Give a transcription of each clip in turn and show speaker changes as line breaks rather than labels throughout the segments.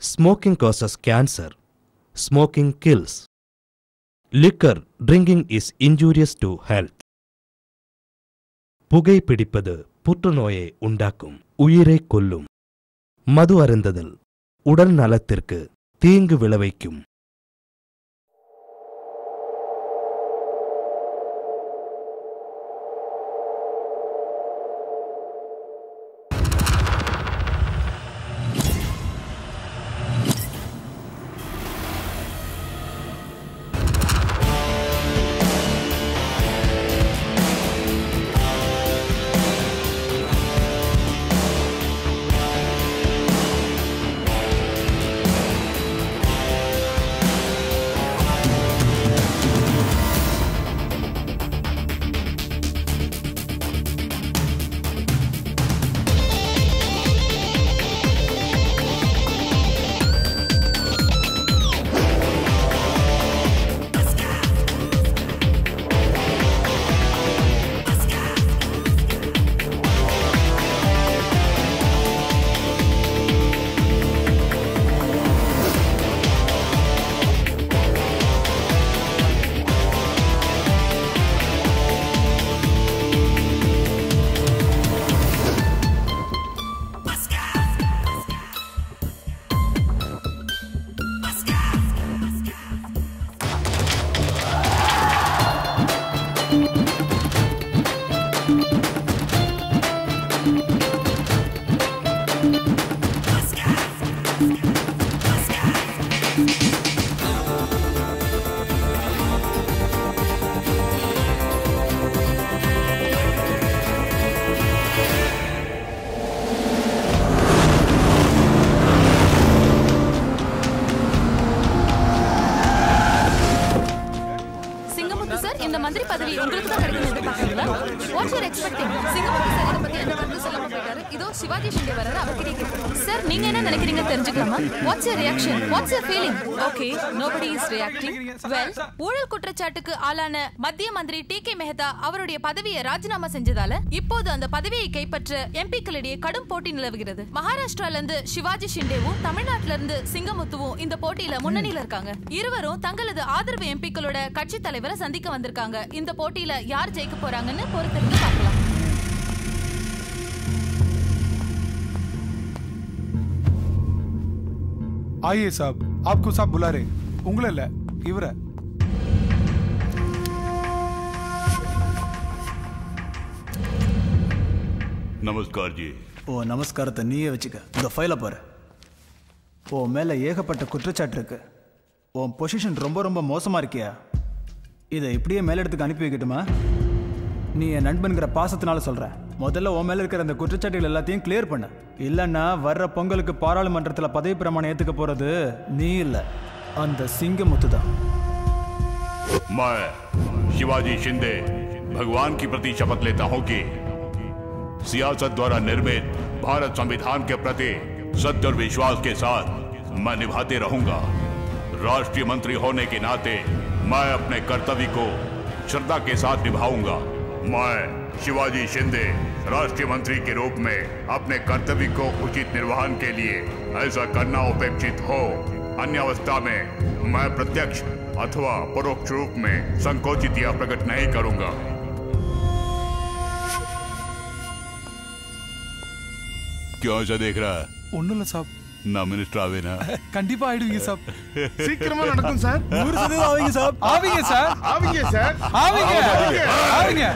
Smoking causes cancer. Smoking kills. Liquor drinking is injurious to health. புகைப்பிடிப்பது புற்றுநோயை உண்டாக்கும் உயிரை கொல்லும் மது அருந்துதல் உடல் நலத்திற்கு தீங்கு விளைவிக்கும்
தன்னுடைய பதவியை ராஜினாமா செஞ்சதால இப்போது அந்த பதவியை கைப்பற்ற எம்பிக்களிடையே கடும் போட்டி நிலவுகிறது. மகாராஷ்டிரால இருந்து சிவாஜி ஷிண்டேவும் தமிழ்நாட்டில இருந்து சிங்கமுத்துவும் இந்த போட்டியில முன்னணியில இருக்காங்க. இருவரும் தங்களது ஆதரவு எம்பிக்களோட கட்சி தலைவரை சந்திக்க வந்திருக்காங்க. இந்த போட்டியில யார் ஜெயிக்க போறாங்கன்னு பொறுத்திருந்து பார்க்கலாம்.
ஆயே சாப் ஆப்கோ சாப் புலாரே. உங்களை இல்லை இவரை.
नमस्कार जी
ஓ நமஸ்காரத்தை நீயே வச்சுக்க இந்த ஃபைலை பாரு உன் மேல ஏகப்பட்ட குற்றச்சாட்டு இருக்கு உன் பொசிஷன் ரொம்ப ரொம்ப மோசமா இருக்கியா இதை இப்படியே மேலிடத்துக்கு அனுப்பி வைக்கட்டுமா நீ என் நண்பன்கிற பாசத்தினால சொல்றேன் முதல்ல உன் மேல இருக்கிற அந்த குற்றச்சாட்டுகள் எல்லாத்தையும் கிளியர் பண்ண இல்லைன்னா வர்ற பொங்கலுக்கு பாராளுமன்றத்தில் பதவி பிரமாணம் ஏத்துக்க போறது நீ இல்லை அந்த சிங்கமுத்து தான்
मैं शिवाजी शिंदे भगवान की प्रति शपथ लेता हूं कि सियासत द्वारा निर्मित भारत संविधान के प्रति सत्य और विश्वास के साथ मैं निभाते रहूँगा। राष्ट्रीय मंत्री होने के नाते मैं अपने कर्तव्य को श्रद्धा के साथ निभाऊँगा। मैं शिवाजी शिंदे, राष्ट्रीय मंत्री के रूप में अपने कर्तव्य को उचित निर्वहन के लिए ऐसा करना अपेक्षित हो। अन्य अवस्था में मैं प्रत्यक्ष अथवा परोक्ष रूप में संकोचित या प्रकट नहीं करूँगा। क्यों ऐसा देख रहा है
ஒண்ணும் இல்ல சாப்
ना मिनिस्टर आवे ना
கண்டிப்பா ஆயிடுவீங்க சாப்
சீக்கிரமா நடக்கும் சார்
நூறு சதவீதம் ஆவீங்க சார்
ஆவீங்க சார்
ஆவீங்க சார்
ஆவீங்க ஆவீங்க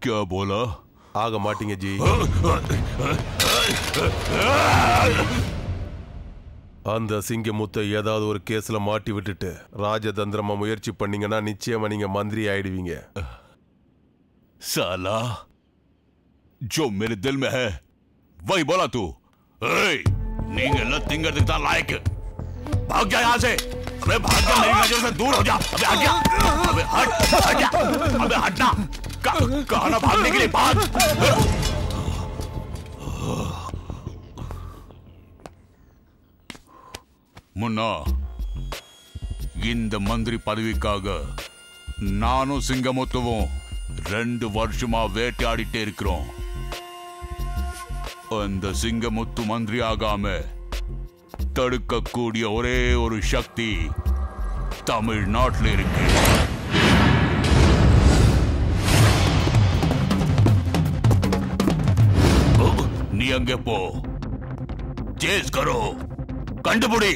क्या बोला
ஆக மாட்டீங்க ஜி அந்த சிங்கமுத்தை ஏதாவது ஒரு கேஸ்ல மாட்டி விட்டுட்டு ராஜதந்திரமா முயற்சி பண்ணீங்கன்னா நிச்சயமா நீங்க மந்திரி ஆயிடுவீங்க
साला जो मेरे दिल में है वही बोला तू ए, நீங்க எல்லாம் திங்கிறதுக்கு தான் லாயக்கு भाग जा यहाँ से अबे भाग जा मेरी नजर से दूर हो जा अबे हट जा अबे हट हट जा अबे हटना कहा कहा ना भागने के लिए भाग முன்னா இந்த மந்திரி பதவிக்காக நானும் சிங்கமுத்துவும் ரெண்டு வருஷமா வேட்டையாடிட்டே இருக்கிறோம். அந்த சிங்கமுத்து மந்திரி ஆகாம தடுக்கக்கூடிய ஒரே ஒரு சக்தி தமிழ்நாட்டில் இருக்கு. நீ அங்கே போ. சேஸ் கரோ கண்டுபிடி.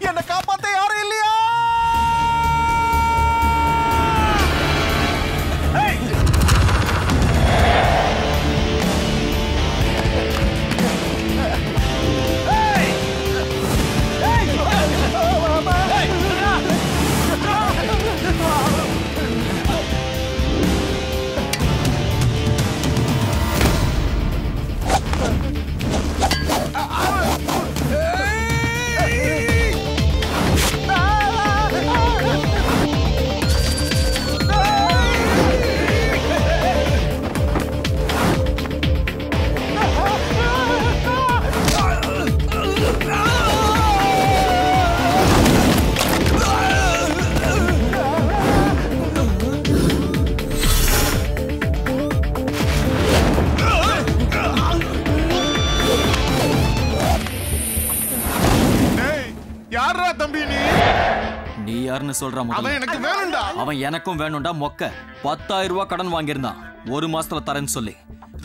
என்ன
யாருன்னு சொல்ற
அவன் எனக்கு வேணும்டா.
அவன் எனக்கும் வேணும்டா மொக்க. பத்தாயிரம் ரூபாய் கடன் வாங்கியிருந்தான் ஒரு மாசத்துல தரேன்னு சொல்லி.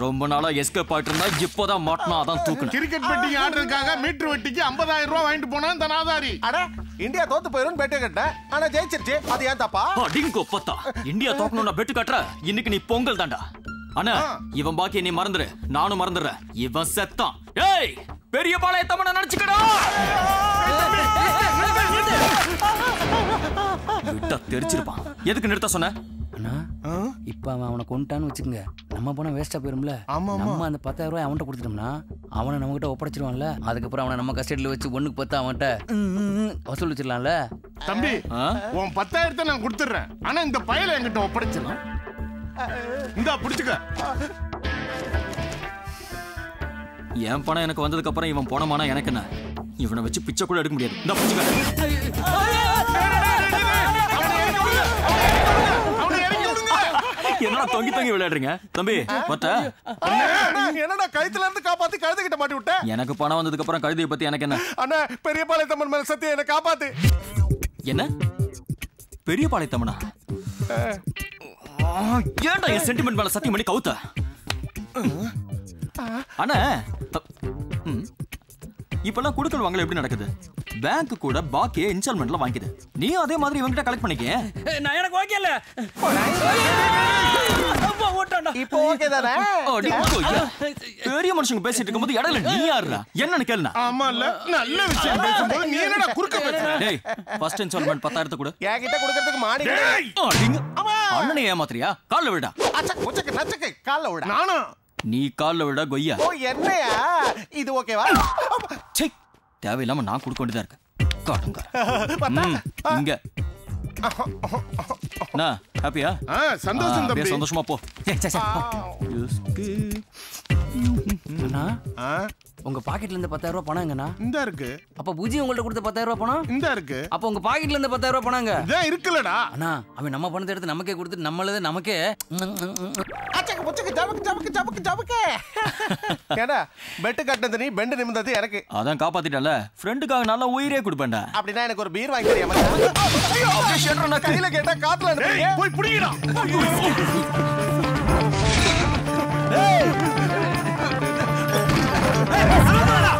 ரொம்ப நாளா எஸ்கேப் ஆயிட்டு இருந்தா இப்போதான் மாட்டினா அதான் தூக்கணும்
கிரிக்கெட் பெட்டிங் ஆடுறதுக்காக மீட்டர் வெட்டிக்கு 50000 ரூபாய் வாங்கிட்டு போனான் தனாதாரி
அட இந்தியா தோத்து போயிரும் பெட்டு கட்டேன் ஆனா ஜெயிச்சிருச்சு. அது ஏன் தப்பா?
அடிங்கோ பத்தா. இந்தியா தோக்கணும்னா பெட்டு கட்டுற. இன்னைக்கு நீ பொங்கல் தாண்டா அண்ணா இவன் பாக்கி நீ மறந்துரு. நானும் மறந்துடுறேன். இவன் செத்தான். ஏய் பெரிய பாளையத்தம்மனை நினைச்சுக்கடா. விட்டா தெரிச்சிருப்பான் எதுக்கு நிறுத்த சொன்ன?
அண்ணா இப்ப அவன் அவனை கொண்டுட்டான்னு வச்சுக்கோங்க. நம்ம போனா வேஸ்டா போயிரும்ல. நம்ம அந்த பத்தாயிரம் ரூபாய் அவன்கிட்ட கொடுத்துட்டோம்னா அவனை நம்ம கிட்ட ஒப்படைச்சிருவான்ல. அதுக்கப்புறம் அவனை நம்ம கஸ்டடியில் வச்சு ஒண்ணுக்கு பத்து அவன்கிட்ட வசூல் வச்சிடலாம்ல.
தம்பி? உன் பத்தாயிரத்தை நான் கொடுத்துறேன் ஆனா இந்த பயலை என்கிட்ட ஒப்படைச்சிடலாம். இந்தா புடிச்சுக்க.
என் பணம் எனக்கு வந்ததுக்கு அப்புறம் இவன் போனமானா எனக்கு என்ன? இவனை வச்சு பிச்சை கூட எடுக்க முடியாது. இந்த என்னடா தொங்கி தொங்கி விளையாடுறீங்க? தம்பி பத்த
என்னடா கழுத்துல இருந்து காப்பாத்தி கழுத்து கிட்ட மாட்டி விட்ட?
எனக்கு பணம் வந்ததுக்கு அப்புறம் கழுதியை பத்தி எனக்கு என்ன?
அண்ணா பெரிய பாளையத்தம்மன் மேல சத்தியம் என்ன காப்பாத்து.
என்ன? பெரிய பாளையத்தம்மனா? ஏன்டா என் சென்டிமெண்ட் மேல சத்தியம் பண்ணி கவுத்த? அண்ணா இப்பெல்லாம் குடுக்கல் வாங்கல எப்படி நடக்குது? பேங்க் கூட பாக்கிய இன்ஸ்டால்மெண்ட்ல வாங்கிது. நீயும் அதே மாதிரி இவங்கிட்ட கலெக்ட் பண்ணிக்க
நான் எனக்கு ஓகே இல்ல.
இப்போ ஓகே தானே?
அடி கொய்யா. பெரிய மனுஷங்க பேசிட்டு இருக்கும்போது இடையில நீ யாருடா? என்னன்னு கேளுனா
ஆமா இல்ல நல்ல விஷயம் பேசும்போது நீ என்னடா குறுக்க பேசுற?
டேய் ஃபர்ஸ்ட் இன்ஸ்டால்மெண்ட் பத்தாயிரத்து கொடு.
என்கிட்ட கொடுக்கறதுக்கு மாடி
அடிங்க. அண்ணனை ஏமாத்துறியா? கால்ல விடா
அச்சக்கு உச்சக்கு நச்சக்கு கால்ல விட.
நானும்
நீ கால்ல விட கொய்யா.
ஓ என்னையா? இது ஓகேவா
சே தேவையில்லாம நான் கொடுக்க வேண்டியதா இருக்கு. இங்க. என்ன ஹாப்பியா
ஆ, சந்தோஷம் தம்பி.
சந்தோஷமா போ.
அண்ணா உங்க பாக்கெட்ல இருந்து பத்தாயிரம் ரூபாய் பணம் எங்கண்ணா?
இந்தா இருக்கு.
அப்ப பூஜி உங்கள்ட்ட கொடுத்த பத்தாயிரம் ரூபாய் பணம்?
இந்தா இருக்கு.
அப்ப உங்க பாக்கெட்ல இருந்து பத்தாயிரம் ரூபாய் பணம் எங்க?
இதான் இருக்குல்லடா
அண்ணா அவன் நம்ம பணத்தை எடுத்து நமக்கே கொடுத்து நம்மளது நமக்கே
பெட்டு கட்டினது நீ பெண்டு நிமிந்தது எனக்கு.
அதான் காப்பாத்திட்டல ஃப்ரெண்டுக்காக நல்லா உயிரே கொடுப்பேன்டா.
அப்படின்னா எனக்கு ஒரு பீர் வாங்கி தெரியாம கையில கேட்டா காத்துல அனுப்புறீங்க?
போய் புடிங்கடா.
கும்பலா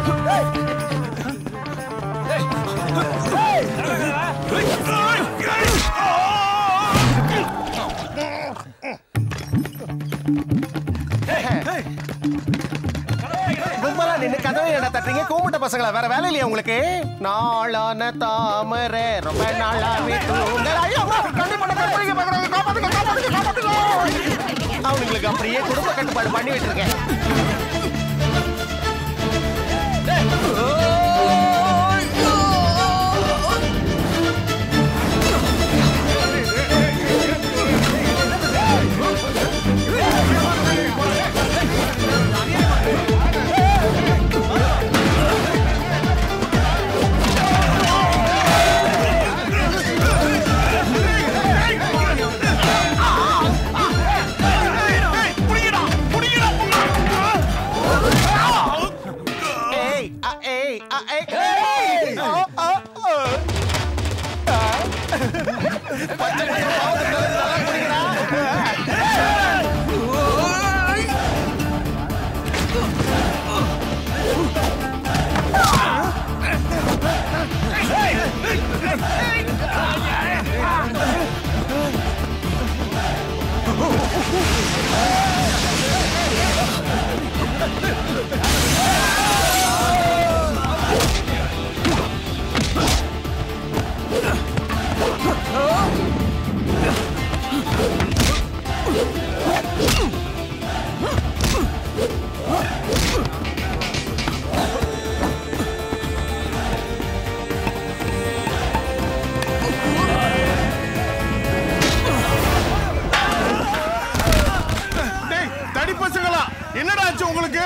நின்னு கதவை என்ன தட்டுறீங்க கூமுட்ட பசங்களா? வேற வேலை இல்லையா உங்களுக்கு? நாளான தாமரை ரொம்ப நாளாவே. அவனுங்களுக்கு அப்படியே குடும்ப கட்டுப்பாடு பண்ணி விட்டுருக்கேன்.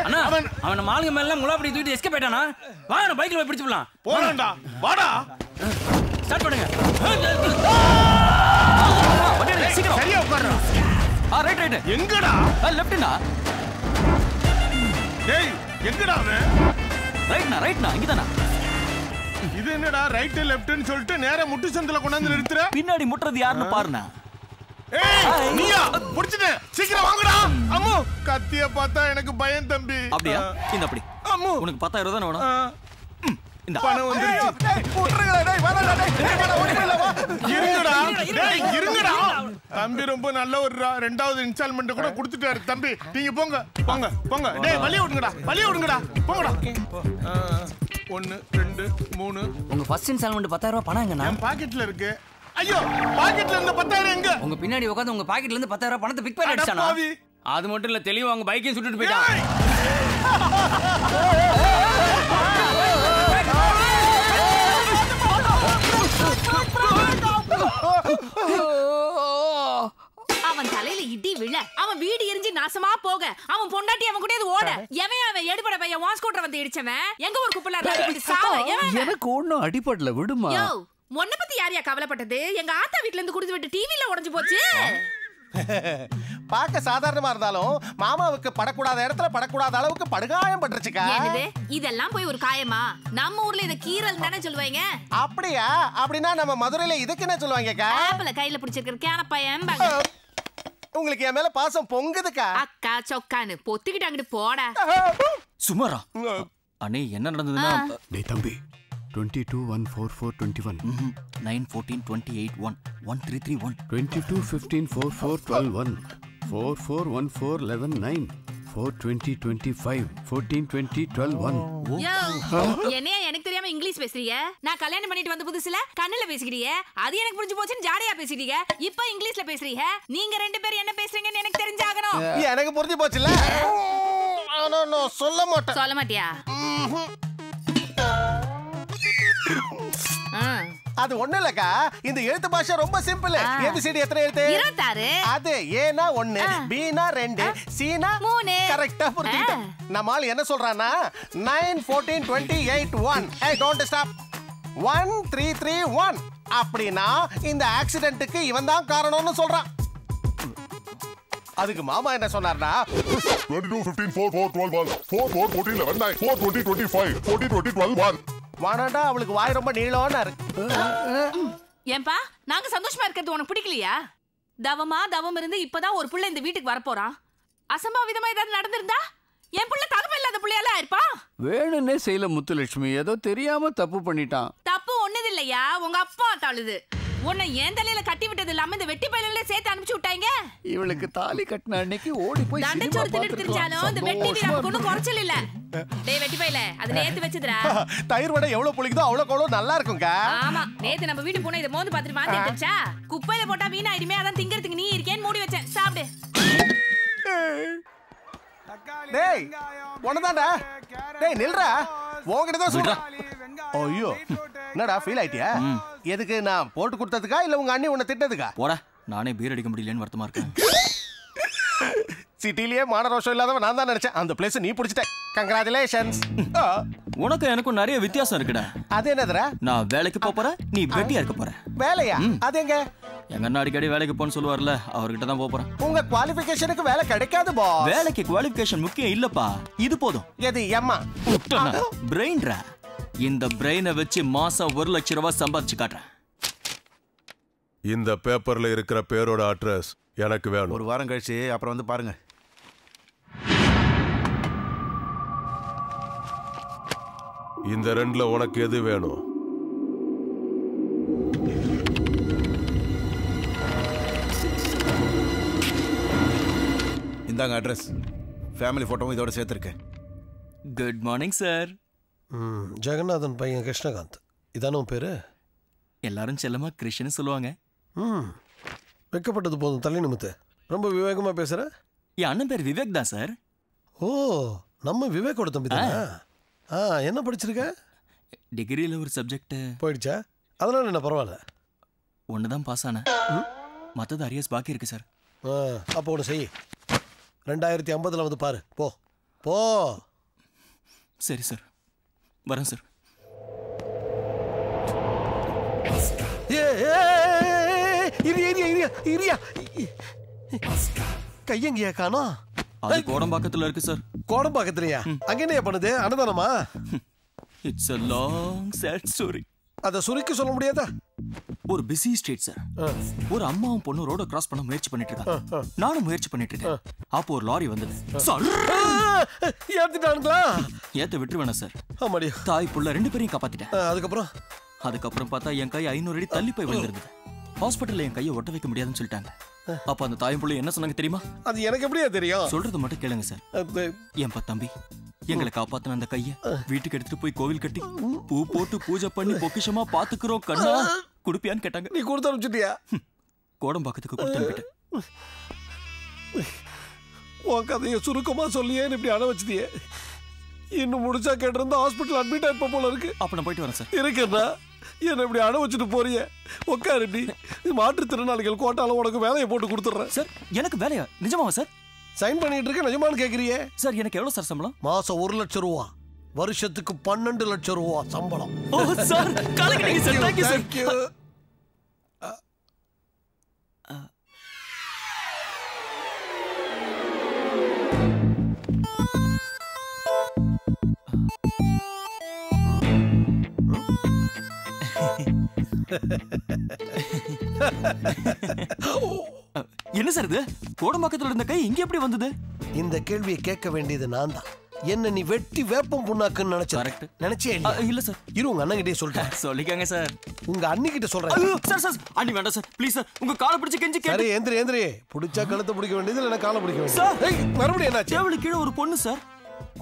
அண்ணா
அவன்
அவன் ஆளுங்க மேல முளாப்படி தூக்கிட்டு எஸ்கேப் ஆயிட்டானா? வாங்க நான் பைக்ல போய் பிடிச்சு போலாம்
போறான்டா வாடா.
ஸ்டார்ட் பண்ணுங்க. சீக்கிரம்.
சரியா உட்கார்றா.
ஆ ரைட் ரைட்
எங்கடா?
லெஃப்ட்னா
டேய் எங்கடா அவன்?
ரைட்னா ரைட்னா இங்கதானா
இது என்னடா ரைட் லெஃப்ட்னு சொல்லிட்டு நேரா முட்டு சந்தில கொண்டாந்து நிறுத்துற?
பின்னாடி முட்டுறது யாருன்னு பாருண்ணா.
ஏய் நீயா? புடிச்சிட்டேன் சீக்கிரம் வாங்கடா. அம்மு கத்திய பார்த்தா எனக்கு பயம் தம்பி.
அப்படியா? இந்த அப்படி.
அம்மு.
உனக்கு பத்தாயிரம் தானே வேணும்? இந்த.
பணம் வந்துருச்சு. இருங்கடா. டேய் இருங்கடா. தம்பி ரொம்ப நல்லவர்ரா ரெண்டாவது இன்ஸ்டால்மெண்ட் கூட கொடுத்துட்டாரு தம்பி. நீங்க போங்க போங்க போங்க. டேய் வழி விடுங்கடா வழி விடுங்கடா. போங்கடா. ஒண்ணு ரெண்டு மூணு.
உங்க ஃபர்ஸ்ட் இன்ஸ்டால்மெண்ட் பத்தாயிரம் ரூபாய் பணம்
என் பாக்கெட்ல இருக்கு. ஐயோ பாக்கெட்ல இருந்த பத்தாயிரம் எங்க?
உங்க பின்னாடி உட்காந்து உங்க பாக்கெட்ல இருந்து பத்தாயிரம் ரூபாய் பணத்தை பிக் பண்ணி
அட
அடிச்சானா
பாவி.
அது மட்டும் இல்ல தெளிவா உங்க பைக்கையும் சுட்டுட்டு போயிட்டான்!
அவன் தலையில இடி விழ. அவன் வீடு எரிஞ்சு நாசமா போக. அவன் பொண்டாட்டி அவன் கூட ஓட. எவன் அவன் எடுபட பையன்? வான் ஸ்கூட்டர் வந்து இடிச்சவன்? எங்க ஒரு குப்பல?
எனக்கு ஒண்ணும் அடிபடல விடுமா?
உன்னை பத்தி யாரையா கவலைப்பட்டது? எங்க ஆத்தா வீட்ல இருந்து குடுத்து விட்டு டிவில உடைஞ்சு போச்சு.
பார்க்க சாதாரணமா இருந்தாலும் மாமாவுக்கு படக்கூடாத இடத்துல படக்கூடாத அளவுக்கு படுகாயம் பட்டுருச்சுக்கா.
என்னது? இதெல்லாம் போய் ஒரு காயமா? நம்ம ஊர்ல இத கீரல் தானே சொல்லுவாங்க.
அப்படியா? அப்படின்னா நம்ம மதுரையில இதுக்கு என்ன சொல்லுவாங்கக்கா?
ஆப்பிள கையில பிடிச்சிருக்கிற கேன பையன்
உங்களுக்கு என் மேல பாசம் பொங்குதுக்கா.
அக்கா சொக்கான்னு பொத்துக்கிட்டு அங்கிட்டு போட.
சுமாரா அண்ணே என்ன நடந்ததுன்னா?
டேய் தம்பி twenty two one four four twenty
one nine fourteen twenty eight one one three three
one twenty two fifteen four four twelve one four four one four eleven nine four twenty twenty five fourteen twenty twelve
one என்னையா எனக்கு தெரியாம English பேசுறீங்க நான் கல்யாணம் பண்ணிட்டு வந்த புதுசுல கண்ணுல பேசிக்கிறீங்க அது எனக்கு புரிஞ்சு போச்சுன்னு ஜாலியா பேசிக்கிறீங்க இப்ப இங்கிலீஷ்ல பேசுறீங்க நீங்க ரெண்டு பேரும் என்ன பேசுறீங்கன்னு எனக்கு தெரிஞ்சாகணும்
எனக்கு புரிஞ்சு போச்சுல சொல்ல மாட்டேன்
சொல்ல மாட்டியா.
அது ஒண்ணு இல்லக்கா. இந்த எழுத்து பாஷை ரொம்ப சிம்பிள். ஏபிசிடி எத்தனை எழுத்து?
இருபத்தாறு.
அது ஏனா ஒண்ணு பீனா ரெண்டு சீனா
மூணு.
கரெக்டா புரிஞ்சுக்கிட்டேன். நம்ம ஆள் என்ன சொல்றான்னா nine fourteen twenty eight one A don't stop one three three one அப்படின்னா இந்த ஆக்சிடென்ட்டுக்கு இவன் தான் காரணம்னு சொல்றான். அதுக்கு மாமா என்ன சொன்னார்னா
22, 15, 4, 4, 12, 1. 4, 4, 14, 11, 9. 4, 20, 25. 40, 20, 12, 1.
வானாண்டா அவளுக்கு வாய் ரொம்ப நீளம்னு இருக்கு.
ஏன்பா நாங்க சந்தோஷமா இருக்கிறது உனக்கு பிடிக்கலையா? தவமா தவம் இருந்து இப்பதான் ஒரு புள்ள இந்த வீட்டுக்கு வரப்போறான். அசம்பாவிதமா ஏதாவது நடந்திருந்தா? என் புள்ள தகவல் இல்லாத புள்ளையால இருப்பா
வேணும்னே செய்யல முத்துலட்சுமி. ஏதோ தெரியாம தப்பு பண்ணிட்டான்.
தப்பு ஒண்ணுது இல்லையா உங்க அப்பா தாளுது உன்னை என் தலையில கட்டி விட்டது இல்லாம இந்த வெட்டி பயில சேர்த்து அனுப்பிச்சு விட்டாங்க
இவளுக்கு தாலி கட்டின அன்னைக்கு ஓடி போய்
தண்டச்சோறு தின்னுட்டு தெரிஞ்சாலும் இந்த வெட்டி வீர
பார்த்துருக்கலாம்
ஒண்ணும் குறைச்சல் இல்ல. டேய் வெட்டி பையில அது நேத்து வச்சதுடா.
தயிர் வடை எவ்வளவு புளிக்குதோ அவ்வளவு அவ்வளவு நல்லா இருக்குங்க
ஆமா நேத்து நம்ம வீட்டு போன இதை மோந்து பாத்துட்டு வாந்தி எடுத்துச்சா குப்பையில போட்டா வீணாயிடுமே அதான் திங்கிறதுக்கு நீ இருக்கேன்னு மூடி வச்சேன். சாப்பிடு.
டேய் உனதான்டா டேய் நில்றா. உன்கிட்ட தான் சொல்றேன். ஐயோ என்னடா ஃபீல் ஆயிட்டியா? எதுக்கு நான் போட்டு கொடுத்ததுக்கா? இல்ல உங்க அண்ணி உன்னை திட்டதுக்கா
போட. நானே பீர் அடிக்க முடியலன்னு வருத்தமா இருக்கேன்.
சிட்டிலேயே மான ரோஷம் இல்லாதவன் நான் தான் நினைச்சேன். அந்த பிளேஸ் நீ பிடிச்சிட்ட. கங்க்ராச்சுலேஷன்ஸ்
உனக்கு எனக்கும் நிறைய வித்தியாசம் இருக்குடா.
அது என்னதுடா?
நான் வேலைக்கு போறேன் நீ வெட்டியா இருக்க போற.
வேலையா? அது எங்க?
எங்க அண்ணா அடிக்கடி வேலைக்கு போன்னு சொல்லுவார்ல அவர்கிட்ட தான் போறேன்.
உங்க குவாலிஃபிகேஷனுக்கு வேலை கிடைக்காது பாஸ்
வேலைக்கு குவாலிஃபிகேஷன் முக்கியம் இல்லப்பா. இது போதும்.
எது எம்மா?
பிரெயின்ரா இந்த பிரெயினை வச்சு மாசம் ஒரு லட்சம் ரூபாய் சம்பாதிச்சு காட்டுறேன்.
இந்த பேப்பர்ல இருக்கிற பேரோட அட்ரஸ் எனக்கு வேணும்.
ஒரு வாரம் கழிச்சு அப்புறம் வந்து பாருங்க.
இந்த ரெண்டுல உனக்கு எது வேணும்?
இந்தாங்க அட்ரஸ் ஃபேமிலி ஃபோட்டோவும் இதோட சேர்த்துருக்கேன்.
குட் மார்னிங் சார்
ம் ஜெகநாதன் பையன் கிருஷ்ணகாந்த். இதானே உன் பேரு?
எல்லாரும் செல்லமா கிருஷ்ணன் சொல்லுவாங்க.
ம் வெக்கப்பட்டது போதும் தள்ளி நிமித்து. ரொம்ப விவேகமாக பேசுகிற
என் அண்ணன் பேர் விவேக் தான் சார்.
ஓ நம்ம விவேக்கோட தம்பி தானே? ஆ. என்ன படிச்சிருக்க?
டிகிரியில் ஒரு சப்ஜெக்ட்
போயிடுச்சா? அதனால என்ன பரவாயில்ல?
ஒன்று தான் பாஸ் ஆனேன். மற்றது அரியர்ஸ் பாக்கி இருக்கு சார்.
ஆ அப்போ ஒன்று செய். ரெண்டாயிரத்தி ஐம்பதில் வந்து பாரு. போ. போ.
சரி சார். வரேன் சார்
கையங்கியா காணோம்
அது கோடம்பாக்கத்தில் இருக்கு சார்
கோடம்பாக்கத்துலையா? அங்க என்ன பண்ணுது? அன்னதானமா?
It's a long sad story
அதை சுருக்கி சொல்ல முடியாதா?
ஒரு பிஸி ஸ்ட்ரீட் சார் ஒரு அம்மாவும் பொண்ணு ரோட கிராஸ் பண்ண முயற்சி பண்ணிட்டு இருக்காங்க. நானும் முயற்சி பண்ணிட்டு இருக்கேன். அப்போ ஒரு லாரி வந்தது.
ஏத்திட்டானுங்களா?
ஏத்த விட்டுருவேனா சார்
ஆமாடி.
தாய் புள்ள ரெண்டு பேரையும் காப்பாத்திட்டேன்.
அதுக்கப்புறம்?
அதுக்கப்புறம் பார்த்தா என் கை ஐநூறு அடி தள்ளி போய் விழுந்திருந்தது. ஹாஸ்பிட்டல்ல என் கையை ஒட்ட வைக்க முடியாதுன்னு சொல்லிட்டாங்க. அப்ப அந்த தாயும் புள்ள என்ன சொன்னாங்க தெரியுமா?
அது எனக்கு எப்படியா தெரியும்?
சொல்றது மட்டும் கேளுங்க சார். என் பா தம்பி எங்களை காப்பாத்தின அந்த கைய வீட்டுக்கு எடுத்துட்டு போய் கோவில் கட்டி பூ போட்டு பூஜை பண்ணி பொக்கிஷமா பாத்துக்கிறோம் கண்ணா குடுப்பியான்னு கேட்டாங்க.
நீ கொடுத்து அனுப்பிச்சிட்டியா?
கோடம்பாக்கத்துக்கு கொடுத்து அனுப்பிட்டேன்.
உன் கதையை சுருக்கமா சொல்லியே இப்படி அழ வச்சதியே இன்னும் முடிச்சா கேட்டிருந்தா ஹாஸ்பிட்டல் அட்மிட் ஆயிருப்ப போல இருக்கு.
அப்ப நான் போயிட்டு வரேன் சார்.
இருக்குண்ணா என்ன இப்படி அழ வச்சுட்டு போறிய உட்காரு நீ மாற்றுத்திறனாளிகள் கோட்டால உனக்கு வேலையை போட்டு கொடுத்துட்றேன்.
சார் எனக்கு வேலையா? நிஜமாவா சார்?
சைன் பண்ணிட்டு இருக்க நிஜமானு கேக்குறியே?
சார் எனக்கு எவ்வளவு சார் சம்பளம்?
மாசம் ஒரு லட்சம் ரூபா. வருஷத்துக்கு பன்னெண்டு லட்சம் ரூபா சம்பளம்.
ஓ சார் சார். என்ன சார் இது? கோடம்பாக்கத்துல இருந்த கை இங்க எப்படி வந்தது?
இந்த கேள்வியை கேட்க வேண்டியது நான் தான் என்ன நீ வெட்டி வேப்பம் புண்ணாக்குன்னு நினைச்ச. நினைச்சே
இல்ல சார்.
இரு உங்க அண்ணன் கிட்டே சொல்றேன்
சொல்லிக்கங்க சார்.
உங்க அண்ணிக்கிட்ட சொல்றேன்.
ஐயோ சார் சார் அண்ணி வேண்டாம் சார். Please sir. உங்க காலை பிடிச்சு கெஞ்சி
சரி
கேட்டு
ஏந்திரி ஏந்திரி. பிடிச்சா கழுத்தை பிடிக்க வேண்டியது இல்லைன்னா காலை பிடிக்க
சார்.
வேண்டியது ஏய், மறுபடியும் என்னாச்சு?
கீழே ஒரு பொண்ணு சார்.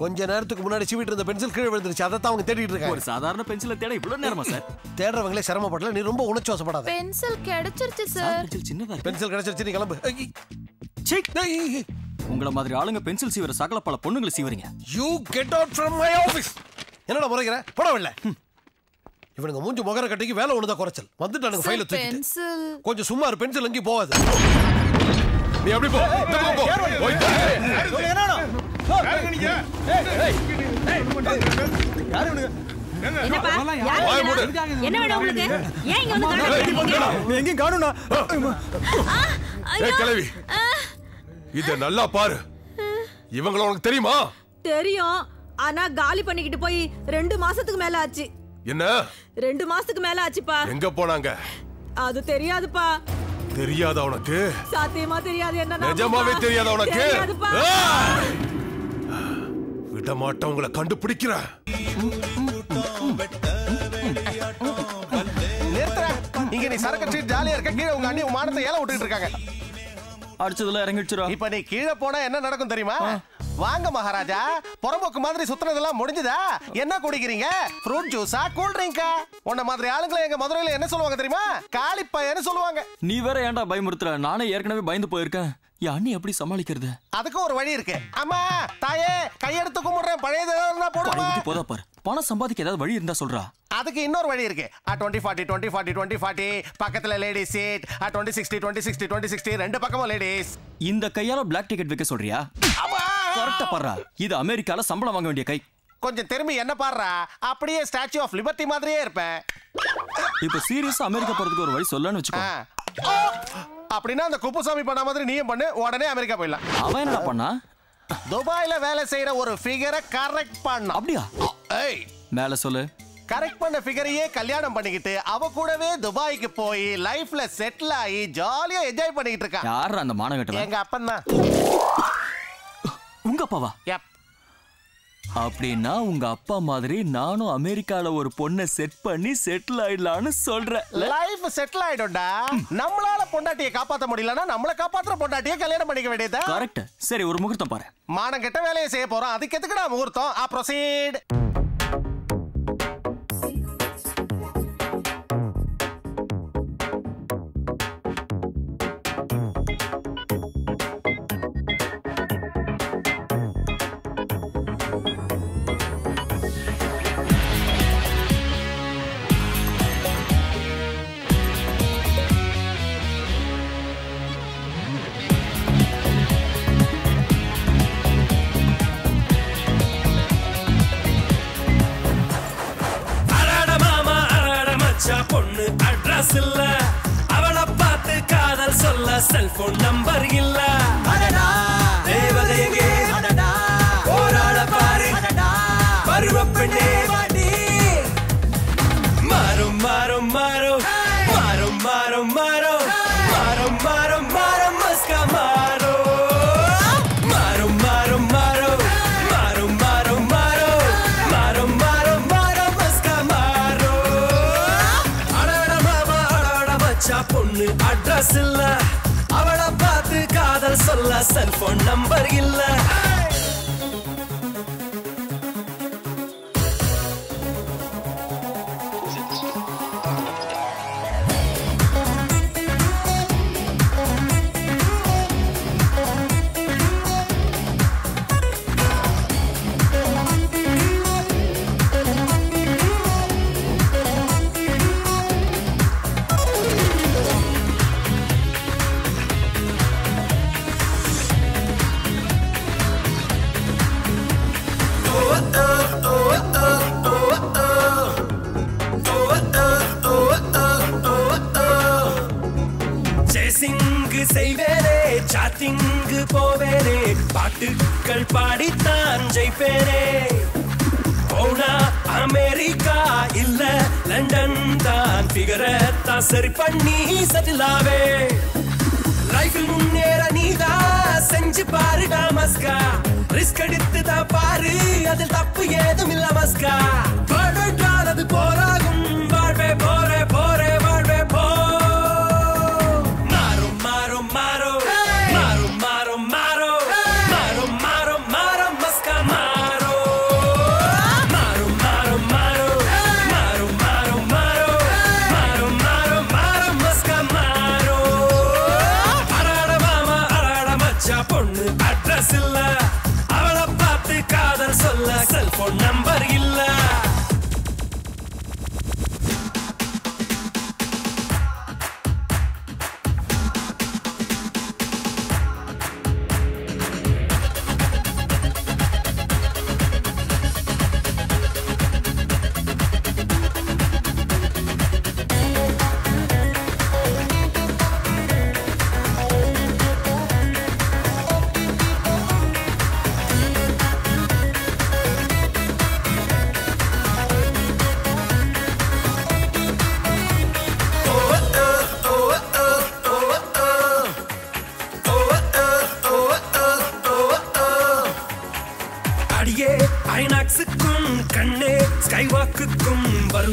கொஞ்ச நேரத்துக்கு முன்னாடி சீவிட்டு இருந்த பென்சில் கீழே விழுந்துருச்சு அதை தான் அவங்க தேடிட்டு
ஒரு
இருக்காங்க
சாதாரண பென்சிலை தேட இவ்வளவு நேரமா சார்
தேடுறவங்களே சிரமப்படல நீ ரொம்ப உணர்ச்சி வசப்படாத
பென்சில் கிடைச்சிருச்சு
சார் பென்சில் சின்னதா
பென்சில் கிடைச்சிருச்சு நீ கிளம்பு.
உங்கள மாதிரி ஆளுங்க பென்சில் சீவர சகல பல பொண்ணுங்களை சீவறீங்க
you get out from my office என்னடா முறைகிற போடவில்லை இவனுங்க மூஞ்சி முகர கட்டிக்கு வேலை ஒண்ணுதான் குறைச்சல் வந்துட்டானுங்க ஃபைல தூக்கிட்டு
பென்சில்
கொஞ்சம் சும்மா இரு, பென்சில் எங்கேயும் போகாது நீ அப்படி போ
என்ன வேணும் உங்களுக்கு? ஏன் இங்க வந்து கலாட்டா
எங்கேயும் காணும்னா?
ஏய் கிழவி. இத நல்லா பாரு. இவங்கள உனக்கு தெரியுமா?
தெரியும். ஆனா காலி பண்ணிக்கிட்டு போய் ரெண்டு மாசத்துக்கு மேல ஆச்சு.
என்ன?
ரெண்டு மாசத்துக்கு மேல ஆச்சுப்பா.
எங்க போனாங்க?
அது தெரியாதுப்பா.
தெரியாதா உனக்கு?
சாத்தியமா தெரியாது. என்ன
நிஜமாவே தெரியாதா உனக்கு?
தெரியாதுப்பா!
விட மாட்டேன் உங்களை கண்டுபிடிக்கிறேன்
இங்க நீ சரக்கு அடிச்சுட்டு ஜாலியா இருக்க. கீழே உங்க அண்ணி உன் மானத்தை ஏல விட்டுட்டு இருக்காங்க.
அடிச்சதுல இறங்கிடுச்சுரா
இப்ப நீ கீழே போனா என்ன நடக்கும் தெரியுமா? வாங்க மகாராஜா. புறம்போக்கு மாதிரி சுத்துறதெல்லாம் முடிஞ்சுதா? என்ன குடிக்கிறீங்க? ஃப்ரூட் ஜூஸா கூல் ட்ரிங்கா உன்ன மாதிரி ஆளுங்களை எங்க மதுரையில என்ன சொல்லுவாங்க தெரியுமா? காளிப்பையன்னு சொல்லுவாங்க.
நீ வேற ஏன்டா பயமுறுத்துற? நானே ஏற்கனவே பயந்து போயிருக்கேன். என் அண்ணி எப்படி சமாளிக்கிறது?
அதுக்கு ஒரு வழி இருக்கு. அம்மா தாயே கையெடுத்து கும்பிடுறேன். பழைய
பழைய போதா பாரு. பணம் சம்பாதிக்க ஏதாவது வழி இருந்தா சொல்றா.
அதுக்கு இன்னொரு வழி இருக்கு. Twenty forty twenty forty twenty forty பக்கத்துல ladies seat twenty sixty twenty sixty twenty sixty ரெண்டு பக்கமும் லேடிஸ்
இந்த கையால பிளாக் டிக்கெட் வைக்க சொல்றியா? கரெக்டா பாடுறா இது அமெரிக்கால சம்பளம் வாங்க வேண்டிய கை.
கொஞ்சம் திரும்பி என்ன பாடுறா? அப்படியே ஸ்டாச்சு ஆஃப் லிபர்ட்டி மாதிரியே இருப்பேன்.
இப்ப சீரியஸா அமெரிக்கா போறதுக்கு ஒரு வழி சொல்லன்னு வச்சுக்கோ!
அப்படின்னா அந்த குப்புசாமி பண்ண மாதிரி நீயும் பண்ணு உடனே அமெரிக்கா போயிடலாம்.
அவன் என்னடா பண்ணா?
துபாயில வேலை செய்யற ஒரு ஃபிகரை கரெக்ட் பண்ண
அப்படியா?
ஏய்
மேல சொல்லு.
கரெக்ட் பண்ண ஃபிகரையே கல்யாணம் பண்ணிக்கிட்டு அவ கூடவே துபாய்க்கு போய் லைஃப்ல செட்டில் ஆகி ஜாலியா என்ஜாய் பண்ணிக்கிட்டு இருக்கா
யார் அந்த மானகட்டவன்?
எங்க அப்பன் தான்
உங்க அப்பாவா? அப்படின்னா உங்க அப்பா மாதிரி நானும் அமெரிக்கால ஒரு பொண்ணை செட் பண்ணி செட்டில் ஆயிடலான்னு சொல்றேன்.
லைஃப் செட்டில் ஆயிடும்டா. நம்மளால பொண்டாட்டியை காப்பாத்த முடியலன்னா நம்மள காப்பாத்துற பொண்டாட்டியை கல்யாணம் பண்ணிக்க வேண்டியதா
கரெக்ட் சரி ஒரு முகூர்த்தம் பாரு.
மானம் கெட்ட வேலையை செய்ய போறோம். அதுக்கு எதுக்குடா முகூர்த்தம்? ஆ ப்ரொசீட்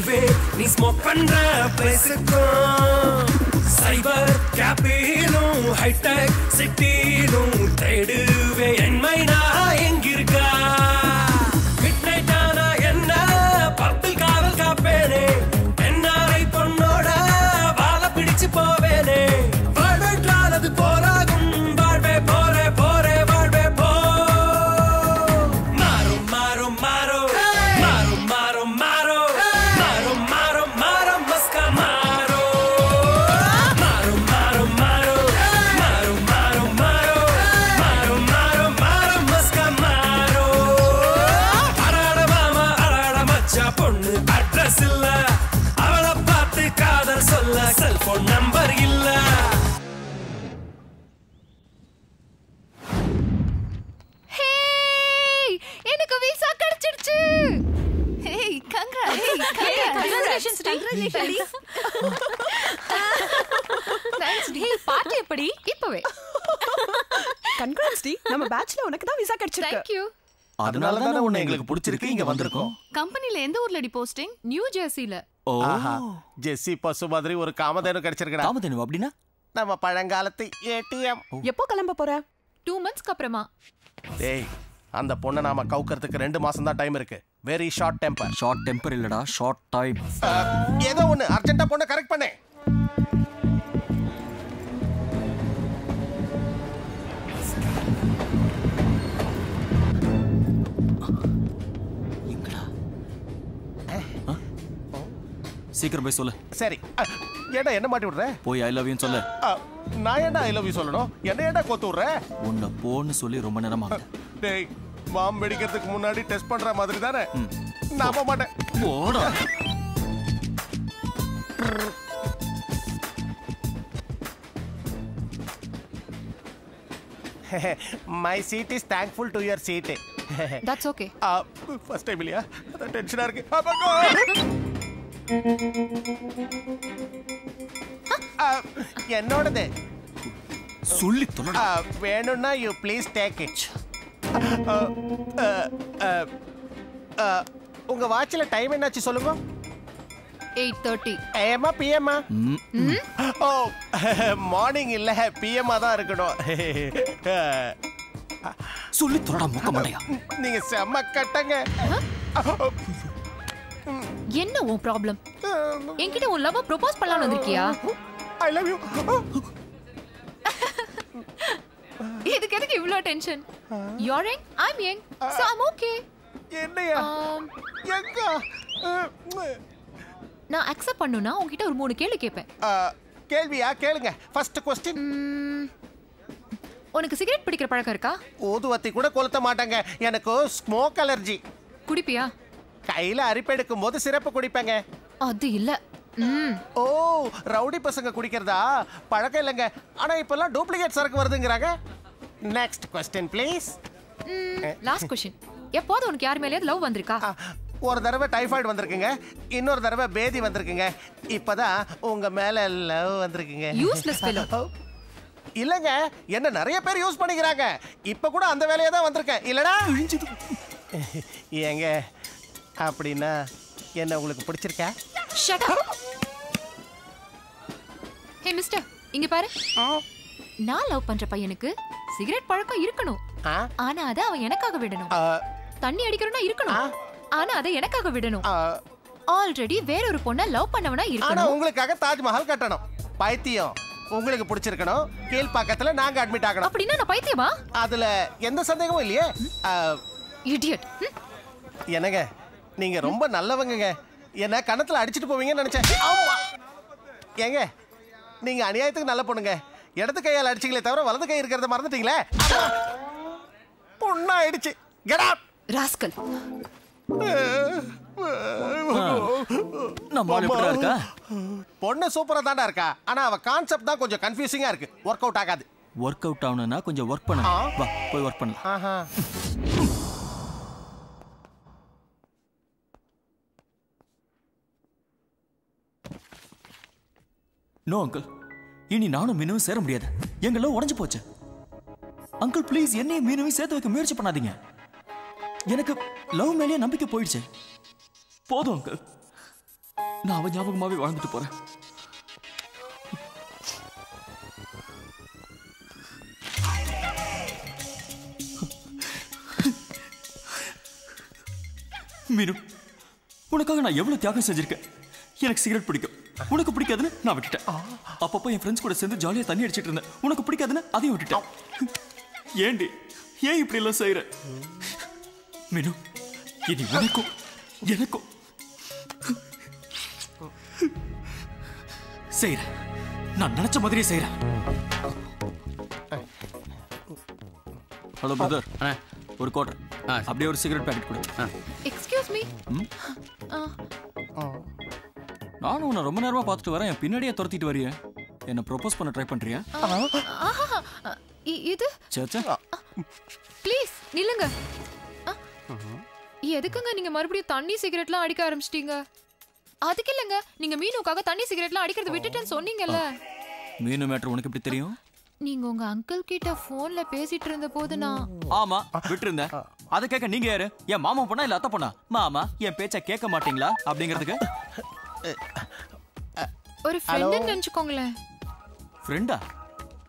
ஸ்கைவாக்குக்கும் நீ ஸ்மோக் பண்ற பிளேஸுக்கும் சைபர் கேபிலும் ஹைடெக் சிட்டிலும் தேடுவே என் மைனா
அதனால தானே உன்னை எங்களுக்கு பிடிச்சிருக்கு. இங்க வந்திருக்கோம்.
கம்பெனில எந்த ஊர்ல டி போஸ்டிங்? நியூ ஜெர்சில.
ஆஹா ஜெஸ்ஸி பசு மாதிரி ஒரு காமதேனு கிடைச்சிருக்கடா.
காமதேனு அப்படின்னா?
நம்ம பழங்காலத்து ஏடிஎம்
எப்போ கிளம்ப போற?
டூ மந்த்ஸ்க்கு அப்புறமா.
டேய் அந்த பொண்ணை நாம கவுக்கறதுக்கு ரெண்டு மாசம் தான் டைம் இருக்கு. Very short temper
short temper இல்லடா ஷார்ட் டைம்
ஏதோ ஒண்ணு. அர்ஜென்ட்டா பொண்ணை கரெக்ட் பண்ணு.
சீக்கிரம் போய் சொல்லு.
சரி. அஹ், ஏன்டா என்ன மாட்டி விடுற?
போய் ஐ லவ் யூ சொல்லு.
நான் ஏன்டா ஐ லவ் யூ சொல்லணும்? என்ன ஏன்டா கோத்து விடுற?
உன்னை போன்னு சொல்லி ரொம்ப நேரம் ஆகுது.
டேய் மாம் வெடிக்கிறதுக்கு முன்னாடி டெஸ்ட் பண்ற மாதிரி தானே? நம்ப மாட்டேன்.
போடா.
My seat is thankful to your seat
that's okay
first time இல்லையா? அதான் டென்ஷனா இருக்கு. அப்பா. அஹ், என்னோடது.
சொல்லி தொலைடா.
வேணும்னா யூ ப்ளீஸ் டேக் இட் உங்க வாட்ச்ல டைம் என்னாச்சு சொல்லுங்க.
Eight thirty.
ஏமா பிஎம்மா? ஓ மார்னிங் இல்ல பிஎம்மா தான் இருக்கணும்.
சொல்லி தொலைடா முக்க மாட்டையா.
நீங்க செம்ம கட்டங்க.
என்ன உன் ப்ராப்ளம் என்கிட்ட உன் லவ் ப்ரோபோஸ் பண்ணலாம்னு வந்திருக்கியா?
ஐ லவ் யூ
இதுக்கு எதுக்கு இவ்ளோ tension you're young I am young so I am okay
என்னையா? எங்க?
நான் அக்செப்ட் பண்ணுனா உன்கிட்ட ஒரு மூணு கேள்வி கேட்பேன்.
கேள்வியா? கேளுங்க. ஃபர்ஸ்ட் கொஸ்டின்
உனக்கு சிகரெட் பிடிக்கிற பழக்கம் இருக்கா?
ஊதுவத்தி கூட கொளுத்த மாட்டாங்க. எனக்கு ஸ்மோக் அலர்ஜி
குடிப்பியா?
கையில அரிப்பெடுக்கும் போது சிறப்பு குடிப்பேங்க.
அது இல்ல. ம்.
ஓ ரவுடி பசங்க குடிக்கிறதா? பழக்கம் இல்லைங்க. ஆனா இப்பெல்லாம் டூப்ளிகேட் சரக்கு வருதுங்கிறாங்க. Next question please
last question எப்போது உனக்கு யார் மேலேயாவது லவ் வந்திருக்கா?
ஒரு தடவை டைஃபாய்டு வந்திருக்குங்க. இன்னொரு தடவை பேதி வந்திருக்குங்க. இப்பதான் உங்க மேல லவ் வந்திருக்குங்க.
Useless fellow.
இல்லங்க. என்ன நிறைய பேர் யூஸ் பண்ணிக்கிறாங்க. இப்ப கூட அந்த வேலையை தான் வந்திருக்கேன். இல்லடா. ஏங்க அப்படின்னா என்ன உங்களுக்கு பிடிச்சிருக்கா?
ஷட் ஹே மிஸ்டர் இங்க பாரு. நான் லவ் பண்ற பையனுக்கு சிகரெட் பழக்கம் இருக்கணும். ஆனா அத அவன் எனக்காக விடணும். தண்ணி அடிக்கிறோம்னா இருக்கணும். ஆனா அதை எனக்காக விடணும். ஆல்ரெடி வேற ஒரு பொண்ண லவ் பண்ணவனா இருக்கணும்.
உங்களுக்காக தாஜ்மஹால் கட்டணும். பைத்தியம் உங்களுக்கு பிடிச்சிருக்கணும். கீழ் பக்கத்துல நாங்க அட்மிட் ஆகணும்.
அப்படின்னா நான் பைத்தியமா?
அதுல எந்த சந்தேகமும் இல்லையே?
இடியட்
என்னங்க? நீங்க ரொம்ப நல்லவங்கங்க. என்ன கணத்துல அடிச்சிட்டு போவீங்கன்னு நினைச்சேன். ஏங்க நீங்க அநியாயத்துக்கு நல்ல பொண்ணுங்க. இடது கையால் அடிச்சீங்களே தவிர வலது கை இருக்கிறத மறந்துட்டீங்களே? ஆமா. பொண்ணாயிடுச்சு. கெட்.
ராஸ்கல்?
பொண்ணு சூப்பரா தான்டா இருக்கா. ஆனா அவ கான்செப்ட் தான் கொஞ்சம் கன்ஃபியூசிங்கா இருக்கு. ஒர்க் அவுட் ஆகாது.
ஒர்க் அவுட் ஆகணும்னா கொஞ்சம் ஒர்க் பண்ண வா போய் ஒர்க் பண்ணலாம். நோ அங்கிள் இனி நானும் மீனவும் சேர முடியாது. எங்க லவ் போச்சு. அங்கிள் ப்ளீஸ் என்னையும் மீனவையும் சேர்த்து வைக்க முயற்சி பண்ணாதீங்க. எனக்கு லவ் மேலேயே நம்பிக்கை போயிடுச்சு. போதும் அங்கிள் நான் அவன் ஞாபகமாகவே வாழ்ந்துட்டு போறேன். மீனு உனக்காக நான் எவ்வளவு தியாகம் செஞ்சிருக்கேன்? எனக்கு சிகரெட் பிடிக்கும். உனக்கு பிடிக்காதுன்னு நான் விட்டுட்டேன். அப்பப்போ என் ஃப்ரெண்ட்ஸ் கூட சேர்ந்து ஜாலியா தண்ணி அடிச்சிட்டு இருந்தேன். உனக்கு பிடிக்காதுன்னு அதையும் விட்டுட்டேன். ஏண்டி ஏன் இப்படி எல்லாம் செய்யற மீனு இனி உனக்கும் எனக்கும் செய்யறேன் நான் நினைச்ச மாதிரியே செய்யறேன் ஹலோ பிரதர் ஒரு கோட்டர் அப்படியே ஒரு சிகரெட் பாக்கெட் கொடு.
எக்ஸ்கியூஸ் ம்?
நானும் உன்னை ரொம்ப நேரமா பார்த்துட்டு வரேன். என் பின்னாடியே துரத்திட்டு வரியே. என்ன ப்ரொபோஸ் பண்ண ட்ரை பண்றியா?
இது?
சேச்சா.
ப்ளீஸ் நில்லுங்க. எதுக்குங்க நீங்க மறுபடியும் தண்ணி சிகரெட்லாம் அடிக்க ஆரம்பிச்சிட்டீங்க? அதுக்கு இல்லைங்க நீங்க மீனுக்காக தண்ணி சிகரெட்லாம் அடிக்கிறது விட்டுட்டேன்னு சொன்னீங்கல்ல.
மீனு மேட்ரு உனக்கு எப்படி தெரியும்?
நீங்க உங்க அங்கிள் கிட்ட போன்ல பேசிட்டு இருந்த போது நான்
ஆமா விட்டுருந்தேன் அதை கேட்க நீங்க யாரு? என் மாமா பொண்ணா இல்ல அத்தை பொண்ணா? மாமா என் பேச்ச கேட்க மாட்டீங்களா அப்படிங்கிறதுக்கு?
ஒரு ஃப்ரெண்டுன்னு நினைச்சுக்கோங்களேன்.
ஃப்ரெண்டா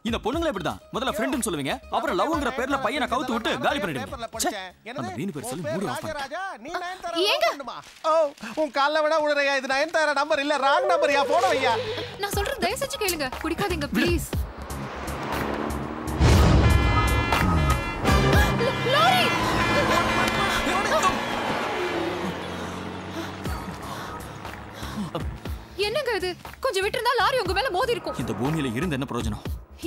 இந்த பொண்ணுங்களே இப்படிதான்? முதல்ல ஃப்ரெண்டுன்னு சொல்லுவீங்க அப்புறம் லவ்ங்கிற பேர்ல பையனை கவுத்து விட்டு காலி பண்ணிடுவீங்க அந்த மீன் பேர் சொல்லி மூடி ஆஃப் பண்ணு.
ராஜா நீ நயன்தாரா ஓ உன் கால்ல விட உடறையா இது நயன்தாரா நம்பர் இல்ல ராங் நம்பர்யா போட வையா?
நான் சொல்றது தயவு செஞ்சு கேளுங்க. குடிக்காதீங்க ப்ளீஸ் லாரி! என்னங்க இது? கொஞ்சம் விட்டுருந்தா லாரி உங்க மேல மோதி இருக்கும்.
இந்த பூமியில இருந்து என்ன பிரயோஜனம்?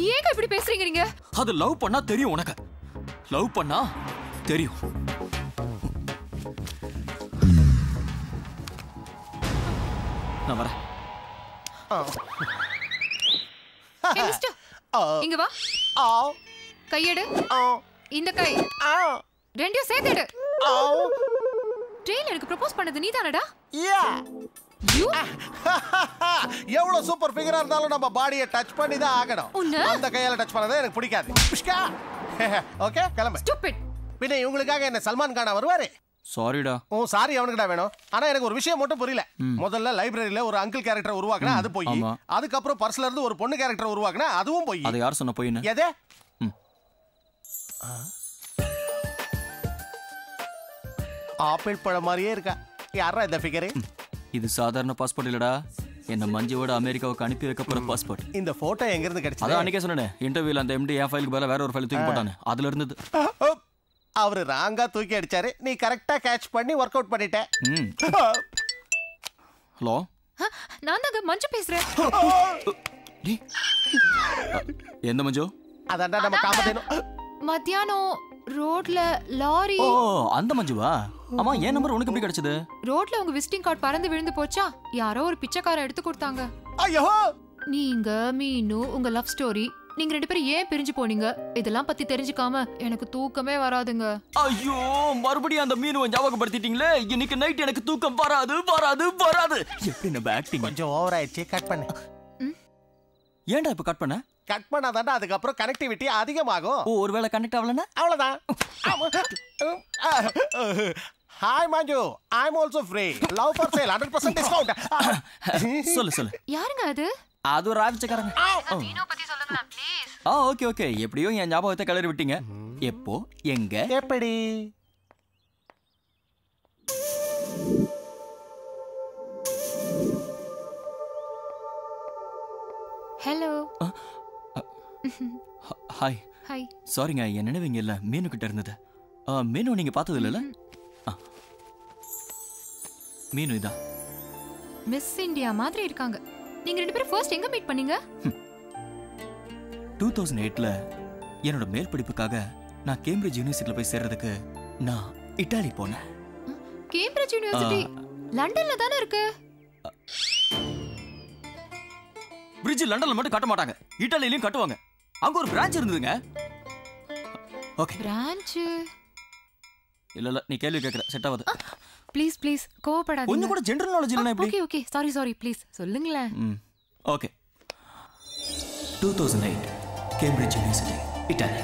ஏங்க இப்படி பேசுறீங்க நீங்க
அது லவ் பண்ணா தெரியும் உனக்கு. லவ் பண்ணா தெரியும். நான் வரேன்.
இங்க வா. கையெடு. இந்த கை. ரெண்டையும் சேர்த்துடு ட்ரெயின் எனக்கு ப்ரப்போஸ் பண்ணது நீதானடா?
எவ்வளவு சூப்பர் ஃபிகரா இருந்தாலும் நம்ம பாடியை டச் பண்ணி தான் ஆகணும்? அந்த கையால டச் பண்ணதே எனக்கு பிடிக்காது. புஷ்கா. ஓகே கிளம்பு.
ஸ்டூபிட்
பின்ன இவங்களுக்காக என்ன சல்மான் கானா வருவாரு?
சாரிடா
ஓ சாரி அவனுக்குடா வேணும். ஆனா எனக்கு ஒரு விஷயம் மட்டும் புரியல. முதல்ல லைப்ரரியில ஒரு அங்கிள் கேரக்டர் உருவாக்குனா அது போய். அதுக்கப்புறம் பர்ஸ்ல இருந்து ஒரு பொண்ணு கேரக்டர் உருவாக்குனா அதுவும் போய்.
அதை யார் சொன்ன போயின்னு?
எது?
ம்.
ஆப்பிள் பழம் மாதிரியே இருக்கா. யாரா இந்த ஃபிகரு
இது சாதாரண பாஸ்போர்ட் இல்லடா. என்ன மஞ்சுவோட அமெரிக்காவுக்கு அனுப்பி வைக்க போற பாஸ்போர்ட்
இந்த போட்டோ எங்க இருந்து கிடைச்சது?
அதான் அன்னைக்கே சொன்னேன் இன்டர்வியூல அந்த எம்டி என் ஃபைலுக்கு பதிலா வேற ஒரு ஃபைல் தூக்கி. போட்டானே. அதுல இருந்தது.
அவரு ராங்கா தூக்கி அடிச்சாரு. நீ கரெக்டா கேட்ச் பண்ணி ஒர்க் அவுட் பண்ணிட்ட.
ம். ஹலோ?
நான் தாங்க மஞ்சு பேசுறேன்.
எந்த மஞ்சு?
அதான்டா நம்ம காமதேனு
மத்தியானம் ரோட்ல லாரி.
ஓ அந்த மஞ்சுவா? ஆமா என் நம்பர் உனக்கு எப்படி கிடைச்சது?
ரோட்ல உங்க விசிட்டிங் கார்டு பறந்து விழுந்து போச்சா? யாரோ ஒரு பிச்சைக்காரன் எடுத்து கொடுத்தாங்க.
ஐயோ!
நீங்க மீனு உங்க லவ் ஸ்டோரி நீங்க ரெண்டு பேரும் ஏன் பிரிஞ்சு போனீங்க? இதெல்லாம் பத்தி தெரிஞ்சுக்காம எனக்கு தூக்கமே வராதுங்க.
ஐயோ மறுபடியும் அந்த மீனுவை ஞாபகப்படுத்திட்டீங்களே? இன்னைக்கு நைட் எனக்கு தூக்கம் வராது வராது வராது. எப்படி நம்ம ஆக்டிங்
கொஞ்சம் ஓவர் ஆயிடுச்சு. கட் பண்ணு.
ஏன்டா இப்ப கட் பண்ண?
கட் பண்ணாதான்டா அதுக்கப்புறம் கனெக்டிவிட்டி அதிகமாகும்.
ஓ ஒருவேளை கனெக்ட் ஆகலன்னா?
அவ்வளவுதான். Hi Manju I am also free love for sale 100% discount
சொல்லு சொல்லு.
யாருங்க அது?
அது ஒரு ஆபிச்சக்காரங்க ஆ ஓகே ஓகே. எப்படியோ என் ஞாபகத்தை கிளறி விட்டீங்க. எப்போ? எங்க?
எப்படி?
ஹலோ
ஹாய்
ஹாய்
சாரிங்க என் நினைவு இங்க இல்ல மீனு கிட்ட இருந்தது மீனு நீங்க பார்த்தது இல்லைல்ல ஆ. மீனு இதா
மிஸ் இந்தியா மாதிரி இருக்காங்க. நீங்க ரெண்டு பேரும் ஃபர்ஸ்ட் எங்க மீட் பண்ணீங்க?
டூ தௌசண்ட் எயிட்ல என்னோட மேல் படிப்புக்காக நான் கேம்பிரிட்ஜ் யூனிவர்சிட்டியில் போய் சேர்றதுக்கு நான் இட்டாலி போனேன்.
கேம்பிரிட்ஜ் யூனிவர்சிட்டி லண்டன்ல தானே இருக்கு?
பிரிட்ஜ் லண்டன்ல மட்டும் கட்ட மாட்டாங்க. இட்டாலியிலயும் கட்டுவாங்க. அங்க ஒரு பிரான்ச் இருந்ததுங்க. ஓகே
பிரான்ச்
இல்ல இல்ல நீ கேள்வி கேட்கற செட் ஆகாது.
ப்ளீஸ் ப்ளீஸ் கோவப்படாதீங்க.
கொஞ்சம் கூட ஜெனரல் நாலேஜ் இல்லைனா எப்படி?
Okay okay sorry sorry please சொல்லுங்களேன்.
ம் okay two thousand eight Cambridge University
Italy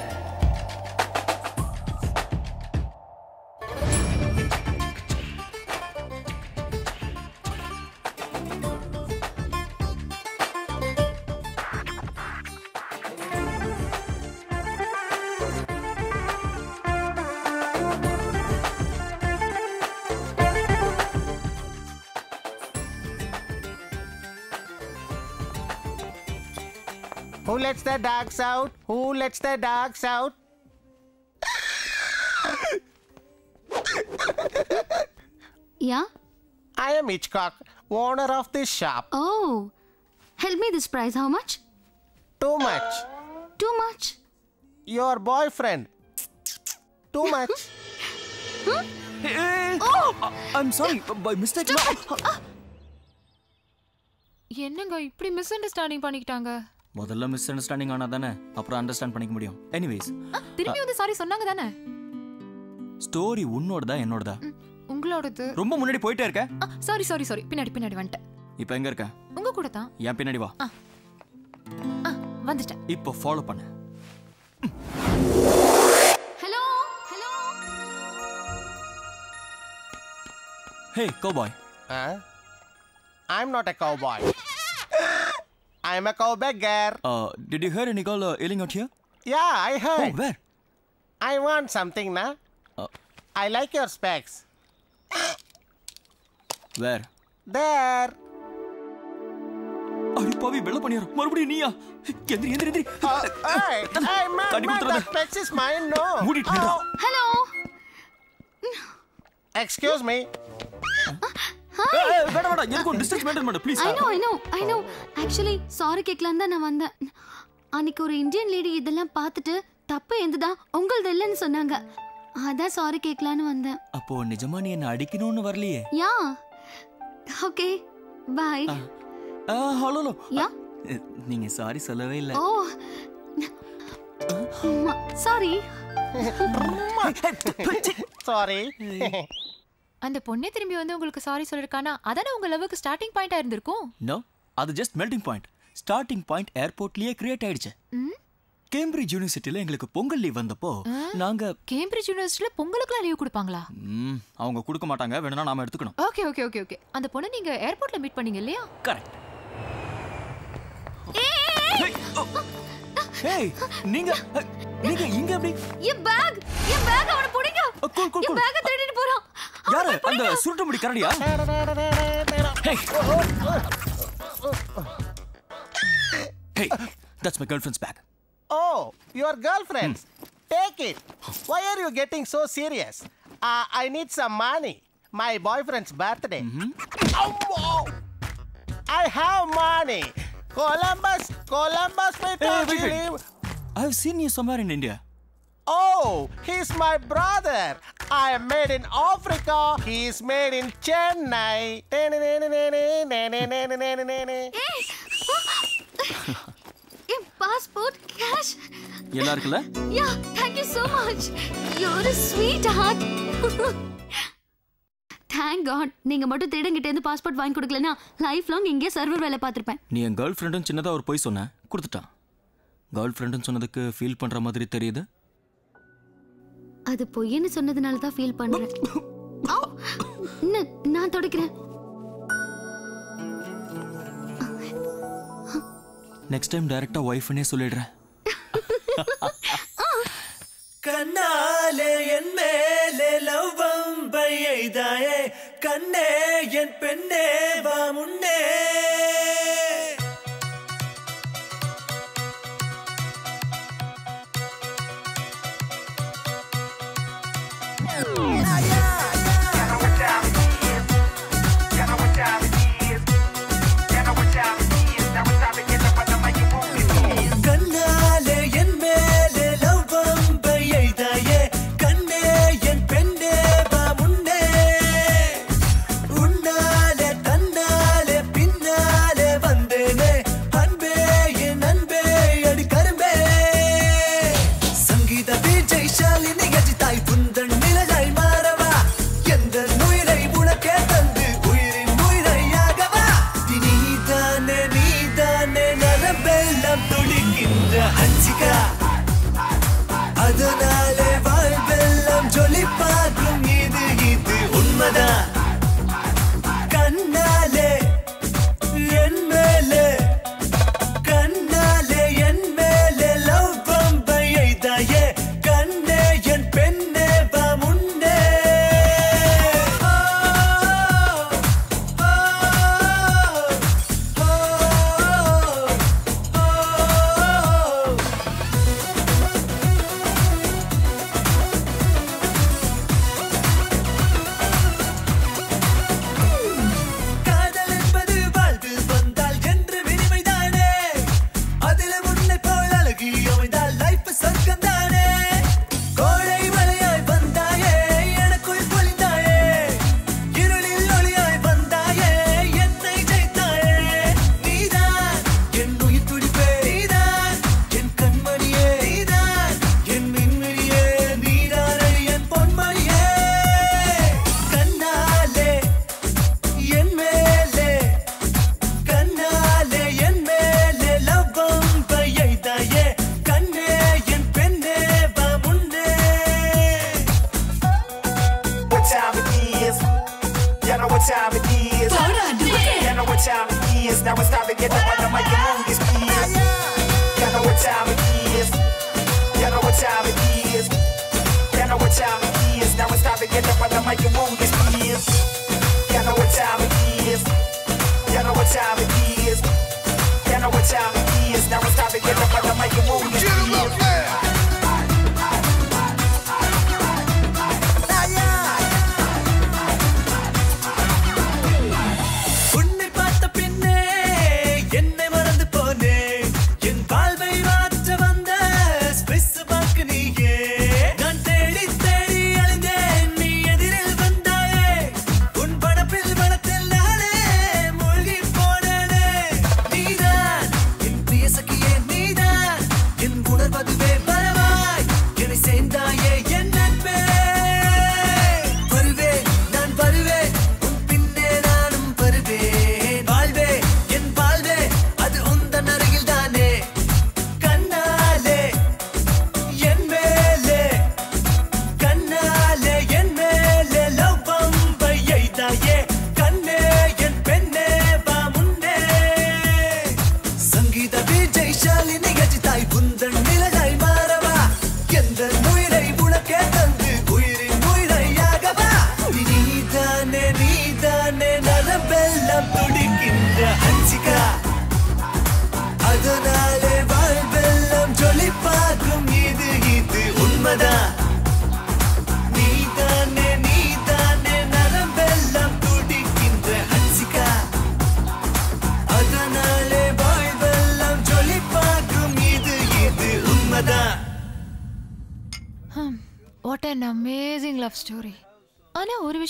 lets the dogs out? Who lets the dogs out?
Yeah?
I am Hitchcock, owner of this shop.
Oh, help me this price. How much?
Too much.
Too much.
Your boyfriend. Too much.
oh I'm sorry by mistake
என்னங்க இப்படி miss understanding பண்ணிக்கிட்டாங்க
முதல்ல miss understanding ஆனா தானே அப்புறம் understand பண்ணிக்க முடியும். Anyways
திரும்பி வந்து சாரி சொன்னாங்க தானே?
ஸ்டோரி உன்னோடதா என்னோடதா?
உங்களோடது.
ரொம்ப முன்னாடி போயிட்டே இருக்க?
சாரி சாரி சாரி பின்னாடி பின்னாடி வந்துட்டேன்.
இப்போ எங்க இருக்க?
உங்க கூட தான்
என் பின்னாடி வா.
வந்துட்டேன்.
இப்போ ஃபாலோ பண்ணு.
Hello hello
hey cowboy.
Huh? I'm not a cowboy. I'm a cowbagger.
uh, did you hear any girl uh, yelling out here
Yeah, I heard.
Oh, where?
I want something, na? I like your specs.
where
There.
அடி பாவி வெள்ள பண்ணியாரு மறுபடியும் நீயா எந்திரி எந்திரி எந்திரி
Hey, hey, man,
தண்ணி
man,
கொடுத்துறாத.
that specs is mine, no?
மூடிட்டு நின்றா.
Hello
Excuse me.
வேட வேட எனக்கு ஒரு டிஸ்டன்ஸ் மெயின்டைன் பண்ணு please
I know I know I know actually sorry கேட்கலாம் தான் நான் வந்தேன். அன்னைக்கு ஒரு இந்தியன் லேடி இதெல்லாம் பார்த்துட்டு தப்பு எந்துதான் உங்களது இல்லைன்னு சொன்னாங்க. அதான் சாரி கேட்கலான்னு வந்தேன்.
அப்போ நிஜமா நீ என்ன அடிக்கணும்னு வரலையே?
Yeah. Okay bye
hello hello.
Yeah.
நீங்க சாரி சொல்லவே இல்ல.
ஓ. Sorry
Sorry.
அந்த பொண்ணே திரும்பி வந்து உங்களுக்கு சாரி சொல்லிருக்கானா? அதானே உங்க லவ்வுக்கு ஸ்டார்டிங் பாயிண்டா இருந்திருக்கும்?
நோ அது just melting point starting point ஏர்போர்ட்லயே create ஆயிடுச்சு? கேம்பிரிட்ஜ் யூனிவர்சிட்டில எங்களுக்கு பொங்கல் லீவ் வந்தப்போ நாங்க
கேம்பிரிட்ஜ் யூனிவர்சிட்டில பொங்கலுக்குலாம் லீவ் கொடுப்பாங்களா?
அவங்க கொடுக்க மாட்டாங்க. வேணும்னா நாம எடுத்துக்கணும்.
ஓகே ஓகே ஓகே ஓகே அந்த பொண்ணை நீங்க ஏர்போர்ட்ல மீட் பண்ணீங்க இல்லையா?
கரெக்ட் ஹேய் நீங்க நீங்க இங்க எப்படி
என் பேக் என் பேக் அவன புடிங்க என் பேக்க திருடிட்டு போறான்
யாரு அந்த சுருட்டு முடி கரடியா hey that's my girlfriend's bag
Oh, your girlfriends. Take it. Why are you getting so serious? Uh, I need some money. My boyfriend's birthday. Oh, wow. I have money. Columbus, Columbus, wait,
Hey, wait, wait.
leave?
I've seen you somewhere in India.
Oh, he's my brother. I am made in Africa. He's made in Chennai.
என் passport cash
எல்லாம் இருக்குல்ல
யா thank you so much you're a sweet heart thank God நீங்க மட்டும் தேடங்கிட்ட இருந்து passport வாங்கி கொடுக்கலனா life long இங்கே சர்வர் வேலை பார்த்திருப்பேன்.
நீ என் கேர்ள் ஃப்ரெண்டும் சின்னதா ஒரு பொய் சொன்ன. கொடுத்துட்டான். கேர்ள் ஃப்ரெண்டுன்னு சொன்னதுக்கு ஃபீல் பண்ற மாதிரி தெரியுது?
அது பொய்ன்னு சொன்னதுனால தான் ஃபீல் பண்றேன் நான் தொடக்கிறேன்.
நெக்ஸ்ட் டைம் டைரக்டா ஒய்ஃப்னே சொல்லிடுறேன்.
கண்ணாலே என் மேலே லவ்வம்பை எய்தாயே கண்ணே என் பெண்ணே வா முன்னே.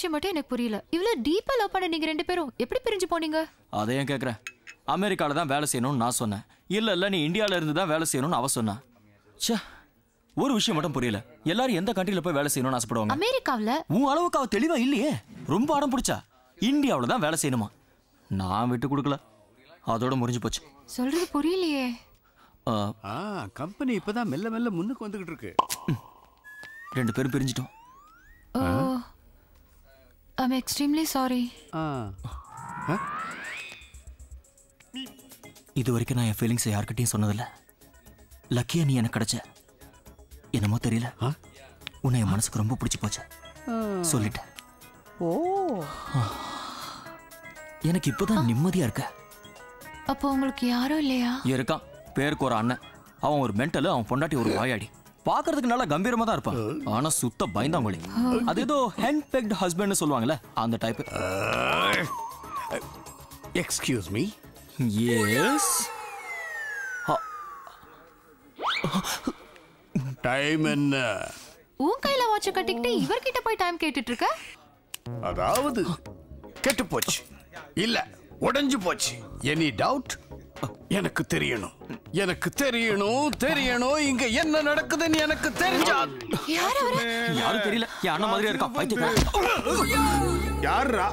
விஷயம் மட்டும் எனக்கு புரியல. இவ்வளவு டீப்பா லவ் பண்ண நீங்க ரெண்டு பேரும் எப்படி பிரிஞ்சு போனீங்க?
அதை ஏன் கேட்குறேன் அமெரிக்காவில் தான் வேலை செய்யணும்னு நான் சொன்னேன். இல்லை இல்லை நீ இந்தியாவில் இருந்து தான் வேலை செய்யணும்னு அவ சொன்னா. ச்சே ஒரு விஷயம் மட்டும் புரியல. எல்லாரும் எந்த கண்ட்ரியில் போய் வேலை செய்யணும்னு ஆசைப்படுவாங்க?
அமெரிக்காவுல?
உன் அளவுக்கு அவ தெளிவா இல்லையே. ரொம்ப அடம் பிடிச்சா. இந்தியாவில் தான் வேலை செய்யணுமா? நான் விட்டு கொடுக்கல. அதோட முடிஞ்சு போச்சு.
சொல்றது புரியலையே.
ஆ,
ஆ கம்பெனி இப்பதான் மெல்ல மெல்ல முன்னுக்கு வந்துகிட்டு இருக்கு.
ரெண்டு பேரும் பிரிஞ்சிட்டோம்.
ஓ. ஐம் எக்ஸ்ட்ரீம்லி சாரி
இது வரைக்கும் நான் என் ஃபீலிங்ஸை யார்கிட்டயும் சொன்னதில்ல. லக்கியா நீ எனக்கு கிடைச்ச. என்னமோ தெரியல. உன்னை என் மனசுக்கு ரொம்ப பிடிச்சு போச்சு. சொல்லிட்டேன்.
ஓ.
எனக்கு இப்போதான் நிம்மதியா இருக்க.
அப்போ உங்களுக்கு யாரும் இல்லையா?
இருக்கான். பேருக்கு ஒரு அண்ணன். அவன் ஒரு மென்டல் அவன் பொண்டாட்டி ஒரு வாயாடி. பார்க்கறதுக்கு நல்லா கம்பீரமா தான் இருப்பான். ஆனா சுத்த பயந்தாங்கொழி. அது ஏதோ ஹேண்ட் பெக்ட் ஹஸ்பண்ட்னு சொல்லுவாங்கல்ல அந்த type
excuse me
yes
time என்ன?
உன் கையில வாட்ச கட்டிக்கிட்டு இவர்கிட்ட போய் டைம் கேட்டுட்டு இருக்க
அதாவது கெட்டு போச்சு. இல்ல உடைஞ்சு போச்சு. எனி டவுட் எனக்கு தெரியணும். எனக்கு தெரியணும் தெரியணும். இங்க என்ன நடக்குதுன்னு எனக்கு தெரிஞ்சா
யாரும் தெரியல. என் அண்ணன் மாதிரியா இருக்கான். பைத்தியக்காரன்.
யாருடா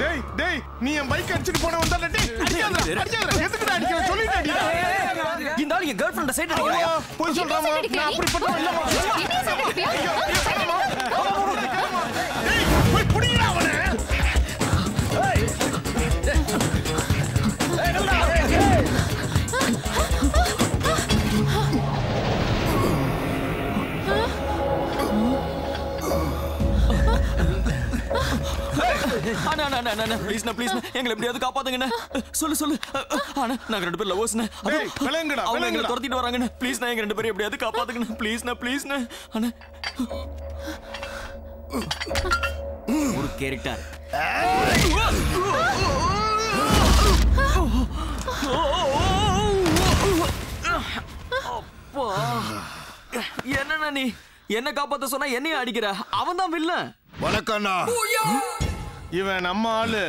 டேய் டேய் நீ என் பைக் அடிச்சிட்டு போனவன் தானே? டேய் அடிக்காதடா அடிக்காதடா. எதுக்குடா அடிக்கிற? சொல்லிட்டு அடிடா
இந்த ஆளு என் கேர்ள் ஃப்ரெண்ட சைடு அடிக்கலையா
போய் சொல்றாமா? நான் அப்படி பண்ண? இல்லமா டேய்
அண்ணா அண்ணா அண்ணா ப்ளீஸ்ண்ணா ப்ளீஸ்ண்ணா எங்களை எப்படியாவது காப்பாத்துங்கண்ணா. சொல்லு சொல்லு. அண்ணா நாங்க ரெண்டு பேரும் லவ்வர்ஸ்ண்ணா
டேய், விளங்குடா,
அவங்க எங்களை. துரத்திட்டு வராங்கண்ணா. ப்ளீஸ்ண்ணா எங்க ரெண்டு பேரும் எப்படியாவது காப்பாத்துங்கண்ணா. ப்ளீஸ்ண்ணா ப்ளீஸ்ண்ணா அண்ணா ஒரு கேரக்டர் அப்பா. என்னண்ணா நீ? என்ன காப்பாத்த சொன்னா என்னையும் அடிக்கிற? அவன் தான் வில்லன்
வணக்கம்ண்ணா இவன் நம்ம ஆளு.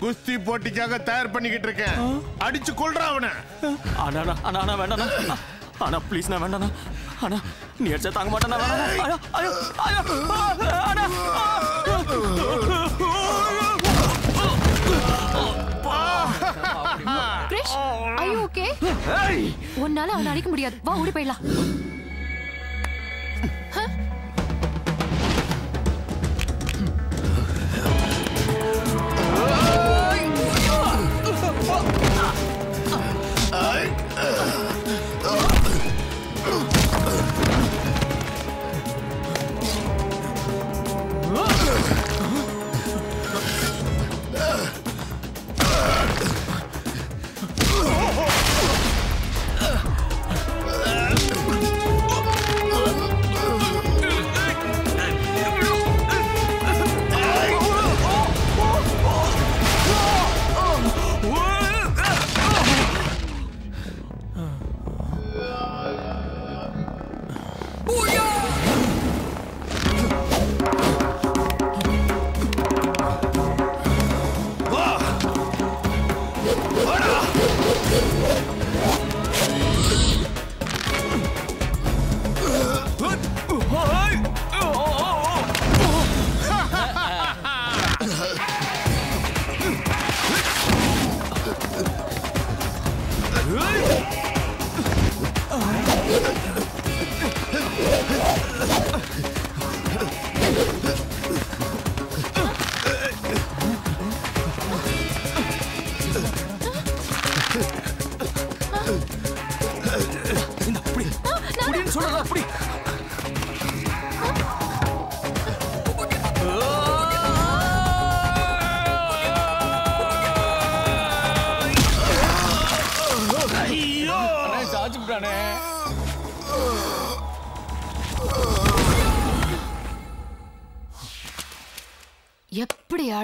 குஸ்தி போட்டிக்காக தயார் பண்ணிக்கிட்டு இருக்கேன். அடிச்சு கொல்றா அவனை.
அண்ணா அண்ணா, வேண்டாண்ணா. அண்ணா ப்ளீஸ்ண்ணா வேண்டாண்ணா. அண்ணா நீ அடிச்சா தாங்க மாட்டேண்ணா
கிரிஷ் ஐயோ ஓகே உன்னால அவனை அடிக்க முடியாது. வா ஓடி போயிடலாம்.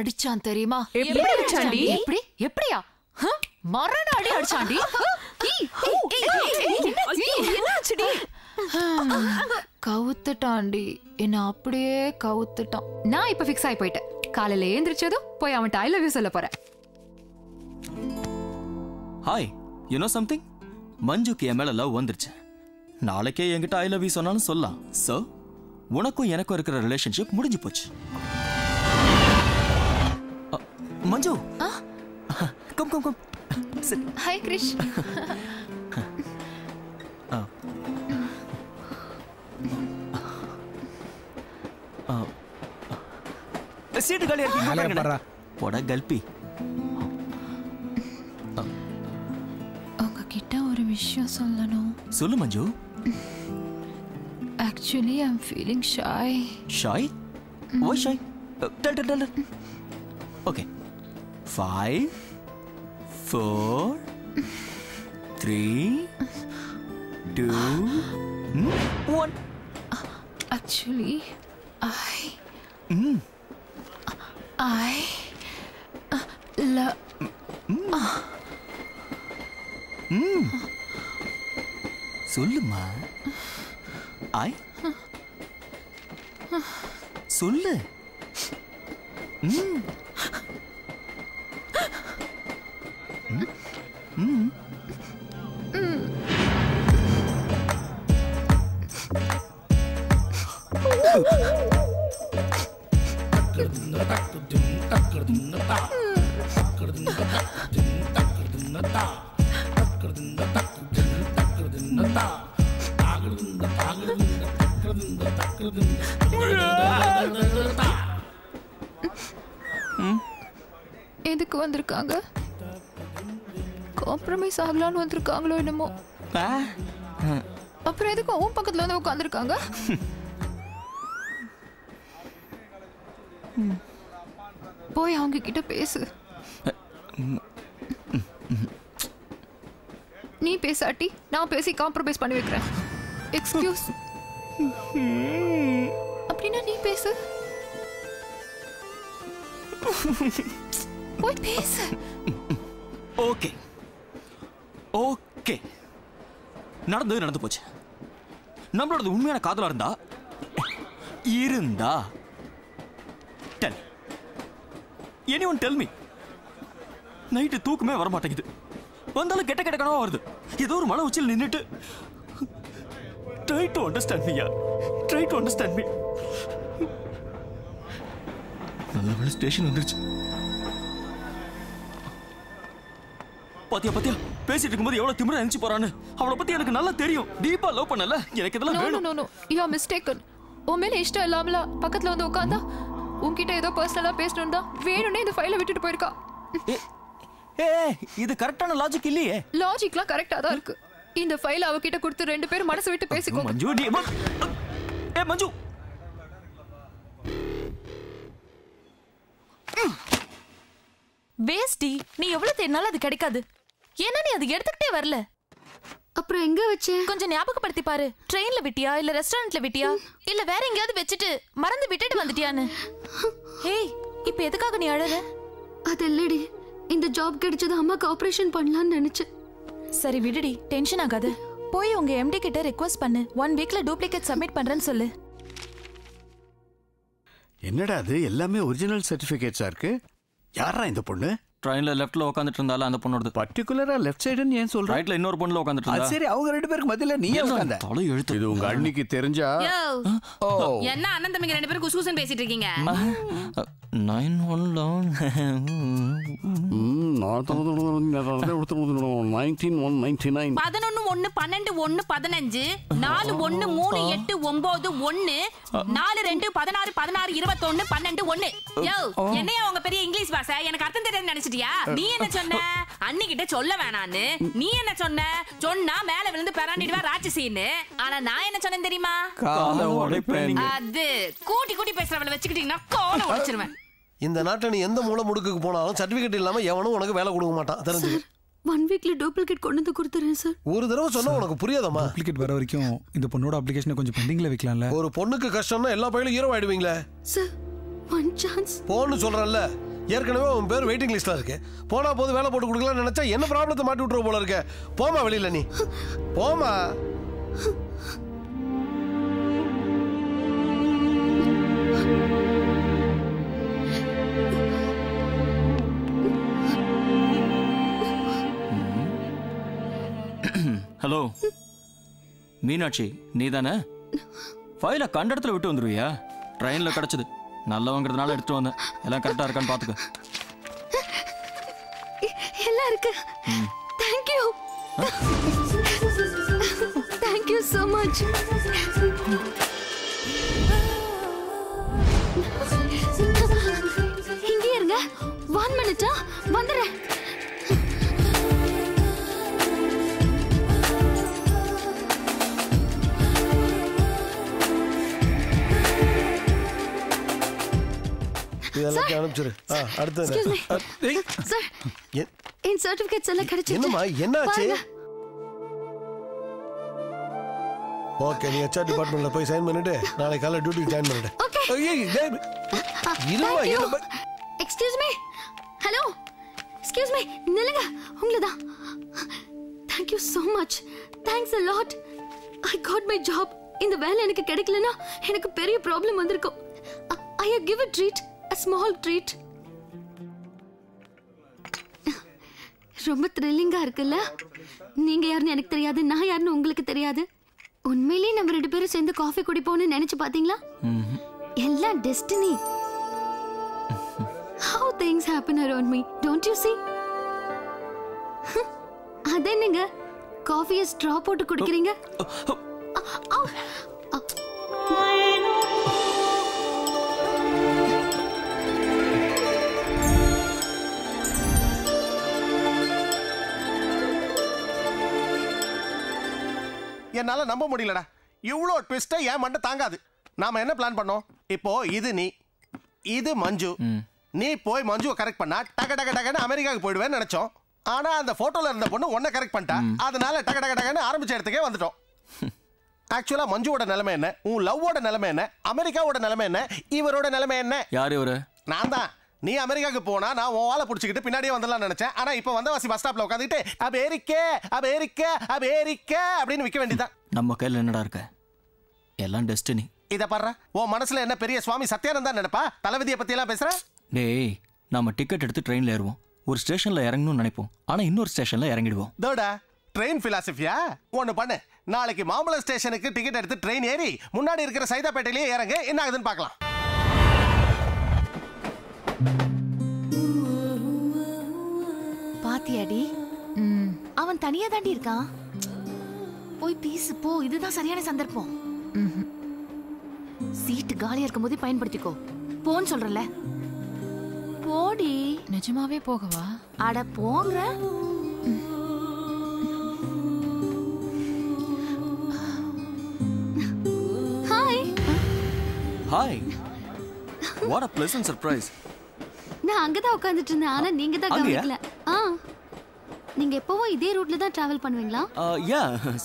அடிச்சான் தெரியுமா?
எப்படி அடிச்சான்டி?
எப்படி? எப்படியா? ஹ? மரண அடி
என்னாச்சுடி?
கவுத்துட்டான்டி என்ன அப்படியே கவுத்துட்டான். நான் இப்ப ஃபிக்ஸ் ஆகி போயிட்டேன். காலையில ஏந்திரிச்சதும் போய் அவன்கிட்ட ஐ லவ் யூ சொல்ல போறேன்.
ஹாய் யூ நோ சம்திங் மஞ்சுக்கு என் மேல லவ் வந்துருச்சு. நாளைக்கே என்கிட்ட ஐ லவ் யூ சொன்னாலும் சொல்லலாம். சோ உனக்கும் எனக்கும் இருக்கிற ரிலேஷன்ஷிப் முடிஞ்சு போச்சு. Manju. Come come come
hi Krish
seat காலியா இருக்கு. போடா கல்பி.
உங்ககிட்ட ஒரு விஷயம் சொல்லணும்.
சொல்லு Manju.
Actually I am feeling shy
ஷாய் ஓய் ஷாய் dull dull dull okay five four three two one
actually I
um
I love
ம் சொல்லுமா? ஐ சொல்லு. ம் ம்
காம்ப்ரமைஸ் ஆகலாம்னு வந்திருக்காங்களோ என்னமோ. அப்புறம் எதுக்கு உன் பக்கத்துல வந்து உட்காந்துருக்காங்க? போய் அவங்க கிட்ட பேசு. நீ பேசாட்டி நான் பேசி காம்ப்ரமைஸ் பண்ணி வைக்கிறேன். எக்ஸ்கியூஸ் அப்படின்னா நீ பேசு. போய் பேசு.
ஓகே. ஓகே. நடந்தது நடந்து போச்சு. நம்மளோடது உண்மையான காதலா இருந்தா? இருந்தா. Tell anyone tell me night தூக்கமே வர மாட்டேங்குது வந்தாலும் கெட்ட கெட்ட கனவா வருது. ஏதோ ஒரு மலை உச்சியில் நின்றுட்டு try to understand me try to understand me நல்ல வேலை ஸ்டேஷன் வந்துருச்சு. பாத்தியா பாத்தியா? பேசிட்டு இருக்கும்போது எவ்வளவு திமிரா நினைச்சு போறான்னு. அவளை பத்தி எனக்கு நல்லா தெரியும். டீப்பா லவ் பண்ணல. எனக்கு இதெல்லாம் வேணும்.
No no you are mistaken உன் மேல இஷ்டம் இல்லாமல பக்கத்துல வந்து உட்காந்தா உன்கிட்ட ஏதோ பர்சனலா பேசணும் தான் வேணும்னே இந்த ஃபைலை விட்டுட்டு போயிருக்கா.
ஏ இது கரெக்டான லாஜிக் இல்லையே.
லாஜிக்லாம் கரெக்டா தான் இருக்கு. இந்த ஃபைல் அவகிட்ட கொடுத்து ரெண்டு பேரும் மனசு விட்டு பேசிக்கோங்க.
மஞ்சு நீ ஏ மஞ்சு.
வேஸ்டி நீ எவ்வளவு தேடினாலும் அது கிடைக்காது. ஏன்னா நீ அது எடுத்துக்கிட்டே வரல.
அப்புறம் எங்க வச்ச?
கொஞ்சம் ஞாபகப்படுத்தி பாரு. ட்ரெயின்ல விட்டியா? இல்ல ரெஸ்டாரண்ட்ல விட்டியா? இல்ல வேற எங்கேயாவது வச்சுட்டு மறந்து விட்டுட்டு வந்துட்டியான்னு. ஹேய் இப்ப எதுக்காக நீ அழற?
அது இல்லடி இந்த ஜாப் கிடைச்சது அம்மாக்கு ஆபரேஷன் பண்ணலாம்னு நினைச்சேன்.
சரி விடுடி. டென்ஷன் ஆகாது. போய் உங்க எம்டி கிட்ட ரெக்வஸ்ட் பண்ணு. ஒன் வீக்ல டூப்ளிகேட் சப்மிட் பண்றேன்னு சொல்லு.
என்னடா அது? எல்லாமே ஒரிஜினல் சர்டிபிகேட்ஸா இருக்கு? யாரா இந்த பொண்ணு?
ட்ரெயின்ல லெஃப்ட்ல உட்காந்துட்டு இருந்தால அந்த பொண்ணோட
பர்டிகுலரா லெஃப்ட் சைடுன்னு ஏன் சொல்ற?
ரைட்ல இன்னொரு பொண்ணுல உட்காந்துட்டு இருந்தா
சரி அவங்க ரெண்டு பேருக்கு மத்தியில நீ உட்கார்ந்த
தலை எழுத்து?
இது உங்க அண்ணிக்கு தெரிஞ்சா?
யோ
ஓ.
என்ன அண்ணன் தம்பிங்க ரெண்டு பேரும் குசூசன் பேசிட்டு இருக்கீங்க
nine one eleven
nineteen one ninety nine
பதினொன்னு ஒண்ணு பன்னெண்டு ஒண்ணு பதினஞ்சு நாலு ஒண்ணு மூணு எட்டு ஒன்பது ஒண்ணு நாலு ரெண்டு பதினாறு பதினாறு இருபத்தொன்னு பன்னெண்டு யோ என்னையா உங்க பெரிய இங்கிலீஷ் பாஷை எனக்கு அர்த்தம் தெரியாது நினைச்சிட்டியா நீ என்ன சொன்ன? அன்னிக்கிட்ட சொல்ல வேணான்னு. நீ என்ன சொன்ன? சொன்னா மேல விழுந்து பெறாண்டிடுவா ராட்சசின்னு. ஆனா நான் என்ன சொன்னேன் தெரியுமா? அது. கூட்டி கூட்டி பேசுறவளை வச்சுக்கிட்டீங்கன்னா காலை உடைச்சிருவேன்.
இந்த நாட்டுல நீ எந்த மூலை முடுக்குக்கு போனாலும் சர்டிபிகேட் இல்லாம எவனும் உனக்கு வேலை கொடுக்க மாட்டான். தெரிஞ்சுக்க
ஒன் வீக்ல டூப்ளிகேட் கொண்டு வந்து கொடுத்துறேன் சார்
ஒரு தடவை சொன்னா உனக்கு புரியாதம்மா.
டூப்ளிகேட் வர வரைக்கும் இந்த பொண்ணோட அப்ளிகேஷனை கொஞ்சம் பெண்டிங்ல வைக்கலாம்ல?
ஒரு பொண்ணுக்கு கஷ்டம்னா எல்லா பையனும் ஹீரோ ஆயிடுவீங்களே.
சார் ஒன் சான்ஸ்
போன்னு சொல்றேன்ல. ஏற்கனவே உன் பேர் வெயிட்டிங் லிஸ்ட்ல இருக்கு. போனா போது வேலை போட்டு கொடுக்கலாம்னு நினைச்சா என்ன ப்ராப்ளத்தை மாட்டி விட்டுருவ போல இருக்க? போமா வெளியில நீ. போமா
ஹலோ மீனாட்சி நீ தானே ஃபைலை கண்ட இடத்துல விட்டு வந்துருவியா? ட்ரெயினில் கிடச்சிது. நல்லவங்கிறதுனால எடுத்துட்டு வந்தேன். எல்லாம் கரெக்டாக இருக்கான்னு பார்த்துக்க
எல்லாம் இருக்கு. தேங்க்யூ தேங்க்யூ so மச் இங்கே இருங்க. ஒன் மினிட்டா
இதெல்லாம் அனுப்பிச்சிரு. அடுத்தது
சார் என் சர்டிபிகேட்ஸ் எல்லாம் கிடைச்சிருச்சு.
என்னம்மா என்னாச்சு. ஓகே நீ ஹெச்ஆர் டிபார்ட்மெண்ட்ல போய் சைன் பண்ணிட்டு நாளைக்கு காலைல டியூட்டி ஜாயின் பண்ணிட்டு ஐய், டேய், இருமா என்ன
excuse me hello excuse me நில்லுங்க. உங்களை தான் thank you so much thanks a lot I got my job இந்த வேலை எனக்கு கிடைக்கலனா எனக்கு பெரிய ப்ராப்ளம் வந்திருக்கும். I give a treat a small treat ரொம்ப த்ரில்லிங்கா இருக்குல்ல? நீங்க யாருன்னு எனக்கு தெரியாது நான் யாருன்னு உங்களுக்கு தெரியாது. உண்மையிலேயே நம்ம ரெண்டு பேரும் சேர்ந்து காஃபி குடிப்போம்னு நினைச்சு பாத்தீங்களா? எல்லாம் destiny How things happen around me, don't you see? அதென்னங்க காஃபியை ஸ்ட்ரா போட்டு குடிக்கிறீங்க?
என்னால நம்ப முடியலடா. இவ்வளோ ட்விஸ்ட்டை என் மண்டை தாங்காது. நாம என்ன பிளான் பண்ணோம்? இப்போ இது நீ இது மஞ்சு. நீ போய் மஞ்சுவை கரெக்ட் பண்ணா டக டக டகன்னு அமெரிக்காவுக்கு போயிடுவேன்னு நினைச்சோம். ஆனா அந்த போட்டோல இருந்த பொண்ணு உன்னை கரெக்ட் பண்ணிட்டா. அதனால டக டக டகன்னு ஆரம்பிச்ச இடத்துக்கே வந்துட்டோம். ஆக்சுவலா மஞ்சுவோட நிலைமை என்ன? உன் லவ்வோட நிலைமை என்ன? அமெரிக்காவோட நிலைமை என்ன? இவரோட நிலைமை என்ன?
யார் இவரு?
நான் தான். நீ அமெரிக்காவுக்கு போனா நான் உன் வாழை பிடிச்சிக்கிட்டு பின்னாடியே வந்துடலாம் நினைச்சேன். ஆனா இப்போ வந்தவாசி பஸ் ஸ்டாப்ல உட்காந்துட்டு அபேரிக்க அபேரிக்க அபேரிக்க அப்படின்னு விற்க வேண்டியதான்
நம்ம கையில் என்னடா இருக்க? எல்லாம் டெஸ்டினி
இத பாரு உன் மனசுல என்ன பெரிய சுவாமி சத்யானந்தா நினைப்பா? தளபதியை பத்தி எல்லாம் பேசுற?
டேய் நாம டிக்கெட் எடுத்து ட்ரெயினில் ஏறுவோம். ஒரு ஸ்டேஷனில் இறங்கணும்னு நினைப்போம். ஆனால் இன்னொரு ஸ்டேஷனில் இறங்கிடுவோம்.
தோடா ட்ரெயின் பிலாசபியா ஒன்னு பண்ணு. நாளைக்கு மாம்பழம் ஸ்டேஷனுக்கு டிக்கெட் எடுத்து ட்ரெயின் ஏறி முன்னாடி இருக்கிற சைதாப்பேட்டையிலேயே இறங்கு. என்ன ஆகுதுன்னு பார்க்கலாம்.
பாத்தியாடி? அவன் தனியா தாண்டி இருக்கான்? போய் பேசு போ. இதுதான் சரியான சந்தர்ப்பம். சீட்டு காலியா இருக்கும் போதே பயன்படுத்திக்கோ. போன்னு சொல்றல போடி. நிஜமாவே போகவா? அட போங்க
hi
hi what a pleasant surprise
நான் அங்கதான் உட்கார்ந்துட்டு இருந்தேன் ஆனா நீங்க தான்? கவனிக்கல. ஆ. நீங்க எப்பவும் இதே ரூட்ல தான் டிராவல் பண்ணுவீங்களா?
யா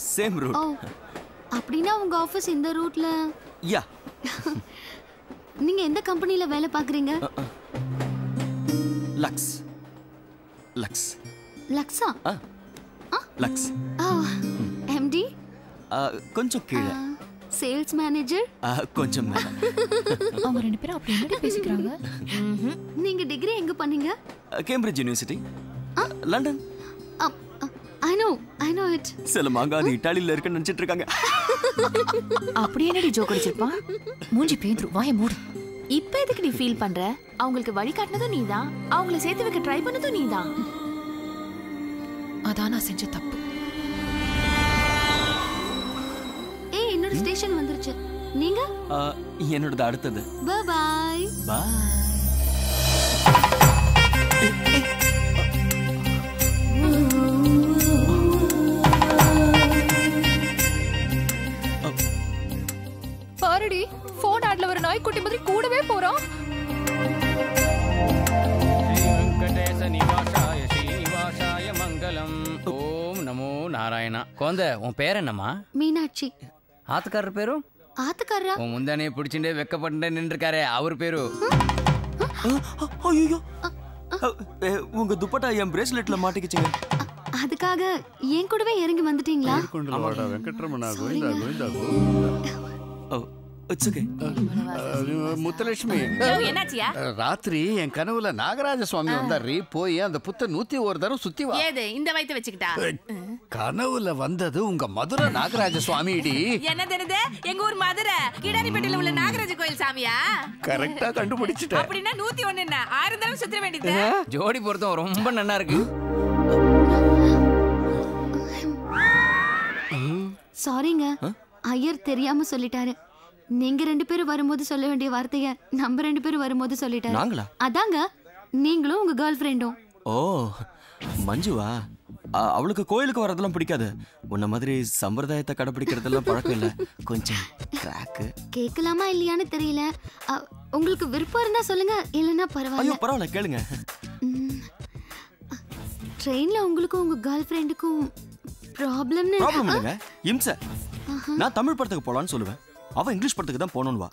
சேம்
ஓ
ரூட்
அப்படின்னா உங்க ஆபீஸ் இந்த ரூட்ல?
யா.
நீங்க எந்த கம்பெனில வேலை பாக்குறீங்க
லக்ஸ் லக்ஸ்
லக்ஸா
லக்ஸ்
எம்டி
கொஞ்சம் கீழே.
Sales
manager? கொஞ்சம் மேல
அவங்க ரெண்டு பேரும் அப்படி என்னடி பேசிக்கிறாங்க?
நீங்க டிகிரி எங்க பண்ணீங்க?
Cambridge University London
I know I know it
சில மாங்காது இட்டாலியில இருக்குன்னு நினைச்சிட்டு இருக்காங்க.
அப்படி என்னடி ஜோக் அடிச்சிருப்பான் மூஞ்சி பேந்துரு வாய மூடு. இப்ப எதுக்கு நீ ஃபீல் பண்ற? அவங்களுக்கு வழி காட்டினதும் நீதான். அவங்கள சேர்த்து வைக்க ட்ரை பண்ணதும் நீதான். அதான் நான் செஞ்ச தப்பு.
என்னோட ஸ்டேஷன் வந்துருச்சு. நீங்க?
என்னோடது அடுத்தது.
பை பாய்
பாய்
பாருடி போன் ஆட்ல ஒரு நாய்க்குட்டி மாதிரி கூடவே போறோம்.
வெங்கடேச நிவாசாய ஸ்ரீனிவாசாய மங்களம்.
நாராயணா. குழந்தை உன் பேர் என்னம்மா?
மீனாட்சி.
ఆతకారు
పేరు
ఆతకారా ముందని పుడిచిండే వెక్కపట్టే నిండిருக்காரே அவர் பேரு.
ஐயோ. உங்க துப்பட்டா என் பிரேஸ்லெட்ல மாட்டிக்கிச்சுங்க.
அதுக்காக ஏன் கூடவே இறங்கி வந்துட்டீங்களா?
Venkataramana Govinda
Govinda it's
okay
Muthulakshmi. என்னாச்சியா?
ராத்திரி என் கனவுல நாகராஜ சுவாமி வந்தாரு. போய் அந்த புத்த நூத்தி ஒரு தடவை சுத்தி வா.
ஏது இந்த வயித்தை வச்சுக்கிட்டா?
கனவுல வந்தது உங்க மதுரை நாகராஜ சுவாமிடி
என்னது என்னது எங்க ஊர் மதுரை. கிடாரிப்பேட்டையில உள்ள நாகராஜ கோயில் சாமியா?
கரெக்டா கண்டுபிடிச்சிட்டேன்.
அப்படின்னா நூத்தி ஒண்ணு என்ன ஆயிரம் தடவை சுத்திர வேண்டியது.
ஜோடி பொருத்தம் ரொம்ப நன்னா இருக்கு.
சாரிங்க ஐயர் தெரியாம சொல்லிட்டாரு. நீங்க ரெண்டு பேரும் வரும்போது சொல்ல வேண்டிய வார்த்தைய நம்ம ரெண்டு பேரும் வரும்போது சொல்லிட்டாரு.
நாங்களா?
அதாங்க நீங்களும் உங்க கேர்ள் ஃப்ரெண்டும்
ஓ மஞ்சுவா? அவளுக்கு கோயிலுக்கு வரதெல்லாம் பிடிக்காது. உன்ன மாதிரி சம்பிரதாயத்தை கடைபிடிக்கிறதெல்லாம் பழக்கம் இல்ல. கொஞ்சம் கிராக்கு
கேட்கலாமா இல்லையான்னு தெரியல. உங்களுக்கு விருப்பம் இருந்தா சொல்லுங்க இல்லைன்னா பரவாயில்ல.
பரவாயில்ல கேளுங்க.
ட்ரெயின்ல உங்களுக்கும் உங்க கேர்ள் ஃப்ரெண்டுக்கும் ப்ராப்ளம்னு
ப்ராப்ளம் இல்லைங்க. இம்சை. நான் தமிழ் படத்துக்கு போலான்னு சொல்லுவேன். அவ இங்கிலீஷ் படத்துக்கு தான் போகணும்னு வா.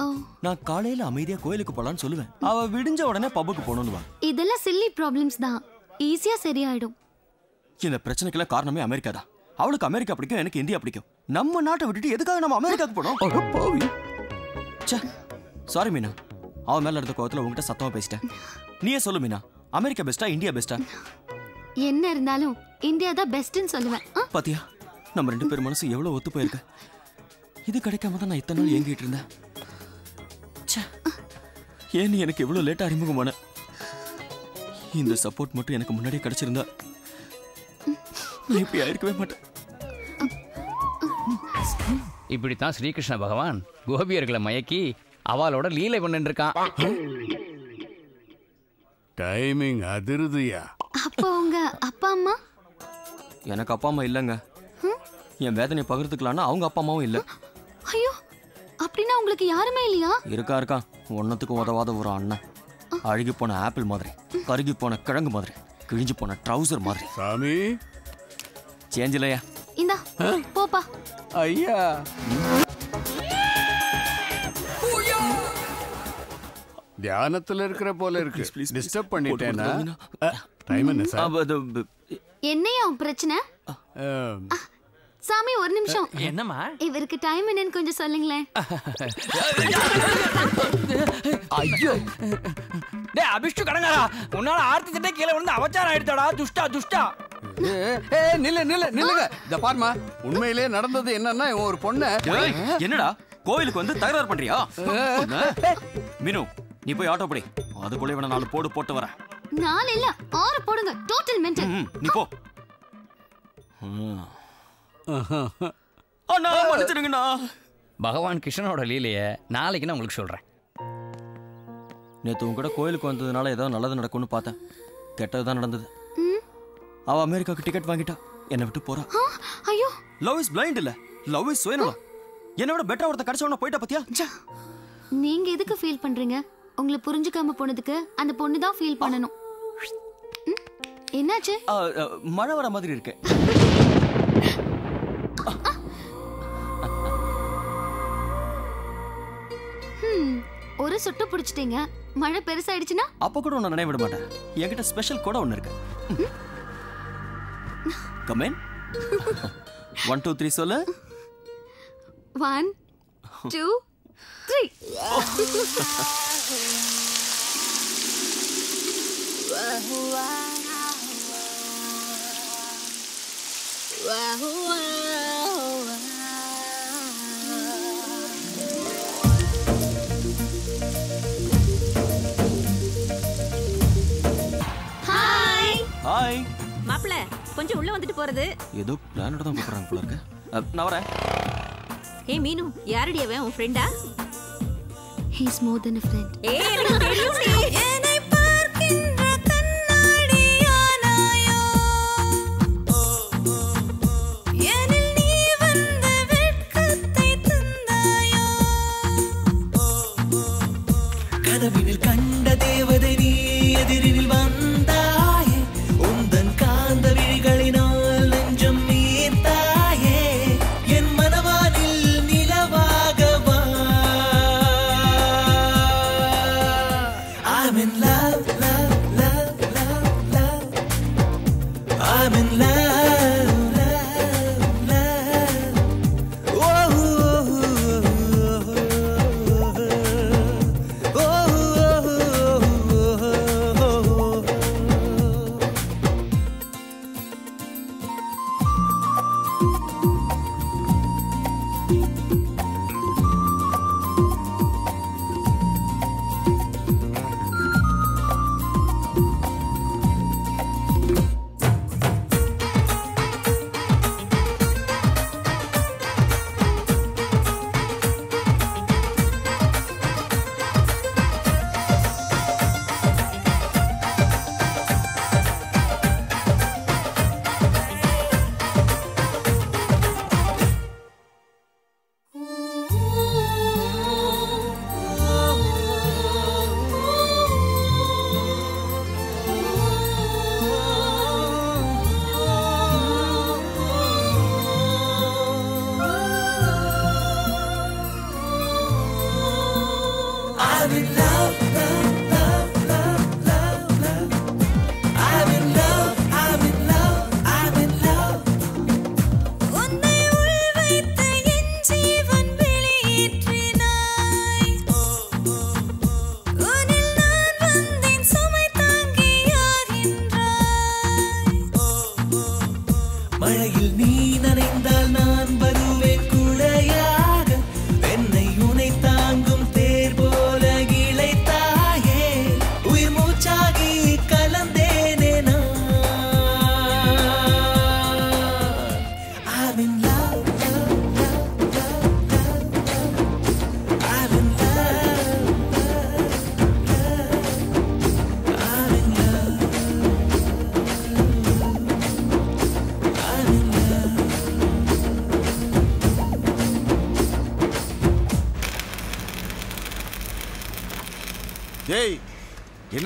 நான் காலையில அமைதியா கோயிலுக்கு போலான்னு சொல்லுவேன். அவ விடிஞ்ச உடனே பப்புக்கு போகணும்னு வா.
இதெல்லாம் சில்லி ப்ராப்ளம்ஸ் தான். ஈஸியா சரியாயிடும்.
இந்த பிரச்சனைக்கெல்லாம் காரணமே அமெரிக்கா தான். அவளுக்கு அமெரிக்கா பிடிக்கும் எனக்கு இந்தியா பிடிக்கும். நம்ம நாட்டை விட்டுட்டு எதுக்காக நம்ம அமெரிக்காக்கு போனோம் பாவி. ச்சே சாரி மீனா. அவன் மேல இருந்த கோவத்துல உங்ககிட்ட சத்தமா பேசிட்டேன். நீயே சொல்லு மீனா. அமெரிக்கா பெஸ்டா இந்தியா பெஸ்டா
என்ன இருந்தாலும் இந்தியா தான் பெஸ்ட்னு சொல்லுவேன்?
பாத்தியா நம்ம ரெண்டு பேர் மனசு எவ்வளவு ஒத்து போயிருக்கு. இது கிடைக்காம தான் நான் இத்தனை நாள் ஏங்கிட்டு இருந்தேன். ச்சே. ஏன் நீ எனக்கு எவ்வளவு லேட்டா அறிமுகமான? இந்த சப்போர்ட் மட்டும் எனக்கு முன்னாடியே கிடைச்சிருந்தா நான் இப்படி ஆயிருக்கவே மாட்டேன்.
இப்படித்தான் ஸ்ரீகிருஷ்ண பகவான் கோபியர்களை மயக்கி அவளோட லீலை பண்ணிட்டு இருக்கான்.
டைமிங் அதிருதுயா?
அப்போ உங்க அப்பா அம்மா?
எனக்கு அப்பா அம்மா இல்லைங்க. என் வேதனையை பகிர்ந்துக்கலான்னா அவங்க அப்பா அம்மாவும் இல்லை.
ஐயோ அப்படின்னா உங்களுக்கு யாருமே இல்லையா?
இருக்கா இருக்கா. ஒன்னத்துக்கும் உதவாத ஒரு அண்ணன். அழுகி போன ஆப்பிள் மாதிரி கருகி போன கிழங்கு மாதிரி கிழிஞ்சு போன ட்ரௌசர் மாதிரி.
சாமி.
சேஞ்ச் இல்லையா?
இந்தா போப்பா.
ஐயா. தியானத்துல இருக்கிற போல இருக்கு. டிஸ்டர்ப் பண்ணிட்டேனா டைம் என்ன சார்
என்னையா பிரச்சனை? சாமி ஒரு நிமிஷம்.
என்னம்மா?
இவருக்கு டைம் என்னன்னு கொஞ்சம் சொல்லுங்களேன்.
ஐயோ. டேய் அபிஷ்டு கடங்காரா. உன்னால ஆர்த்தி திட்ட கீழே விழுந்து அவச்சாரம் ஆயிடுச்சாடா. துஷ்டா துஷ்டா.
ஏ நில்லு நில்லு நில்லுங்க. இந்த பாருமா உண்மையிலே நடந்தது என்னன்னா ஒரு பொண்ண
என்னடா? கோயிலுக்கு வந்து தகராறு பண்றியா? மீனு நீ போய் ஆட்டோ படி. அதுக்குள்ளே இவனை நாலு போடு போட்டு வரேன்.
நாலு இல்ல ஆறு போடுங்க. டோட்டல் மென்டல்
நீ போ. அண்ணா மன்னிச்சிடுங்கண்ணா.
பகவான் கிருஷ்ணனோட லீலைய நாளைக்கு நான் உங்களுக்கு சொல்றேன்.
நேத்து உன் கூட கோயிலுக்கு வந்ததுனால ஏதோ நல்லது நடக்கும்னு பார்த்தேன். கெட்டது தான் நடந்தது. அவ அமெரிக்காவுக்கு டிக்கெட் வாங்கிட்டா. என்னை விட்டு போறா.
ஐயோ.
லவ் இஸ் பிளைண்ட் இல்ல. லவ் இஸ் சுயநலம் என்னோட பெட்டரா ஒருத்த கிடைச்சவன போயிட்டா பாத்தியா.
நீங்க எதுக்கு ஃபீல் பண்றீங்க? உங்களை புரிஞ்சுக்காம போனதுக்கு அந்த பொண்ணு தான் ஃபீல் பண்ணணும்? என்னாச்சு?
மழை வர மாதிரி இருக்கு
ஒரு சுட்டு பிடிச்சிட்டீங்க. மழை பெருசாயிடுச்சுன்னா?
அப்ப கூட உன்னை நினைவிட மாட்டேன். என்கிட்ட ஸ்பெஷல் கூட ஒன்று இருக்கு. Come on one two three சொல்லு.
ஒன் டூ த்ரீ
ஹாய் கொஞ்சம் உள்ள வந்துட்டு போறது.
ஏதோ பிளானோட தான் கூப்பிடுறாங்க போல இருக்கு. நான் வரேன்.
ஏய் மீனு யாரடி அவன்? உன் ஃப்ரெண்டா
he's more than a friend.
ஏய் எனக்கு தெரியும்டி.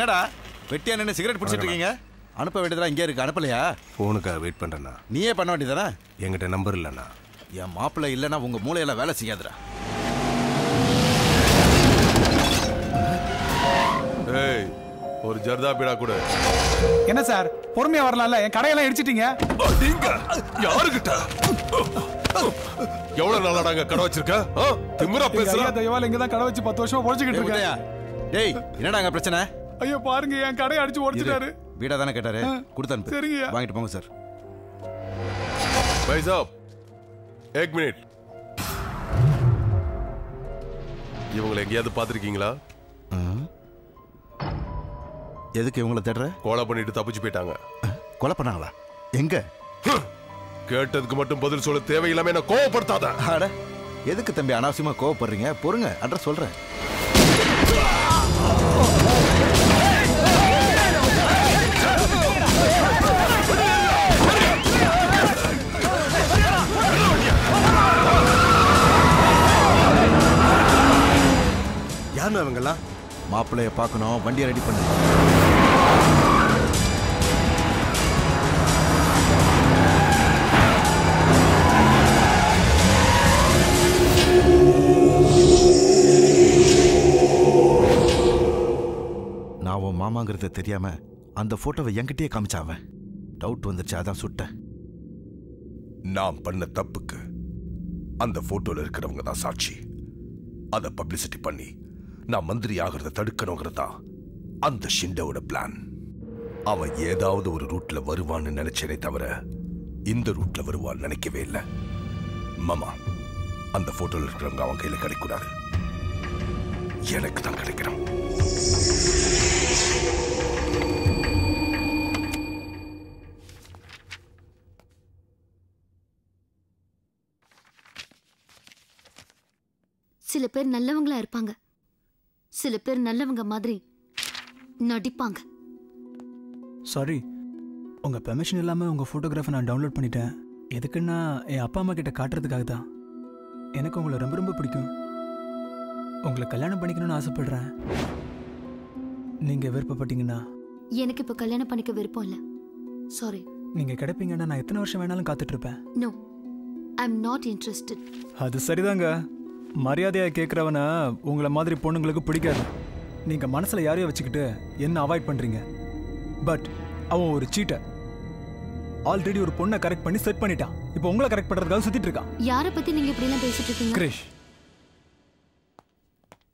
என்னடா? வெட்டியா நின்று சிகரெட் பிடிச்சிட்டு இருக்கீங்க? அனுப்ப வேண்டியதா இங்கே இருக்கு. அனுப்பலையா?
ஃபோனுக்காக வெயிட் பண்ணுறேண்ணா
நீயே பண்ண வேண்டியதானே
என்கிட்ட நம்பர் இல்லைண்ணா.
என் மாப்பிள்ளை இல்லைன்னா உங்க மூளையெல்லாம் வேலை செய்யாதுடா.
ஏய் ஒரு ஜர்தா பீடா கூட.
என்ன சார்? பொறுமையா வரலாம்ல? என் கடையெல்லாம் இடிச்சிட்டீங்க.
நீங்க. யாருகிட்ட எவ்வளவு நாளாடாங்க கடை வச்சிருக்க? ஆ? திமிரா பேசுற.
தயவால இங்க தான் கடை வச்சு பத்து வருஷமா பொழைச்சிக்கிட்டு. இருக்கேன்.
டேய் என்னடா அங்க பிரச்சனை?
ஐயோ பாருங்க என் கடை அடிச்சு ஓடிச்சிட்டாரு
வீடா தானே கேட்டாரு? கொடுத்து அனுப்பு.
சரிங்க
வாங்கிட்டு போங்க சார்.
பைசா எக் மினிட். இவங்களை எங்கேயாவது பார்த்துருக்கீங்களா?
எதுக்கு இவங்களை தேடுற?
கொலை பண்ணிட்டு தப்பிச்சு போயிட்டாங்க.
கொலை பண்ணாங்களா? எங்க?
கேட்டதுக்கு மட்டும் பதில் சொல்ல தேவையில்லாம என்ன கோவப்படுத்தாத.
அட எதுக்கு தம்பி அனாவசியமா கோவப்படுறீங்க? பொறுங்க அட்ரஸ் சொல்றேன்.
யாருன்னு அவங்கெல்லாம்
மாப்பிள்ளைய பார்க்கணும் வண்டியை ரெடி பண்ணு. நான் உன் மாமாங்கிறது தெரியாம அந்த போட்டோவை என்கிட்டயே காமிச்சாவன் டவுட் வந்துருச்சு அதான் சுட்டேன்.
நான் பண்ண தப்புக்கு அந்த போட்டோல இருக்கிறவங்க தான் சாட்சி. அதை பப்ளிசிட்டி பண்ணி நான் மந்திரி ஆகிறத தடுக்கணுங்கிறது? தான் அந்த ஷிண்டோட பிளான் அவன் ஏதாவது ஒரு ரூட்ல வருவான்னு நினைச்சேனே தவிர இந்த ரூட்ல வருவான்னு நினைக்கவே இல்லை. மாமா அந்த போட்டோல இருக்கிறவங்க அவன் கையில கிடைக்கூடாது எனக்கு தான் கிடைக்கணும்.
சில பேர் நல்லவங்களா இருப்பாங்க. சில பேர் நல்லவங்க மாதிரி நடிப்பாங்க.
சாரி உங்க பெர்மிஷன் இல்லாம உங்க போட்டோகிராஃபை நான் டவுன்லோட் பண்ணிட்டேன். எதுக்குன்னா என் அப்பா அம்மா கிட்ட காட்டுறதுக்காக தான். எனக்கு உங்களை ரொம்ப ரொம்ப பிடிக்கும். உங்களை கல்யாணம் பண்ணிக்கணும்னு ஆசைப்படுறேன். நீங்க விருப்பப்பட்டீங்கன்னா.
எனக்கு இப்ப கல்யாணம் பண்ணிக்க விருப்பம் இல்ல. சாரி
நீங்க கிடைப்பீங்கன்னா நான் எத்தனை வருஷம் வேணாலும் காத்துட்டு இருப்பேன்.
No I am not interested
அது சரிதாங்க. மரியாதையா கேட்குறவன உங்களை மாதிரி பொண்ணுங்களுக்கு பிடிக்காது. நீங்க மனசுல யாரையோ வச்சுக்கிட்டு என்ன அவாய்ட் பண்றீங்க? பட் அவன் ஒரு சீட்டர் ஆல்ரெடி ஒரு பொண்ணை கரெக்ட் பண்ணி செட் பண்ணிட்டான். இப்போ உங்களை கரெக்ட் பண்றதுக்காக சுத்திட்டு இருக்கான்.
யார பத்தி நீங்க இப்படி எல்லாம் பேசிட்டு இருக்கீங்க? Krish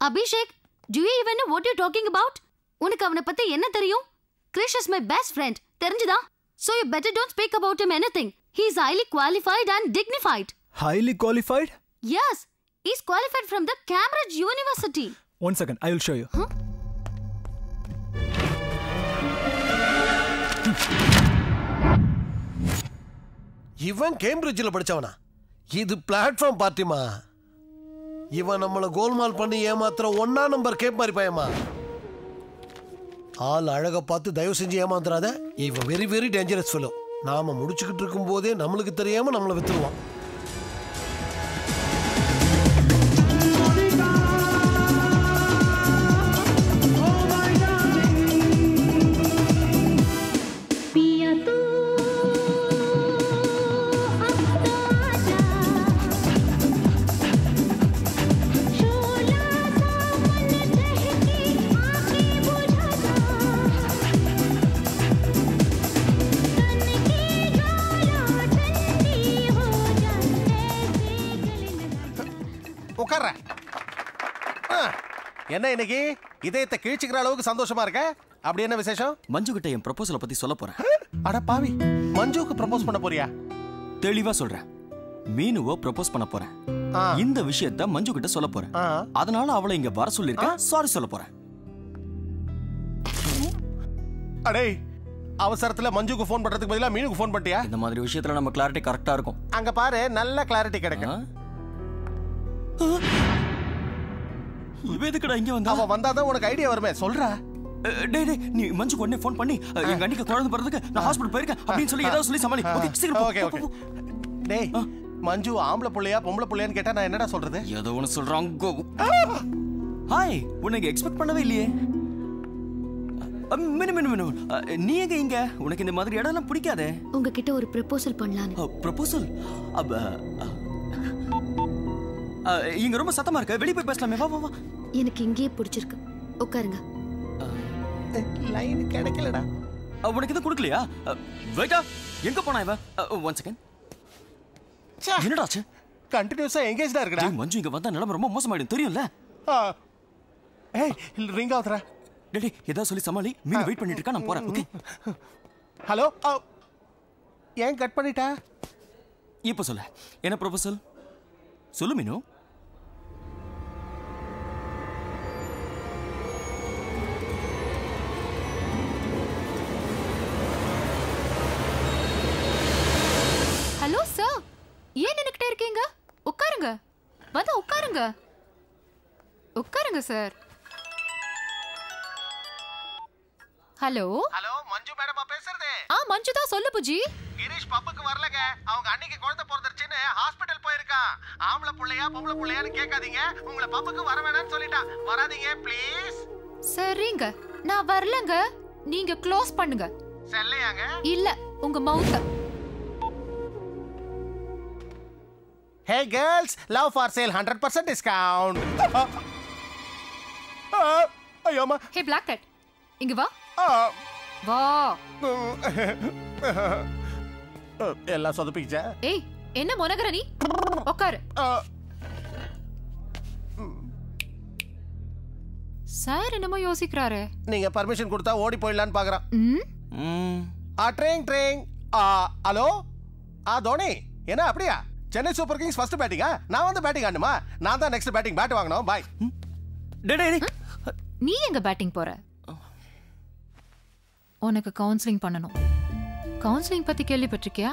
Abhishek do you even what you talking about உனக்கு அவனை பத்தி என்ன தெரியும்? Krish is my best friend தெரிஞ்சுதா? So you better don't speak about him anything. He is highly qualified and dignified.
Highly qualified
yes. He is qualified from the cambridge university.
One second I will show you
இவன் கேம்பிரிட்ஜில் படிச்சவனா? இது platform பார்ட்டிமா? இவன் நம்மளை கோல்மால் பண்ணி ஏமாத்துற ஒன்னா number gap மாதிரி பையமா ஆள் அழக பார்த்து தயவு செஞ்சு ஏமாந்துறாத. இவன் வெரி வெரி டேஞ்சரஸ் ஃபெலோ நாம முடிச்சுக்கிட்டு இருக்கும் போதே நம்மளுக்கு தெரியாம நம்மளை வித்துருவான். என்ன இன்னைக்கு? இதயத்தை கிழிச்சுக்கிற அளவுக்கு சந்தோஷமா இருக்க? அப்படி என்ன விசேஷம்?
மஞ்சு கிட்ட என் ப்ரப்போசலை பத்தி சொல்ல போறேன்.
அட பாவி மஞ்சுவுக்கு ப்ரப்போஸ் பண்ண போறியா?
தெளிவா சொல்றேன். மீனுவோ ப்ரப்போஸ் பண்ண போறேன். இந்த விஷயத்த மஞ்சு கிட்ட சொல்ல போறேன். அதனால அவளை இங்க வர சொல்லிருக்கேன் சாரி சொல்ல போறேன்.
அடே அவசரத்துல மஞ்சுக்கு ஃபோன் பண்றதுக்கு பதிலா மீனுக்கு ஃபோன் பண்ணிட்டியா?
இந்த மாதிரி விஷயத்துல நம்ம கிளாரிட்டி கரெக்டா இருக்கும்.
அங்க பாரு நல்ல கிளாரிட்டி கிடைக்கும்.
இவ எதுக்குடா இங்க வந்தா?
அவ வந்தாதான் உனக்கு ஐடியா வருமே. சொல்றா.
டேய் டேய் நீ மஞ்சுக்கு உடனே ஃபோன் பண்ணி எங்க அண்ணிக்கு குழந்தை பிறந்ததுக்கு நான் ஹாஸ்பிடல் போயிருக்கேன் அப்படின்னு சொல்லி ஏதாவது சொல்லி சமாளி. ஓகே சீக்கிரம்
ஓகே ஓகே. டேய் மஞ்சு ஆம்பளை புள்ளையா பொம்பளை புள்ளையான்னு கேட்டா நான் என்னடா சொல்றது?
ஏதோ ஒன்று சொல்றாங்க ஹாய் உனக்கு எக்ஸ்பெக்ட் பண்ணவே இல்லையே. மினு மினு மினு. நீ எங்க இங்க? உனக்கு இந்த மாதிரி இடம்லாம் பிடிக்காதே.
உங்ககிட்ட ஒரு ப்ரப்போசல் பண்ணலான்னு.
ப்ரொபோசல் அப்ப இங்க ரொம்ப சத்தமா இருக்கு. வெளிய போய் பேசலாமே. வா வா வா.
எனக்கு இங்கேயே பிடிச்சிருக்கு. உட்காருங்க.
லைன் கிடைக்கலடா.
உனக்கு எதுவும் கொடுக்கலையா? வெயிட்டா. எங்க போனா இவ ஒன் செகண்ட் என்னடா ஆச்சு?
கண்டினியூஸா எங்கேஜ்டா இருக்கடா.
மஞ்சு இங்க வந்தா நிலைமை ரொம்ப மோசமாயிடும். தெரியும்ல?
ஏய் ரிங் ஆகுதுடா
டேய், ஏதாவது சொல்லி சமாளி. மீன் வெயிட் பண்ணிட்டு இருக்கா? நான் போறேன். ஓகே
ஹலோ ஏன் கட் பண்ணிட்டா?
இப்போ சொல்ல. என்ன ப்ரொபோசல் சொல்லு மீனு.
இருக்கீங்க உட்காருங்க. வந்து உட்காருங்க. உட்காருங்க சார். ஹலோ?
ஹலோ மஞ்சு மேடமா பேசுறது?
ஆ மஞ்சு தான். சொல்லு புஜி.
கிரீஷ் பப்புக்கு வரலங்க. அவங்க அன்னைக்கு குழந்தை பிறந்துருச்சுன்னு ஹாஸ்பிட்டல் போயிருக்கான். ஆம்பளை புள்ளையா பொம்பளை புள்ளையான்னு கேட்காதீங்க. உங்களை பப்புக்கு வர வேணாம்னு சொல்லிட்டான் வராதீங்க ப்ளீஸ்
சரிங்க. நான் வரலங்க. நீங்க க்ளோஸ் பண்ணுங்க.
செல்லையாங்க?
இல்ல உங்க மவுத்த
hey girls love for sale hundred percent discount ஐயோமா
hey black cat இங்க வா. வா.
எல்லாம் சொதப்பிச்சா
ஏய் என்ன முனகர நீ? உட்காரு சார் என்னமோ யோசிக்கிறாரு.
நீங்க பர்மிஷன் கொடுத்தா ஓடி போயிடலான்னு பாக்குறான்.
ம்?
ஆ ட்ரெயின் ட்ரெயின் ஆ ஹலோ? ஆ தோனி என்ன அப்படியா? சென்னை சூப்பர் கிங்ஸ் ஃபர்ஸ்ட் பேட்டிங்கா நான் வந்து பேட்டிங் ஆடணுமா? நான் தான் நெக்ஸ்ட் பேட்டிங் பேட் வாங்கணும். பாய்
நீ எங்க பேட்டிங் போற? உனக்கு கவுன்சிலிங் பண்ணணும். கவுன்சிலிங் பத்தி கேள்விப்பட்டிருக்கியா?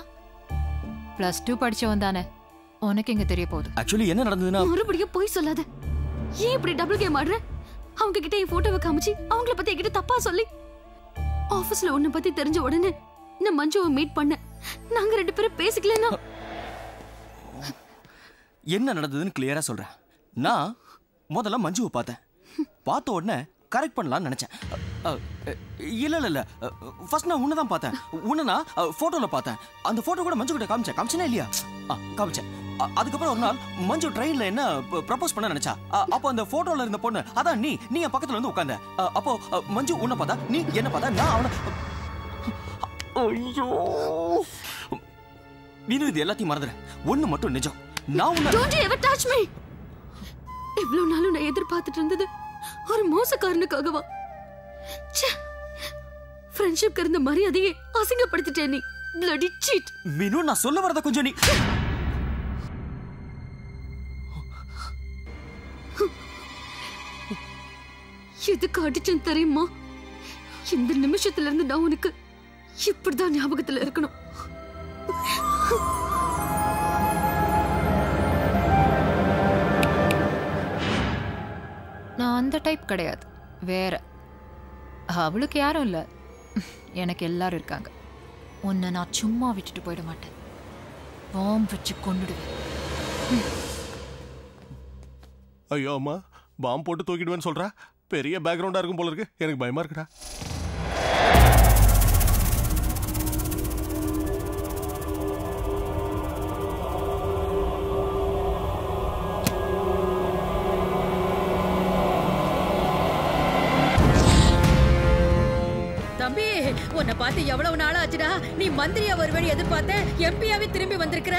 பிளஸ் டூ படிச்சவன் தானே. உனக்கு எங்க தெரிய போகுது?
ஆக்சுவலி என்ன நடந்ததுன்னா
மறுபடியும் போய் சொல்லாத. ஏன் இப்படி டபுள் கேம் ஆடுற? அவங்க கிட்ட என் போட்டோவை காமிச்சு அவங்கள பத்தி என்கிட்ட தப்பா சொல்லி. ஆபீஸ்ல உன்னை பத்தி தெரிஞ்ச உடனே நான் மஞ்சுவை மீட் பண்ணேன் நாங்க ரெண்டு பேரும் பேசிக்கலன்னா
என்ன நடந்ததுன்னு கிளியரா சொல்றேன். நான் முதல்ல மஞ்சுவை பார்த்தேன். பார்த்த உடனே கரெக்ட் பண்ணலாம்னு நினைச்சேன். இல்லை அ, இல்ல இல்ல இல்ல. ஃபர்ஸ்ட் நான் உன்னை தான் பார்த்தேன். உன்னை நான் போட்டோல பார்த்தேன். அந்த போட்டோ கூட மஞ்சு கிட்ட காமிச்சேன். காமிச்சேனா இல்லையா? ஆ, காமிச்சேன். அதுக்கப்புறம் ஒரு நாள் மஞ்சு ட்ரெயின்ல என்ன ப்ரப்போஸ் பண்ண நினைச்சா? அப்போ அந்த போட்டோல இருந்த பொண்ணு அதான் நீ நீ என் பக்கத்துல வந்து உட்காந்த அப்போ மஞ்சு உன்னை பார்த்தா நீ என்ன பார்த்தா நான் அவனை ஐயோ. நீனும் இது எல்லாத்தையும் மறந்துடு ஒன்று மட்டும் நிஜம். நான் உன்னை
டோன்ட் எவர் டச் மீ இவ்வளவு நாளும் நான் எதிர்பார்த்துட்டு இருந்தது. ஒரு மோசக்காரனுக்காகவா. ஃப்ரெண்ட்ஷிப்க்கு இருந்த மரியாதையை அசிங்கப்படுத்திட்டே நீ. Bloody cheat.
மீனு நான் சொல்ல வரத கொஞ்சம் நீ
எதுக்கு அடிச்சேன் தெரியுமா? இந்த நிமிஷத்துல இருந்து நான் உனக்கு இப்படிதான் ஞாபகத்துல இருக்கணும்.
அந்த டைப் கிடையாது. வேற. அவளுக்கு யாரும் இல்லை. எனக்கு எல்லாரும் இருக்காங்க. உன்னை நான் சும்மா விட்டுட்டு போயிட மாட்டேன். பாம்பு வச்சு கொண்டுடுவேன்
ஐயோ அம்மா. பாம் போட்டு தூக்கிடுவேன்னு சொல்கிறா பெரிய பேக்ரவுண்டாக இருக்கும் போல இருக்கு. எனக்கு பயமாக இருக்குடா.
பார்த்து எவ்வளவு நாள் ஆச்சுடா நீ மந்திரியா வருவேன்னு எதிர்பார்த்த எம்பியாவே திரும்பி வந்திருக்கிற?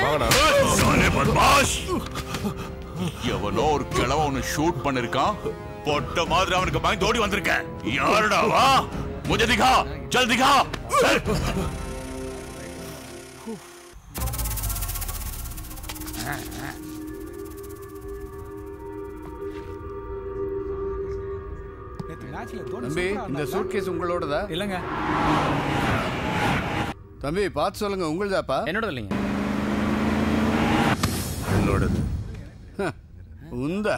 எவனோ ஒரு கிழவ ஒன்னு ஷூட் பண்ணிருக்கான். பொட்ட மாதிரி அவனுக்கு பயந்து ஓடி வந்திருக்கேன். யாருடா வா? முஜே திகா ஜல் திகா
தம்பி இந்த சூட்கேஸ் உங்களோடதா?
இல்லங்க.
தம்பி பார்த்து சொல்லுங்க உங்களுதாப்பா?
என்னோட இல்லைங்க.
என்னோடது? உந்தா?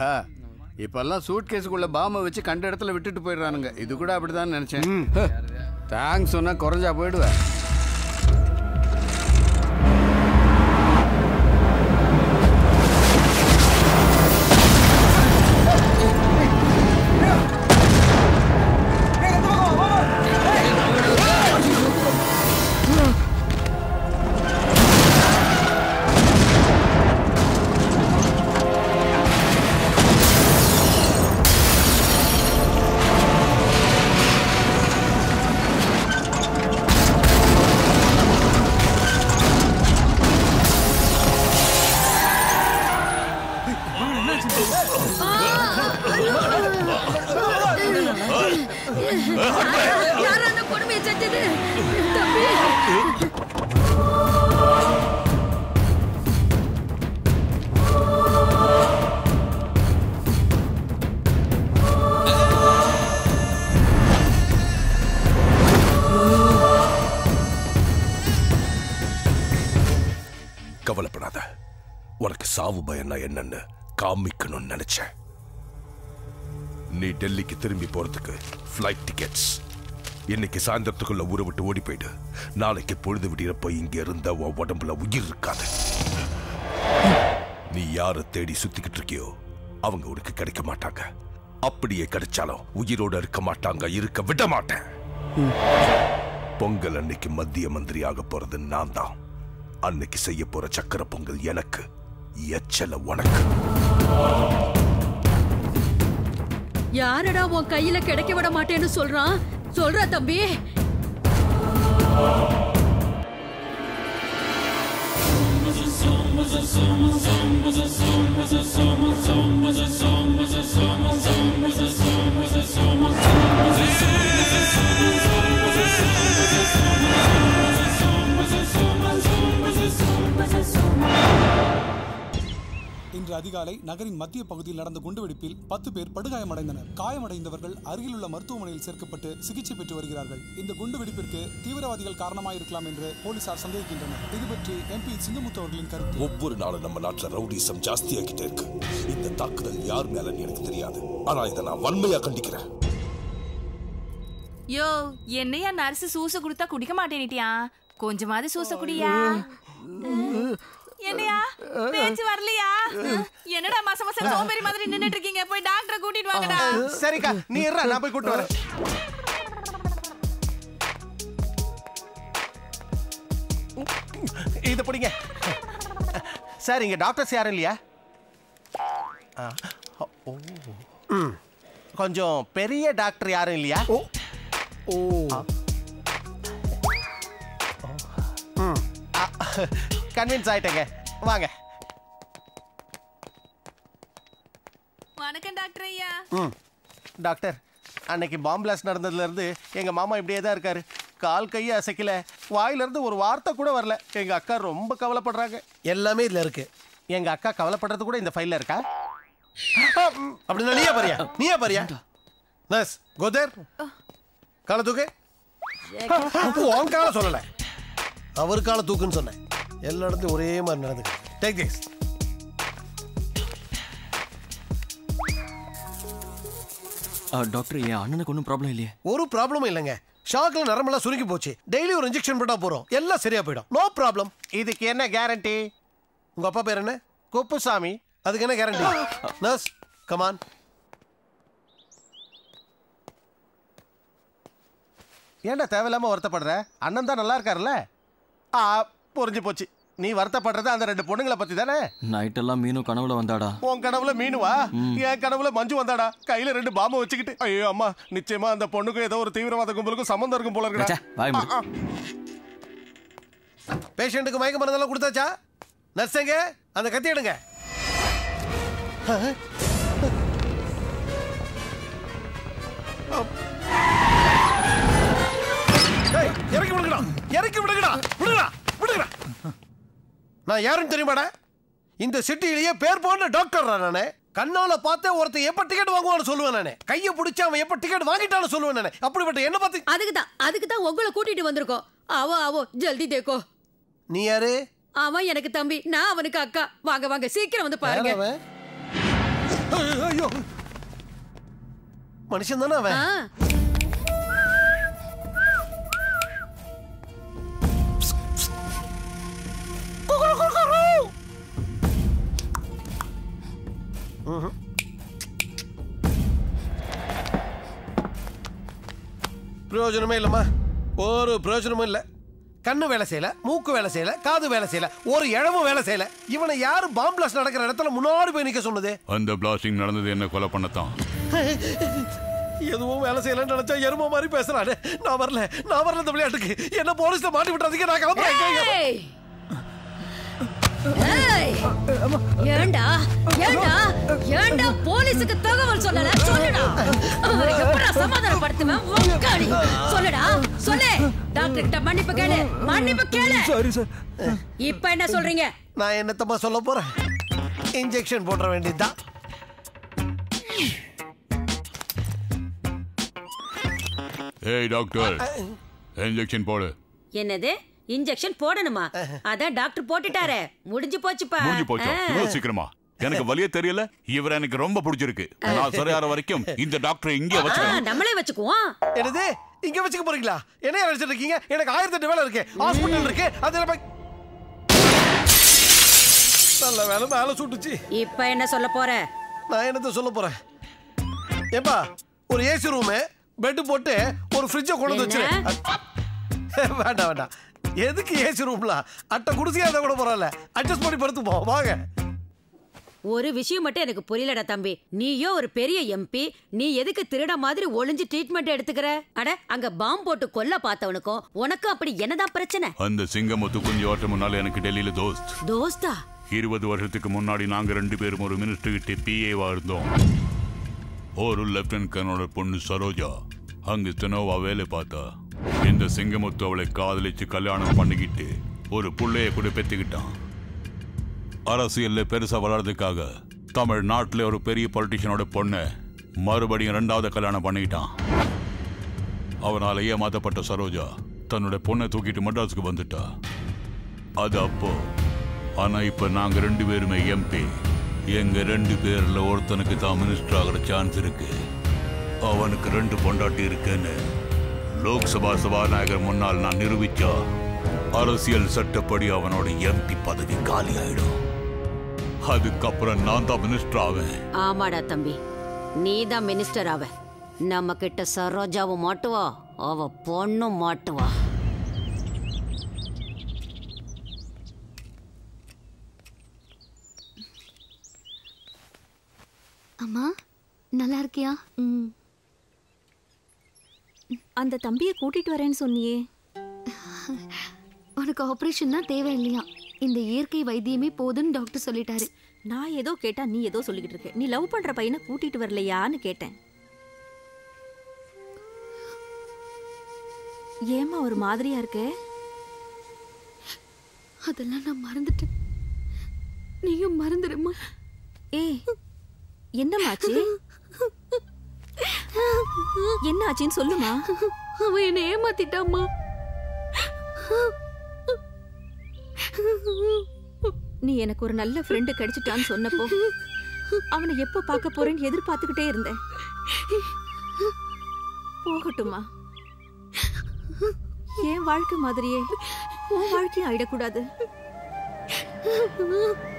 இப்பெல்லாம் சூட்கேஸுக்குள்ள பாமை வச்சு கண்ட இடத்துல விட்டுட்டு போயிடுறானுங்க. இது கூட அப்படிதான் நினைச்சேன். தேங்க்ஸ் சொன்னா குறைஞ்சா போயிடுவேன்.
டெல்லிக்கு திரும்பி போறதுக்கு ஃப்ளைட் டிக்கெட்ஸ் இன்னைக்கு சாயந்தரத்துக்குள்ள ஊரை விட்டு ஓடி போயிடு. நாளைக்கு பொழுது விடியறப்ப இங்க இருந்த உன் உடம்புல உயிர் இருக்காது. நீ யாரை தேடி சுத்திக்கிட்டு இருக்கியோ அவங்க உனக்கு கிடைக்க மாட்டாங்க. அப்படியே கிடைச்சாலும் உயிரோட இருக்க மாட்டாங்க இருக்க விட மாட்டேன். பொங்கல் அன்னைக்கு மத்திய மந்திரி ஆக போறது நான் தான். அன்னைக்கு செய்ய போற சக்கர பொங்கல் எனக்கு எச்சல உனக்கு.
யாரடா உன் கையில கிடைக்க விட மாட்டேன்னு சொல்றான் சொல்ற தம்பி Thank you.
இன்று அதிகாலை நகரின் மத்திய பகுதியில் நடந்த குண்டுவெடிப்பில் பத்து பேர் படுகாயமடைந்தனர். காயமடைந்தவர்கள் அருகிலுள்ள மருத்துவமனையில் சேர்க்கப்பட்டு சிகிச்சை பெற்று வருகிறார்கள். இந்த குண்டுவெடிப்பிற்கு தீவிரவாதிகள் காரணமாயிருக்கலாம் என்று போலீசார் சந்தேகிக்கின்றனர். இது பற்றி எம்பி சிங்கமுத்து அவர்களின் கருத்து.
ஒவ்வொரு நாளும் நம்ம நாட்டுல ரவுடிசம் ஜாஸ்தியாகிட்டே இருக்கு. இந்த தாக்குதல் யார் மேலன்னு எனக்கு தெரியாது. ஆனா இதை நான் வன்மையா கண்டிக்கிறேன்.
யோ என்னையா நர்ஸ் சூச குடுத்தா குடிக்க மாட்டேனிட்டியா கொஞ்சமாவது சூச குடியா? என்னையா? பேச்சு வரலையா? என்னடா மச மச சோம்பேறி மாதிரி நின்னுட்டு இருக்கீங்க? போய் டாக்டரை கூட்டிட்டு வாங்கடா.
சரிக்கா நீ இருடா நான் போய் கூட்டு வரேன். இத பிடிங்க. சார் இங்க டாக்டர்ஸ் யாரும் இல்லையா? ஆ, ஓ ம். கொஞ்சம் பெரிய டாக்டர் யாரும் இல்லையா? ஓ ஓ. கன்வின்ஸ் ஆயிட்டேங்க. வாங்க.
வணக்கம் டாக்டர் ஐயா.
ம். டாக்டர் அன்னைக்கு பாம் பிளாஸ்ட் நடந்ததுல இருந்து எங்க மாமா இப்படியே தான் இருக்காரு. கால் கையை அசைக்கல. வாயில இருந்து ஒரு வார்த்தை கூட வரல. எங்க அக்கா ரொம்ப கவலைப்படுறாங்க.
எல்லாமே இதுல இருக்கு.
எங்க அக்கா கவலைப்படுறது கூட இந்த ஃபைல்ல இருக்கா?
அப்படின்னா நீயே பாரியா? நீயே பாரியா? நர்ஸ் கோதர் கால தூக்கு. உன் கால சொல்லல. அவர் கால தூக்குன்னு சொன்னேன். எல்லா இடத்துலயும் ஒரே மாதிரி நடந்துக்கு டேக் திஸ்
டாக்டர் என் அண்ணனுக்கு ஒன்றும் ப்ராப்ளம் இல்லையே.
ஒரு ப்ராப்ளமும் இல்லைங்க. ஷாக்ல நரம்பெல்லாம் சுருங்கி போச்சு. டெய்லி ஒரு இன்ஜெக்ஷன் போட்டா போறோம் எல்லாம் சரியா போயிடும். நோ ப்ராப்ளம்
இதுக்கு என்ன கேரண்டி
உங்க அப்பா பேர் என்ன?
குப்புசாமி.
அதுக்கு என்ன கேரண்டி நர்ஸ் கமான்
ஏன்டா தேவையில்லாம வருத்தப்படுற? அண்ணன் தான் நல்லா இருக்காருல்ல? ஆ புரிஞ்சு போச்சு. நீ வருத்தப்படுறது அந்த ரெண்டு பொண்ணுங்களை பத்தி தானே?
நைட்டெல்லாம் மீனும் கனவுல வந்தாடா.
உன் கனவுல மீனுவா? என் கனவுல மஞ்சு வந்தாடா. கையில ரெண்டு பாம்பை வச்சுக்கிட்டு. ஐயோ அம்மா நிச்சயமா அந்த பொண்ணுக்கும் ஏதோ ஒரு தீவிரவாத கும்பலுக்கும் சம்மந்தம் இருக்கும் போல. இருக்கா
பேஷண்ட்டுக்கு மயக்க மருந்தெல்லாம் கொடுத்தாச்சா? நர்ஸங்க அந்த கத்தி எடுங்க. இறக்கி விடுங்கடா. இறக்கி விடுங்கடா. விடுங்கடா. நான் யாருன்னு தெரியுமாடா? இந்த சிட்டிலேயே பேர் போன டாக்டர் நானே. கண்ணால பார்த்தே ஒருத்தன் எப்ப டிக்கெட் வாங்குவான்னு சொல்லுவேன் நானே. கையை பிடிச்சு அவன் எப்ப டிக்கெட் வாங்கிட்டான்னு சொல்லுவேன் நானே. அப்படிப்பட்ட என்ன பார்த்து
அதுக்கு தான் அதுக்கு தான் உங்களை கூட்டிட்டு வந்திருக்கோம். ஆவோ ஆவோ ஜல்தி தேக்கோ.
நீ யாரு?
அவன் எனக்கு தம்பி நான் அவனுக்கு அக்கா. வாங்க வாங்க சீக்கிரம் வந்து பாருங்க.
மனுஷன் தானே அவன்? பிரயோஜனமே இல்லம்மா. ஒரு பிரயோஜனமும் இல்ல. கண்ணு வேலை செய்யல மூக்கு வேலை செய்யல காது வேலை செய்யல ஒரு இழமும் வேலை செய்யல. இவனை யாரு பாம் பிளாஸ்ட் நடக்கிற இடத்துல முன்னாடி போய் நிக்க சொன்னது?
அந்த பிளாஸ்டிங் நடந்தது என்ன கொலை பண்ணத்தான்?
எதுவும் வேலை செய்யலன்னு நினைச்சா எரும மாதிரி பேசுறானே. நான் வரல நான் வரல இந்த விளையாட்டுக்கு. என்ன போலீஸ்ல மாட்டி விட்டுறதுக்கு நான் கிளம்புறேன்!
ஏண்டா ஏண்டா ஏண்டா போலீஸுக்கு தகவல் சொல்லல? சொல்லுடா. அவருக்கு எப்படா சமாதானப்படுத்துவேன் உக்காடி. சொல்லுடா சொல்லு. டாக்டர் கிட்ட மன்னிப்பு கேளு. மன்னிப்பு கேளு.
சாரி சார்
இப்ப என்ன சொல்றீங்க?
நான் என்னத்தம்மா சொல்ல போறேன்? இன்ஜெக்ஷன் போட வேண்டியதுதான்.
ஏய் டாக்டர். இன்ஜெக்ஷன் போடு.
என்னது? இன்ஜெக்ஷன் போடணுமா? அதான் டாக்டர் போட்டுட்டாரே. முடிஞ்சு போச்சுப்பா.
முடிஞ்சு போச்சா? சீக்கிரமா? எனக்கு வலியே தெரியல. இவர் எனக்கு ரொம்ப பிடிச்சிருக்கு. நான் சரியாற வரைக்கும் இந்த டாக்டரை இங்கே
ஆ,
வச்சுக்கிறேன்
நம்மளே வச்சுக்குவோம்.
என்னது? இங்க வச்சுக்க போறீங்களா? என்ன நினைச்சிட்டு இருக்கீங்க? எனக்கு ஆயிரத்தி எட்டு வேலை இருக்கு. ஹாஸ்பிட்டல் இருக்கு. அது நம்ம நல்ல வேலை மேல சுட்டுச்சு.
இப்ப என்ன சொல்ல போற?
நான் என்னத்த சொல்ல போறேன்? ஏப்பா ஒரு ஏசி ரூமு பெட் போட்டு ஒரு ஃப்ரிட்ஜை கொண்டு வந்து வச்சிரு. வேண்டாம் வேண்டாம். எதுக்கு ஏசி ரூம்லாம் அட்டை குடிசையா கூட பரவாயில்ல. அட்ஜஸ்ட் பண்ணி படுத்துப்போம் வாங்க.
ஒரு விஷயம் மட்டும் எனக்கு புரியலடா தம்பி. நீயோ ஒரு பெரிய எம்பி நீ எதுக்கு திருட மாதிரி ஒளிஞ்சு ட்ரீட்மெண்ட் எடுத்துக்கிற? அட அங்க பாம்பு போட்டு கொல்ல பார்த்தவனுக்கும் உனக்கும் அப்படி என்னதான் பிரச்சனை?
அந்த சிங்கமுத்து குஞ்சு ஓட்ட முன்னால எனக்கு டெல்லியில தோஸ்த்.
தோஸ்தா?
இருபது வருஷத்துக்கு முன்னாடி நாங்க ரெண்டு பேரும் ஒரு மினிஸ்டர் கிட்ட பிஏவா இருந்தோம். ஒரு லெப்டினன்ட் கர்னலோட பொண்ணு சரோஜா. அங்க ஸ்டெனோவா வேலை பார்த்தா. இந்த சிங்கமுத்து அவளை காதலிச்சு கல்யாணம் பண்ணிக்கிட்டு ஒரு புள்ளைய கூட பெத்துக்கிட்டான். அரசியல்ல பெருசா வளர்றதுக்காக தமிழ்நாட்டுல ஒரு பெரிய பொலிட்டிஷியனோட பொண்ணை மறுபடியும் ரெண்டாவது கல்யாணம் பண்ணிக்கிட்டான். அவனால் ஏமாத்தப்பட்ட சரோஜா தன்னோட பொண்ணை தூக்கிட்டு மட்ராஸுக்கு வந்துட்டா. அது அப்போ ஆனா இப்ப நாங்க ரெண்டு பேருமே எம்பி எங்க ரெண்டு பேர்ல ஒருத்தனுக்கு தான் மினிஸ்டர் ஆகிற சான்ஸ் இருக்கு. அவனுக்கு ரெண்டு பொண்டாட்டி இருக்குன்னு லோக்சபா சபாநாயகர் முன்னால் நான் நிரூபிச்சா அரசியல் சட்டப்படி அவனோட எம்பி பதவி காலி ஆயிடும் அதுக்கப்புறம் நான் தான் மினிஸ்டர் ஆவேன்.
ஆமாடா தம்பி. நீ தான் மினிஸ்டர் ஆவ. நம்ம கிட்ட சரோஜாவும் மாட்டுவா அவ பொண்ணும் மாட்டுவா.
அம்மா நல்லா இருக்கியா?
அந்த தம்பியை கூட்டிட்டு வரேன்னு சொன்னியே.
உனக்கு ஆபரேஷன் தான் தேவை இல்லையா இந்த இயற்கை வைத்தியமே போதும்னு டாக்டர் சொல்லிட்டாரு.
நான் ஏதோ கேட்டா நீ ஏதோ சொல்லிக்கிட்டு இருக்க. நீ லவ் பண்ற பையனை கூட்டிட்டு வரலையான்னு கேட்டேன். ஏமா ஒரு மாதிரியா இருக்க?
அதெல்லாம் நான் மறந்துட்டேன். நீயும் மறந்துடுமா
ஏய் என்னமாச்சு என்ன ஆச்சுன்னு சொல்லுமா?
அவன் என்னை ஏமாத்திட்டாம்மா.
நீ எனக்கு ஒரு நல்ல ஃப்ரெண்டு கிடைச்சிட்டான்னு சொன்னப்போ அவனை எப்போ பார்க்க போறேன்னு எதிர்பார்த்துக்கிட்டே இருந்தேன். போகட்டுமா. என் வாழ்க்கை மாதிரியே உன் வாழ்க்கையும் ஆயிடக்கூடாது.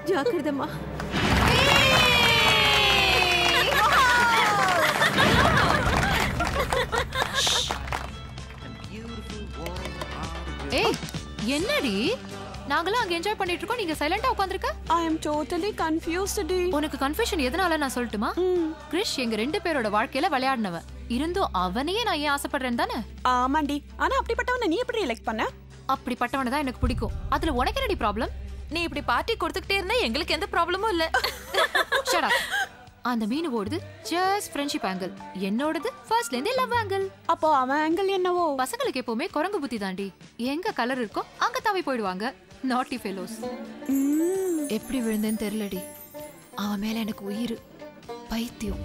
ஜாக்கிரதமா
ஏய் என்னடி? நாங்களாம் அங்க என்ஜாய் பண்ணிட்டு இருக்கோம் நீங்க சைலண்டா உட்கார்ந்திருக்க
ஐ அம் டோட்டலி கன்ஃபியூஸ்டு
உனக்கு கன்ஃபியூஷன் எதனால நான் சொல்லட்டுமா? கிரிஷ் எங்க ரெண்டு பேரோட வாழ்க்கையில விளையாடினவன். இருந்தும் அவனையே நான் ஏன் ஆசைப்படுறேன் தானே?
ஆமாண்டி. ஆனா அப்படிப்பட்டவனை நீ எப்படி எலெக்ட் பண்ண?
அப்படிப்பட்டவனை தான் எனக்கு பிடிக்கும். அதுல உனக்கு என்னடி ப்ராப்ளம் நீ இப்படி பார்ட்டி கொடுத்துக்கிட்டே இருந்தா எங்களுக்கு எந்த ப்ராப்ளமும் இல்ல. Shut up. அந்த மீன் ஓடுது ஜஸ்ட் ஃப்ரெண்ட்ஷிப் ஆங்கிள் என்னோடது ஃபர்ஸ்ட்ல இருந்தே லவ் ஆங்கிள்
அப்போ அவன் ஆங்கிள் என்னவோ?
பசங்களுக்கு எப்பவுமே குரங்கு புத்தி தாண்டி. எங்க கலர் இருக்கோ அங்க தவி போயிடுவாங்க. நாட்டி ஃபெலோஸ் எப்படி விழுந்தேன்னு தெரியலடி. அவன் மேல எனக்கு உயிர் பைத்தியம்.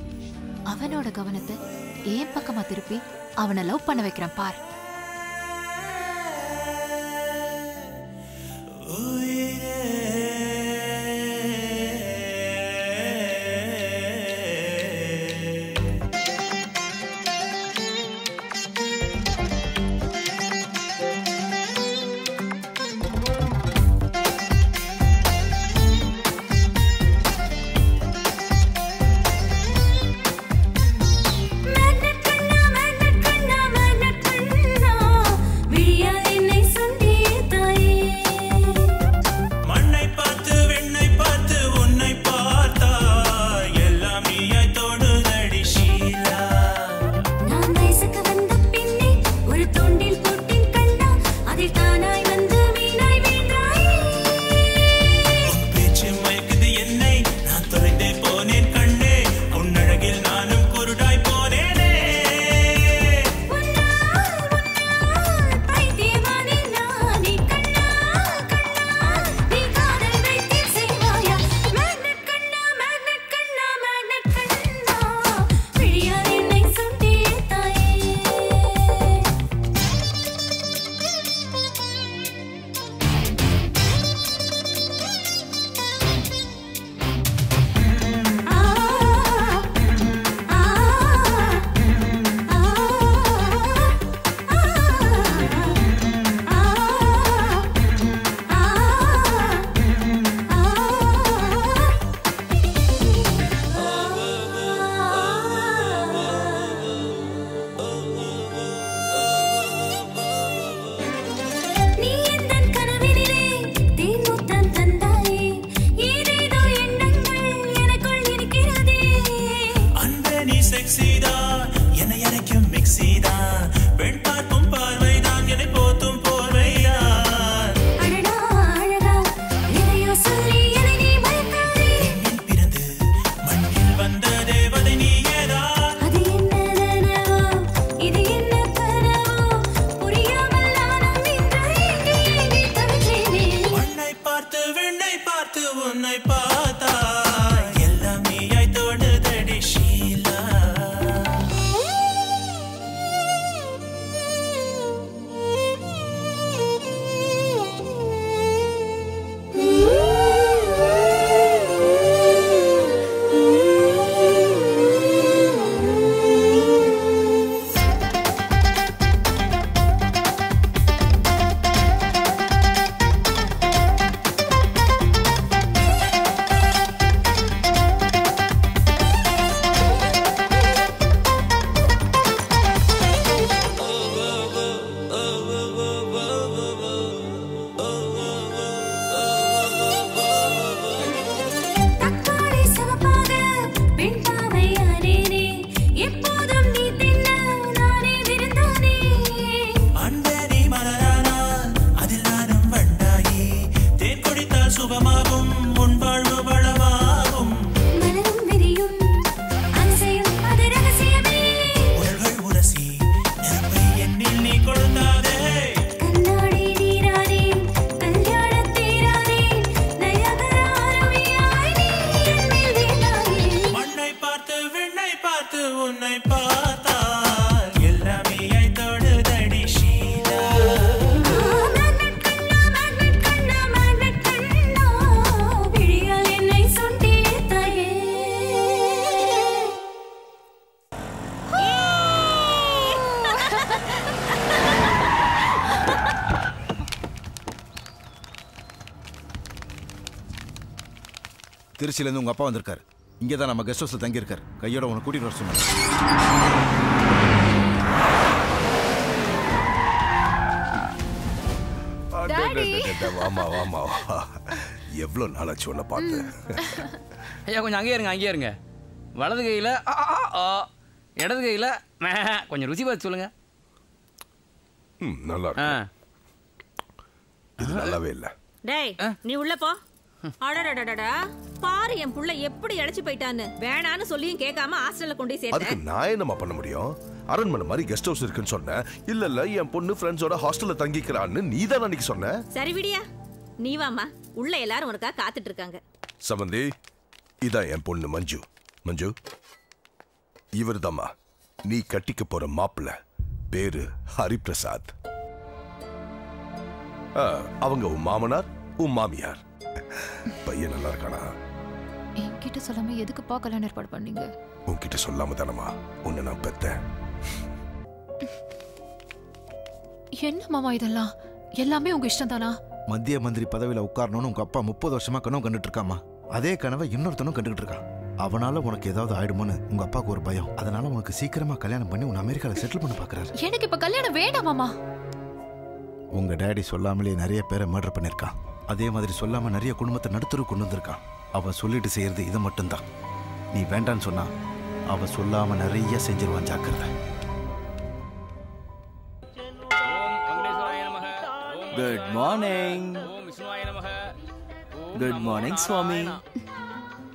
அவனோட கவனத்தை ஏன் பக்கமா திருப்பி அவனை லவ் பண்ண வைக்கிறேன் பார்.
கண்ணா
திருச்சியிலேருந்து உங்க அப்பா வந்திருக்காரு. இங்கே தான் நம்ம கெஸ்ட் ஹவுஸில் தங்கியிருக்காரு. கையோட உன்னை கூட்டிட்டு வர சொன்னார்.
டாடி.
வாமா வாமா வா. எவ்வளோ நாளாச்சு உன்னை பார்த்து.
ஐயா கொஞ்சம் அங்கேயே இருங்க அங்கேயே இருங்க. வலது கையில் இடது கையில் கொஞ்சம் ருசி பார்த்து சொல்லுங்க.
ம், நல்லா இருக்கு. இது நல்லாவே இல்லை.
டேய் நீ உள்ள போ. அடடடடடா பாரு என் புள்ள எப்படி இழைச்சு போயிட்டான்னு. வேணான்னு சொல்லியும் கேட்காம ஹாஸ்டல்ல கொண்டு போய்
அதுக்கு
சேர்த்தேன்
நான் என்னம்மா பண்ண முடியும்? அரண்மனை மாதிரி கெஸ்ட் ஹவுஸ் இருக்குன்னு சொன்னேன். இல்ல இல்ல என் பொண்ணு ஃப்ரெண்ட்ஸோட ஹாஸ்டல்ல தங்கிக்கிறான்னு நீ தான் அன்னைக்கு சொன்ன?
சரி விடியா. நீ வாம்மா. உள்ள எல்லாரும் உனக்கா காத்துட்டு இருக்காங்க.
சமந்தி இதான் என் பொண்ணு மஞ்சு. மஞ்சு இவர்தாம்மா. நீ கட்டிக்க போற மாப்பிள்ள. பேரு ஹரிபிரசாத். அவங்க உன் மாமனார் உன் மாமியார். பையன் நல்லா இருக்கானா?
என்கிட்ட சொல்லாம எதுக்குப்பா கல்யாணம் ஏற்பாடு பண்ணீங்க?
உன்கிட்ட சொல்லாம தானம்மா. உன்னை நான் பெத்தேன்.
என்ன மாமா இதெல்லாம்? எல்லாமே உங்க இஷ்டம் தானா?
மத்திய மந்திரி பதவியில் உட்காரணும்னு உங்க அப்பா முப்பது வருஷமா கனவு கண்டுட்டு இருக்காமா அதே கனவை இன்னொருத்தனும் கண்டுகிட்டு இருக்கான். அவனால உனக்கு ஏதாவது ஆயிடுமோன்னு உங்க அப்பாவுக்கு ஒரு பயம். அதனால உனக்கு சீக்கிரமா கல்யாணம் பண்ணி உன்னை அமெரிக்கால செட்டில் பண்ண பாக்குறாரு.
எனக்கு இப்ப கல்யாணம் வேண்டாம் மாமா.
உங்க டேடி சொல்லாமலே நிறைய பேரை மர்டர் பண்ணிருக்கான். அதே மாதிரி சொல்லாம நிறைய குடும்பத்தை நடுத்தரு கொண்டு வந்திருக்கான். அவன் சொல்லிட்டு செய்யறது இது மட்டும்தான். நீ வேண்டான்னு சொன்னா அவன் சொல்லாம நிறைய செஞ்சிருவான் ஜாக்கிரதை.
குட் மார்னிங் குட் மார்னிங் சுவாமி.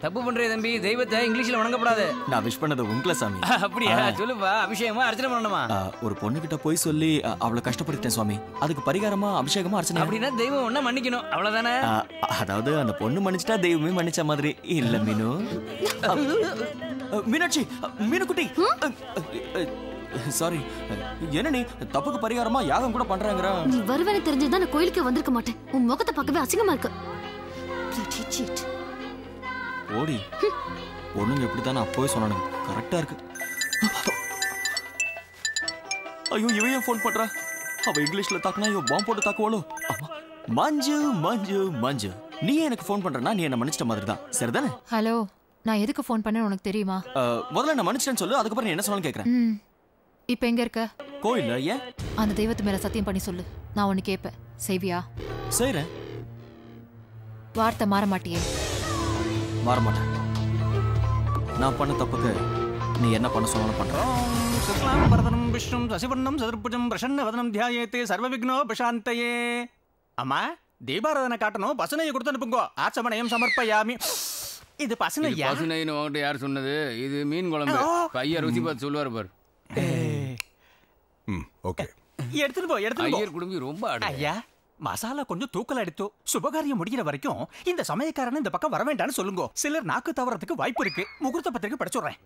தப்பு பண்றே தம்பி தெய்வத்தை இங்கிலீஷ்ல வணங்கப்படாது.
நான் விஷ் பண்ணது உங்களை சாமி.
அப்படியா. சொல்லுப்பா அபிஷேகமா அர்ச்சனை பண்ணணுமா?
ஒரு பொண்ணுகிட்ட போய் சொல்லி அவளை கஷ்டப்படுத்திட்டேன் சுவாமி அதுக்கு பரிகாரமா அபிஷேகமா அர்ச்சனை
அப்படின்னா தெய்வம் ஒண்ணா மன்னிக்கணும். அவ்வளவுதானே?
அதாவது அந்த பொண்ணு மன்னிச்சிட்டா தெய்வமே மன்னிச்ச மாதிரி. இல்ல மீனு. மீனாட்சி மீனுக்குட்டி. சாரி என்ன நீ தப்புக்கு பரிகாரமா யாகம் கூட பண்றாங்கற?
நீ வருவேன்னு தெரிஞ்சிருந்தா நான் கோயிலுக்கு வந்திருக்க மாட்டேன். உன் முகத்தை பார்க்கவே அசிங்கமா இருக்கு.
ஓடி. பொண்ணுங்க இப்படித்தானே அப்போவே சொன்னானுங்க. கரெக்டா இருக்கு. ஐயோ இவன் ஏன் ஃபோன் பண்றா? அவ இங்கிலீஷ்ல தாக்குனா இவன் பாம்பு போட்டு தாக்குவாளோ. மஞ்சு மஞ்சு மஞ்சு. நீ எனக்கு ஃபோன் பண்றனா? நீ என்ன மன்னிச்சிட்ட மாதிரி தான் சரிதானே?
ஹலோ நான் எதுக்கு ஃபோன் பண்ணேன்னு உனக்கு தெரியுமா?
முதல்ல நான் மன்னிச்சிட்டேன்னு சொல்லு அதுக்கப்புறம் நீ என்ன சொன்னாலும் கேட்கறேன்
இப்போ எங்க இருக்க?
கோயில்ல ஏன்?
அந்த தெய்வத்து மேல சத்தியம் பண்ணி சொல்லு. நான் ஒன்னு கேட்பேன் செய்வியா?
செய்றேன்.
வார்த்தை மாற மாட்டியே.
மாற மாட்டேன் நான் பண்ண தப்புக்கு நீ என்ன பண்ண சொன்னாலும் பண்றேன்.
விஷ்ணும் சசிவர்ணம் சதுர்புஜம் பிரசன்ன வதனம் தியாயத்தே சர்வ விக்னோ பிரசாந்தயே. அம்மா தீபாராதனை காட்டணும் பசனையை கொடுத்து அனுப்புங்கோ. ஆச்சமணயம் சமர்ப்பயாமி. இது பசனையா?
பசுனைன்னு உங்ககிட்ட யார் சொன்னது? இது மீன் குழம்பு. ஐயா ருசி பார்த்து சொல்லுவார் பார்.
ம் ஓகே.
எடுத்துட்டு போ எடுத்துட்டு போ.
ஐயர் குடும்பி ரொம்ப ஆடு.
ஐயா. மசாலா கொஞ்சம் தூக்கல் அடித்தோ சுபகாரியம் முடிகிற வரைக்கும் இந்த சமயக்காரன் இந்த பக்கம் வர வேண்டாம்னு சொல்லுங்க. சிலர் நாக்கு தவறதுக்கு வாய்ப்பு இருக்கு. முகூர்த்த பத்திரிக்கை படிச்சுடுறேன்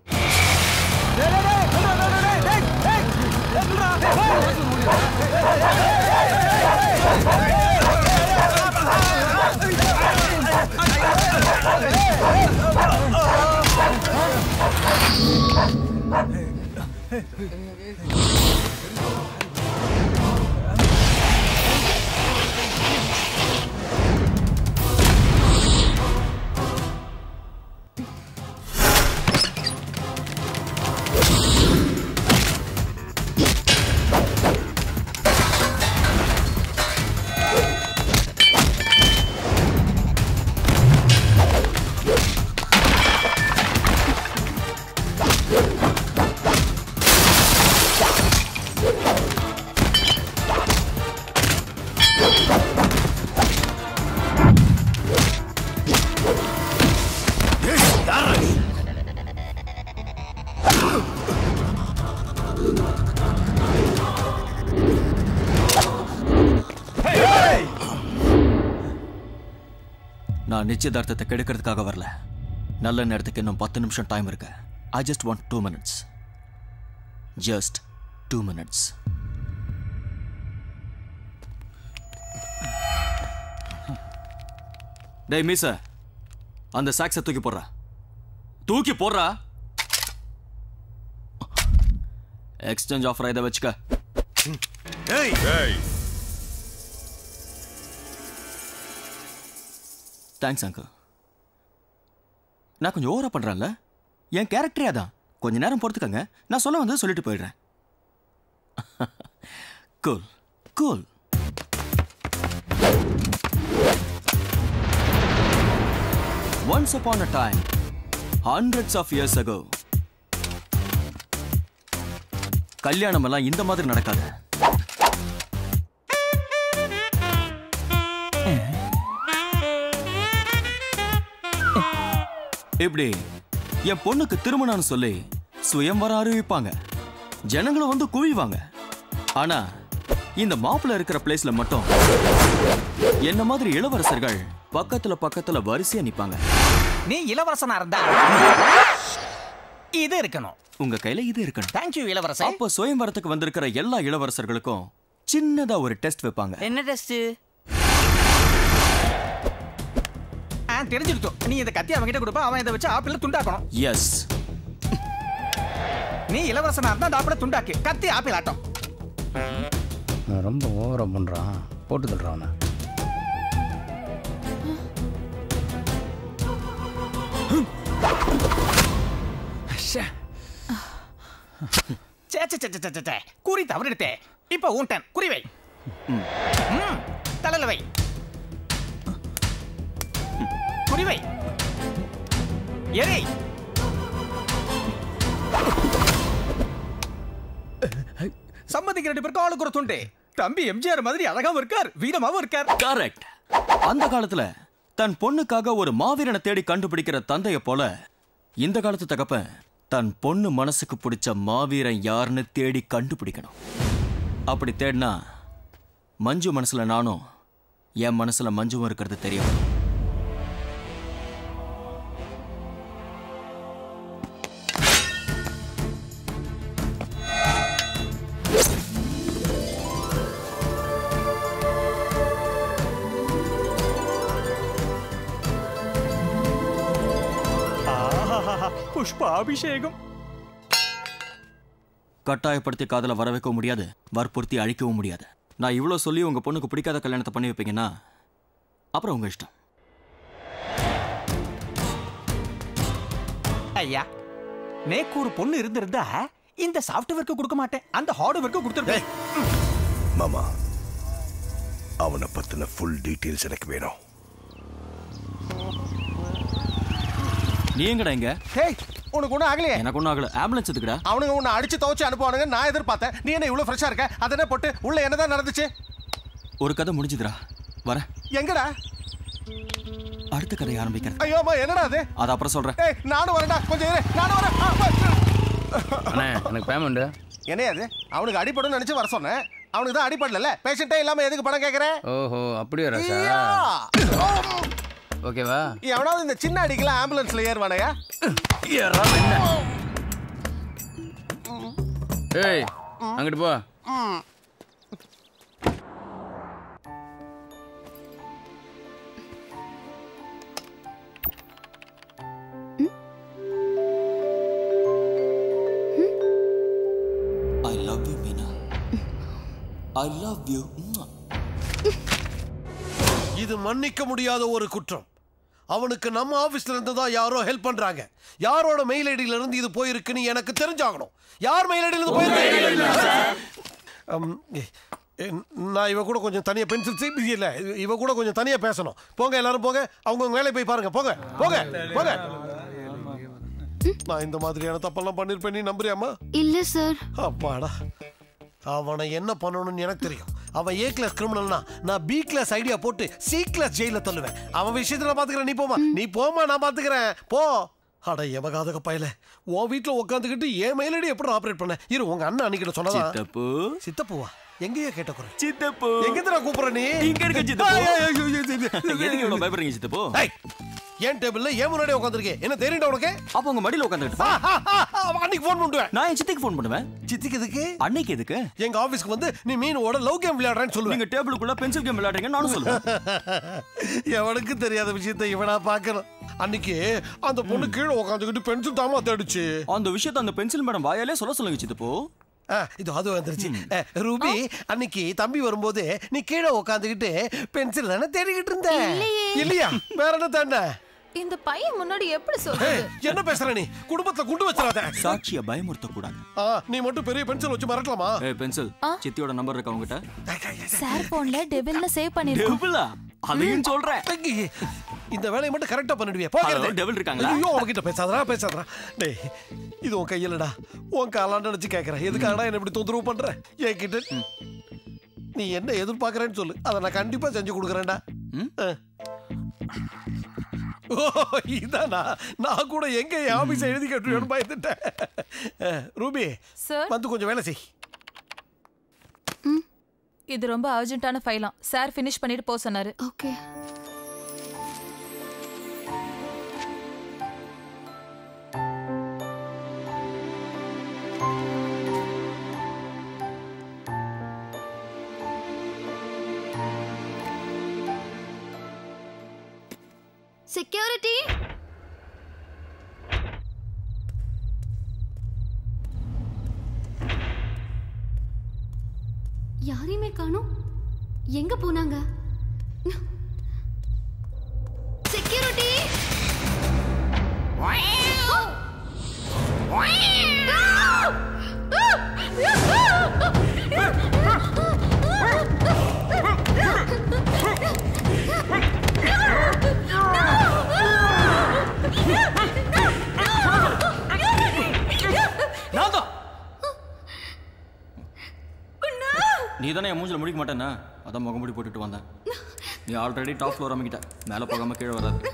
நான் நிச்சயதார்த்தத்தை கெடுக்கிறதுக்காக வரல. நல்ல நேரத்துக்கு இன்னும் பத்து நிமிஷம் டைம் இருக்கு. I just want two minutes just two minutes டேய் மீச. அந்த சாக்ஸை தூக்கி போடுறா. தூக்கி போடுறா? எக்ஸ்சேஞ்ச் ஆஃபர் இதை வச்சுக்க. தேங்க்ஸ் அங்கிள் நான் கொஞ்சம் ஓவரா பண்ணுறேன்ல என் கேரக்டரே அதான். கொஞ்ச நேரம் பொறுத்துக்கங்க. நான் சொல்ல வந்து சொல்லிட்டு போயிடுறேன். Cool cool once upon a time hundreds of years ago கல்யாணம் எல்லாம் இந்த மாதிரி நடக்காது. இப்படி என் பொண்ணுக்கு திருமணம்னு சொல்லி சுயம்வரம் அறிவிப்பாங்க. ஜனங்களும் வந்து குவிவாங்க. ஆனா இந்த மாப்பிள்ள இருக்கிற பிளேஸ்ல மட்டும் என்ன மாதிரி இளவரசர்கள் பக்கத்துல பக்கத்துல வரிசையா நிப்பாங்க.
நீ இளவரசனா இருந்தா? இது இருக்கணும்.
உங்க கையில இது இருக்கணும்.
தேங்க்யூ இளவரசன்
அப்போ சுயம்வரத்துக்கு வந்திருக்கிற எல்லா இளவரசர்களுக்கும் சின்னதா ஒரு டெஸ்ட் வைப்பாங்க.
என்ன டெஸ்ட் ஆ தெரிஞ்சுக்கிட்டோ நீ இந்த கத்தி அவன்கிட்ட கொடுப்ப அவன் இதை வச்சு ஆப்பிள் துண்டாக்கணும்.
எஸ்
நீ இளவரசனா இருந்தா அந்த ஆப்பிள துண்டாக்கு. கத்தி ஆப்பிள் ஆட்டம்.
ரொம்ப ஓவரா பண்றான். போட்டு தள்ளுறான் அவனை.
சே சே சே சே, சே சே குறி தவறிடுத்தே இப்போ ஊன்டன் குறி வை. ம், தலையில வை. குறிவை. எரி சம்மதிக்கிற ரெண்டு பேருக்கு ஆளுக்கு ஒரு துண்டு. தம்பி எம்ஜிஆர் மாதிரி அழகாவும் இருக்கார் வீரமாவும் இருக்கார்.
கரெக்ட் அந்த காலத்துல தன் பொண்ணுக்காக ஒரு மாவீரனை தேடி கண்டுபிடிக்கிற தந்தைய போல இந்த காலத்து தகப்பன் தன் பொண்ணு மனசுக்கு பிடிச்ச மாவீரன் யாருன்னு தேடி கண்டுபிடிக்கணும். அப்படி தேடினா மஞ்சு மனசுல நானும் என் மனசுல மஞ்சுவும் இருக்கிறது தெரியும்.
புஷ்பாபிஷேகம்
கட்டாயப்படுத்தி காதல வர வைக்கவும் முடியாது வற்புறுத்தி அழிக்கவும் முடியாது. நான் இவ்வளோ சொல்லி உங்க பொண்ணுக்கு பிடிக்காத கல்யாணத்தை பண்ணி வைப்பீங்கன்னா அப்புறம் உங்க இஷ்டம்.
ஐயா நேக்கு ஒரு பொண்ணு இருந்திருந்தா இந்த சாஃப்ட்வேருக்கு கொடுக்க மாட்டேன். அந்த ஹார்ட்வேருக்கு கொடுத்துருப்பேன்.
மாமா அவனை பத்தின ஃபுல் டீட்டெயில்ஸ் எனக்கு வேணும்.
நீ எங்கடா இங்க?
ஹேய்
உனக்கு ஒன்றும் ஆகலையே.
எனக்கு ஒன்றும் ஆகல. ஆம்புலன்ஸ் எதுக்குடா?
அவனுங்க உன்னை அடிச்சு துவச்சு அனுப்புவானுங்க. நான் எதிர்பார்த்தேன். நீ என்ன இவ்வளவு ஃப்ரெஷ்ஷா இருக்க? அதனே போட்டு உள்ள என்னதான் நடந்துச்சு?
ஒரு கதை முடிஞ்சுதுடா. வரேன்.
எங்கடா?
அடுத்த கதையை ஆரம்பிக்கிறேன்.
ஐயோ அம்மா என்னடா அது?
அது அப்புறம் சொல்றேன்.
ஏய் நானும் வரேன்டா. கொஞ்சம் இரு. நானும் வரேன்.
அண்ணே எனக்கு பேமெண்ட்
என்னையா அது? அவனுக்கு அடிபடும் நினைச்சு வர சொன்னேன். அவனுக்கு தான் அடிபடல பேஷண்டே இல்லாம எதுக்கு பணம் கேக்குற?
ஓஹோ அப்படியா! ஓகேவா?
எவனாவது இந்த சின்ன அடிக்கெல்லாம் ஆம்புலன்ஸ்ல ஏறுவானயா?
ஏய் அங்கிட்டு போ.
I love you Meena I love you
இது மன்னிக்க முடியாத ஒரு குற்றம். அவனுக்கு நம்ம ஆபீஸ்ல இருந்து தான் யாரோ ஹெல்ப் பண்றாங்க. யாரோட மெயில் ஐடியில இருந்து இது போயிருக்குன்னு எனக்கு தெரிஞ்சாகணும். யார் மெயில் ஐடியில இருந்து போயிருக்கு? நான் இவ கூட கொஞ்சம் தனியா பென்சில் இல்ல இவ கூட கொஞ்சம் தனியா பேசணும். போங்க எல்லாரும் போங்க. அவங்க வேலையை போய் பாருங்க. போங்க போங்க போங்க. நான் இந்த மாதிரியான தப்பெல்லாம் பண்ணிருப்பேன் நீ நம்புறியாமா
இல்ல சார்
அப்பாடா அவனை என்ன பண்ணணும்னு எனக்கு தெரியும். அவன் ஏ கிளாஸ் கிரிமினல்னா நான் பி கிளாஸ் ஐடியா போட்டு சி கிளாஸ் ஜெயில தள்ளுவேன். அவன் விஷயத்துல பாத்துக்கிறேன். நீ போமா நீ போமா நான் பாத்துக்கிறேன். போ. அட எமகாதக பயல. உன் வீட்டுல உட்காந்துக்கிட்டு என் மெயிலடி எப்படி ஆபரேட் பண்ண இரு உங்க அண்ணன் அன்னைக்கிட்ட சொன்னதா?
சித்தப்பு.
சித்தப்புவா? எங்கேயோ கேட்ட குறை
சித்தப்பு.
எங்க நான் கூப்பிடுற நீ?
இங்க இருக்க சித்தப்பு. எதுக்கு இவ்வளவு பயப்படுறீங்க சித்தப்பு?
ஏய், என் டேபிள்ல ஏன் முன்னாடி உட்காந்துருக்கேன் என்ன தெரியும்டா உனக்கு?
அப்ப உங்க மடியில உட்காந்துட்டு
அன்னைக்கு ஃபோன் பண்ணுவேன்.
நான் என் சித்திக்கு ஃபோன் பண்ணுவேன்.
சித்திக்கு எதுக்கு?
அன்னைக்கு எதுக்கு?
எங்க ஆபீஸ்க்கு வந்து நீ மீனோட லவ் கேம் விளையாடுறேன்னு சொல்லுவேன்.
நீங்க டேபிளுக்குள்ள பென்சில் கேம் விளையாடுறீங்க நானும் சொல்லுவேன்.
எவனுக்கு தெரியாத விஷயத்தை இவனா பாக்குறான் அன்னைக்கு அந்த பொண்ணு கீழே உட்காந்துக்கிட்டு பென்சில் தாமா தேடிச்சு.
அந்த விஷயத்தை அந்த பென்சில் மேடம் வாயாலே சொல்ல சொல்லுங்க சித்தப்பு.
இது அது வந்துருச்சு. ரூபி அன்னைக்கு தம்பி வரும்போது நீ கீழே உட்காந்துக்கிட்டு பென்சில் தானே தேடிக்கிட்டு இருந்த? இல்லையா. வேற என்ன தேண்ட
இந்த பையன் முன்னாடி எப்படி
ஏய்,
சொல்றது
என்ன பேசுற நீ? குடும்பத்துல குண்டு வச்சிடாத.
சாட்சிய பயமுறுத்த கூடாது
ஆ, நீ மட்டும் பெரிய பென்சில் வச்சு மறக்கலாமா?
ஏய் பென்சில் சித்தியோட நம்பர் இருக்கா உங்ககிட்ட
சார் போன்ல டெபில்னு சேவ் பண்ணிருக்கோம்.
டெபிளா அதையும் சொல்றேன்.
இந்த வேலையை மட்டும் கரெக்டா பண்ணிடுவியா? போகிறது
devil இருக்காங்களா?
ஐயோ அவகிட்ட பேசாதடா பேசாதடா. டேய் இது உன் கையிலடா. உன் காலான்னு நினைச்சு கேட்கறேன் எதுக்காகடா என்ன இப்படி தொந்தரவு பண்ற? என்கிட்ட நீ என்ன எதிர்பார்க்கறேன்னு சொல்லு. அதை நான் கண்டிப்பா செஞ்சு கொடுக்குறேன்டா. இதானா? நான் கூட எங்க என் ஆபீஸ் எழுதி கட்டுவேன்னு பயந்துட்டேன். ரூபி
சார்
வந்து கொஞ்சம் வேலை செய்.
இது ரொம்ப அர்ஜென்ட்டான ஃபைலாம் சார் ஃபினிஷ் பண்ணிட்டு போக சொன்னாரு.
ஓகே. செக்யூரிட்டி யாரையுமே காணோம். எங்க போனாங்க? செக்யூரிட்டி
நான் நீ தானே என் மூஞ்சில முடிக்க மாட்டேன்னா? அதான் முகமுடி போட்டுட்டு வந்தேன். நீ ஆல்ரெடி டாப் ஃப்ளோர் அமைக்கிட்ட. மேலே போகாம கீழே வராது.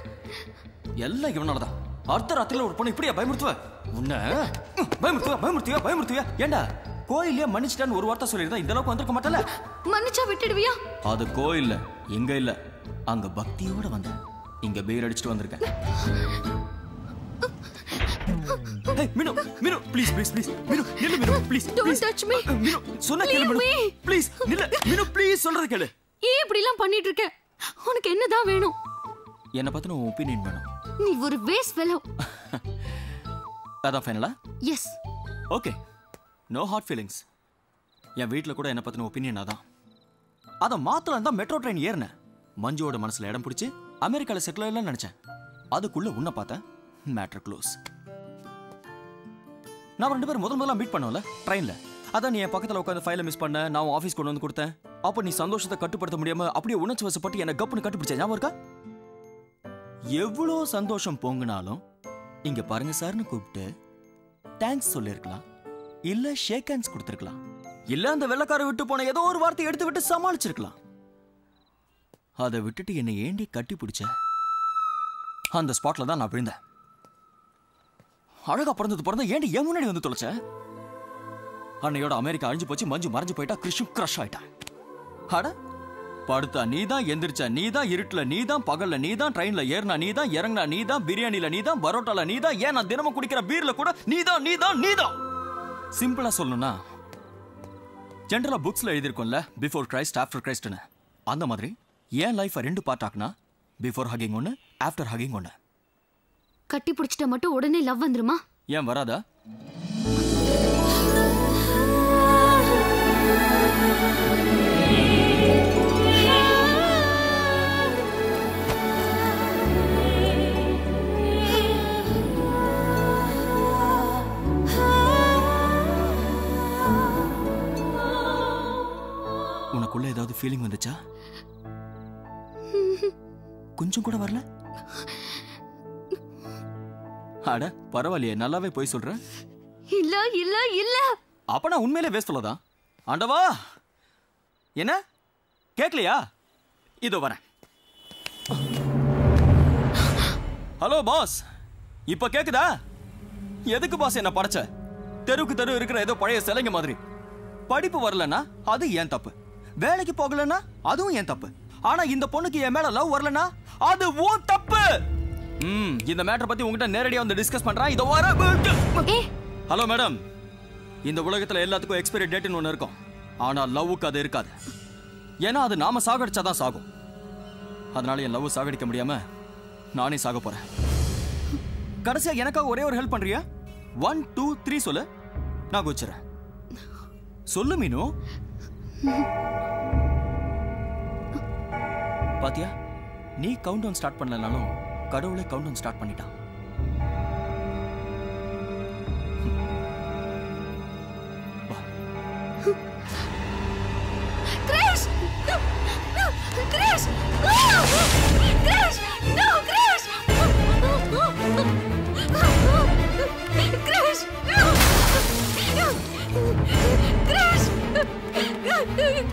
எல்லாம் இவனால தான் அடுத்த ராத்திரில ஒரு பொண்ணு இப்படியா பயமுறுத்துவ? உன்ன? பயமுறுத்துவ பயமுறுத்துவியா பயமுறுத்துவியா? ஏண்டா? கோயிலே மன்னிச்சிட்டான்னு ஒரு வார்த்தை சொல்லியிருந்தா இந்த அளவுக்கு வந்திருக்க மாட்டல
மன்னிச்சா விட்டுடுவியா?
அது கோயில்ல எங்க இல்ல. அங்க பக்தியோட வந்தேன். இங்க பேர் அடிச்சுட்டு வந்திருக்கேன். Hey, Minu Minu please please please Minu நில்லு Minu please
Don't touch me.
Minu சொன்னா கேளு
Leave
மினு.
me.
ப்ளீஸ் நில்லு மினு ப்ளீஸ் சொல்றது கேளு.
ஏன் இப்படி எல்லாம் பண்ணிட்டு இருக்க? உனக்கு என்னதான் வேணும்?
என்ன பத்தின உன் ஒப்பீனியன் வேணும்.
நீ ஒரு வேஸ்ட் ஃபெலோ
அதான் ஃபைனலா
yes
okay no hard feelings என் வீட்டில் கூட என்னை பற்றின ஒப்பீனியன் அதான். அதை மாத்தலாம் தான் மெட்ரோ ட்ரெயின் ஏறினேன். மஞ்சுவோட மனசில் இடம் பிடிச்சி அமெரிக்காவில் செட்டில் இல்லைன்னு நினச்சேன். அதுக்குள்ள உன்னை பார்த்தேன். மேட்ரு க்ளோஸ் நான் ரெண்டு பேரும் முதல் முதல்ல மீட் பண்ணோம்ல ட்ரெயினில் அதான் நீ என் பக்கத்தில் உட்காந்து ஃபைலை மிஸ் பண்ண நான் ஆஃபீஸ் கொண்டு வந்து கொடுத்தேன். அப்போ நீ சந்தோஷத்தை கட்டுப்படுத்த முடியாமல் அப்படியே உணர்ச்சி வசப்பட்டு என்னை கப்புன்னு கட்டுப்பிடிச்ச ஞாபகம் இருக்கா? எவ்வளோ சந்தோஷம் பொங்குனாலும் இங்கே பாருங்க சார்னு கூப்பிட்டு தேங்க்ஸ் சொல்லியிருக்கலாம் இல்லை ஷேக் ஹேண்ட்ஸ் கொடுத்துருக்கலாம். இல்லை அந்த வெள்ளக்காரை விட்டு போன ஏதோ ஒரு வார்த்தை எடுத்து விட்டு சமாளிச்சிருக்கலாம். அதை விட்டுட்டு என்னை ஏண்டி கட்டி பிடிச்ச அந்த ஸ்பாட்டில் தான் நான் விழுந்தேன். அழகா பிறந்தது பிறந்த ஏன் என் முன்னாடி வந்து தொலைச்ச? அன்னையோட அமெரிக்கா அழிஞ்சு போச்சு மஞ்சு மறைஞ்சு போயிட்டா கிறிஷும் கிரஷ் ஆயிட்டான் அட படுத்தா நீ தான் எந்திரிச்சா நீதான் இருட்டுல நீதான் பகல்ல நீதான் ட்ரெயின்ல ஏறினா நீ தான் இறங்கினா நீதான் பிரியாணில நீதான் பரோட்டால நீ தான் ஏன் நான் தினமும் குடிக்கிற பீர்ல கூட நீ தான் நீ தான் நீ தான் சிம்பிளா சொல்லணும்னா ஜென்ரலா புக்ஸ்ல எழுதிருக்கோம்ல பிஃபோர் கிரைஸ்ட் ஆஃப்டர் கிரைஸ்ட்னு அந்த மாதிரி ஏன் லைஃப்பை ரெண்டு பார்ட் ஆக்குனா பிஃபோர் ஹகிங் ஒன்று ஆஃப்டர் ஹகிங் ஒன்று
கட்டி பிடிச்சிட்ட மட்டும் உடனே லவ் வந்துருமா?
ஏன் வராதா? உனக்குள்ள ஏதாவது ஃபீலிங் வந்துச்சா? கொஞ்சம் கூட வரல? அட பரவாயில்லையே. நல்லாவே போய் சொல்ற.
இல்ல இல்ல இல்ல.
அப்ப நான் உண்மையிலே வேஸ்ட் சொல்லதான். ஆண்டவா! என்ன? கேட்கலையா இதோ வரேன். Hello boss. இப்ப கேக்குதா? எதுக்கு பாஸ் என்ன படைச்ச? தெருவுக்கு தெரு இருக்கிற ஏதோ பழைய சிலைங்க மாதிரி. படிப்பு வரலனா அது ஏன் தப்பு? வேலைக்கு போகலனா அதுவும் ஏன் தப்பு? ஆனா இந்த பொண்ணுக்கு என் மேல லவ் வரலனா அது உன் தப்பு! ம் இந்த மேட்டர் பத்தி உங்ககிட்ட நேரடியா வந்து டிஸ்கஸ் பண்றேன் இதோ வர ஹலோ மேடம் இந்த உலகத்துல எல்லாத்துக்கும் எக்ஸ்பைரி டேட்னு ஒன்று இருக்கும். ஆனா லவ்வுக்கு அது இருக்காது. ஏன்னா அது நாம சாகடிச்சாதான் சாகும். அதனால என் லவ் சாகடிக்க முடியாம நானே சாக போறேன். கடைசியா எனக்காக ஒரே ஒரு ஹெல்ப் பண்றியா? ஒன் டூ த்ரீ சொல்லு. நான் குச்சிறேன் சொல்லு மீனு. பாத்தியா? நீ கவுண்ட் டவுன் ஸ்டார்ட் பண்ணலனாலும் கடவுளே கவுண்ட் டவுன் ஸ்டார்ட் பண்ணிட்டான்
Crash!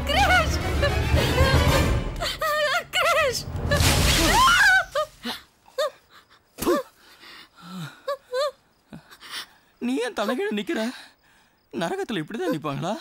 Chris!
நீ ஏன் தலைகீழ நிக்கிற? நரகத்துல இப்படிதான் நிப்பாங்களா?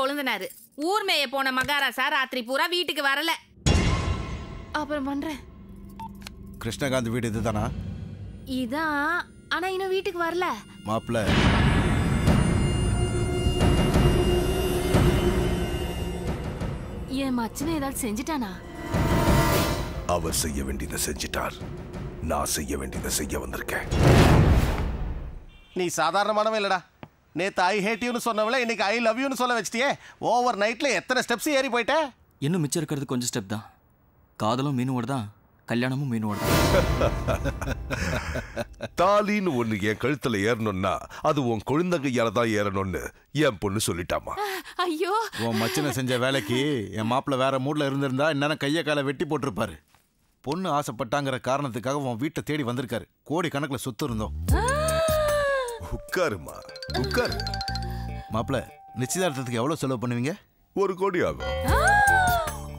கொழுந்தனாரு. ஊர் மேய போன மகாராசா ராத்திரி பூரா வீட்டுக்கு வரல. அப்புறம் பண்றேன்.
கிருஷ்ணகாந்த் வீடு இதுதானா?
இதான் ஆனா இன்னும் வீட்டுக்கு வரல.
மாப்பிள்ள
என் மச்சனை ஏதாவது செஞ்சுட்டானா?
அவர் செய்ய வேண்டியதை செஞ்சிட்டார். நான் செய்ய வேண்டியதை செய்ய வந்திருக்கேன்.
நீ சாதாரணமானவன் இல்லடா. நேத்து ஐ ஹேட் யூன்னு சொன்னவள இன்னைக்கு ஐ லவ் யூன்னு சொல்ல வச்சிட்டியே? ஓவர் நைட்ல எத்தனை ஸ்டெப்ஸ் ஏறி போயிட்ட?
இன்னும் மிச்சம் இருக்கிறது கொஞ்சம் ஸ்டெப் தான். காதலும் மீனோட தான் கல்யாணமும் மீனோட தான்.
தாலின்னு ஒண்ணு என் கழுத்துல ஏறணும்னா அது உன் குழந்தைகையால தான் ஏறணும்னு என் பொண்ணு சொல்லிட்டாமா
ஐயோ.
உன் மச்சனை செஞ்ச வேலைக்கு என் மாப்பிள்ள வேற மூட்ல இருந்திருந்தா இந்நேரம் கையை காலை வெட்டி போட்டிருப்பாரு. பொண்ணு ஆசைப்பட்டாங்கிற காரணத்துக்காக உன் வீட்டை தேடி வந்திருக்காரு. கோடி கணக்குல சொத்து இருந்தோம்.
உட்காருமா? உட்காரு.
மாப்பிள்ள நிச்சயதார்த்தத்துக்கு எவ்வளவு செலவு பண்ணுவீங்க?
ஒரு கோடி ஆகும்.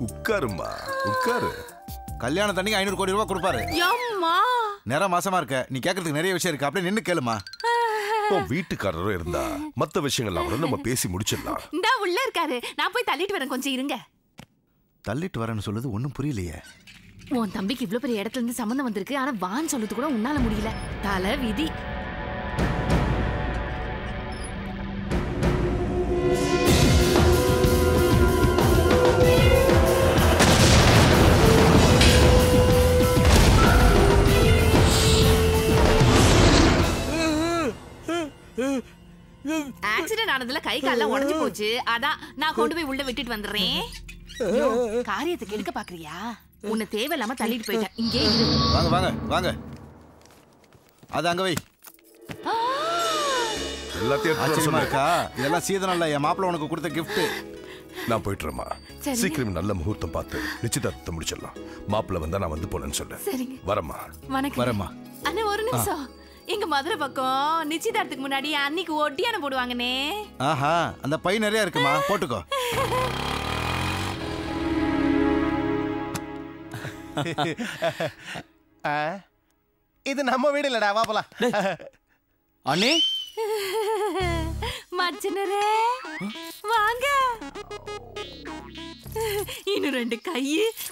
உட்காருமா? உட்காரு.
கல்யாண தண்ணிக்கு ஐநூறு கோடி ரூபாய் கொடுப்பாரு. நேரம் மாசமா இருக்க. நீ கேட்கறதுக்கு நிறைய விஷயம் இருக்கு. அப்படியே நின்னு கேளுமா.
உன் வீட்டுக்காரரும் இருந்தா மத்த விஷயங்கள்லாம் கூட நம்ம பேசி முடிச்சிடலாம்.
இந்தா உள்ள இருக்காரு. நான் போய் தள்ளிட்டு வரேன். கொஞ்சம் இருங்க.
தள்ளிட்டு வரேன்னு சொல்லுது ஒன்றும் புரியலையே.
உன் தம்பிக்கு இவ்ளோ பெரிய இடத்துல இருந்து சம்மந்தம் வந்திருக்கு. ஆனா வான்னு சொல்றது கூட உன்னால முடியல. தலை விதி. ஆக்சிடென்ட் ஆனதுல கை கால்லாம் உடஞ்சு போச்சு. அதான் நான் கொண்டு போய் உள்ள விட்டுட்டு வந்துடுறேன். ஐயோ, காரியத்தை கெடுக்க பாக்குறியா? உன்னை தேவையில்லாம தள்ளிட்டு போயிட்டேன். இங்கே
வாங்க வாங்க வாங்க. அது அங்க வை.
எல்லாத்தையும்
ஆச்சரியமா. இருக்கா? இதெல்லாம் சீதனம் இல்ல என் மாப்பிள்ள உனக்கு கொடுத்த gift.
நான் போயிட்டுறேம்மா. சீக்கிரம் நல்ல முகூர்த்தம் பார்த்து நிச்சயதார்த்தத்தை முடிச்சிடலாம். மாப்பிள்ள வந்தா நான் வந்து போனேன்னு சொல்லு.
சரிங்க.
வரமா
வணக்கம்.
வரேம்மா.
அண்ணா ஒரு நிமிஷம். எங்க மதுரை பக்கம் நிச்சயதார்த்தத்துக்கு முன்னாடி அன்னைக்கு ஒட்டியான போடுவாங்கண்ணே.
ஆஹா அந்த பை நிறைய இருக்குமா? போட்டுக்கோ.
ஆ, இது நம்ம வீடு இல்லடா வா போலாம்.
அண்ணே.
மச்சனரே வாங்க. இன்னும் ரெண்டு கை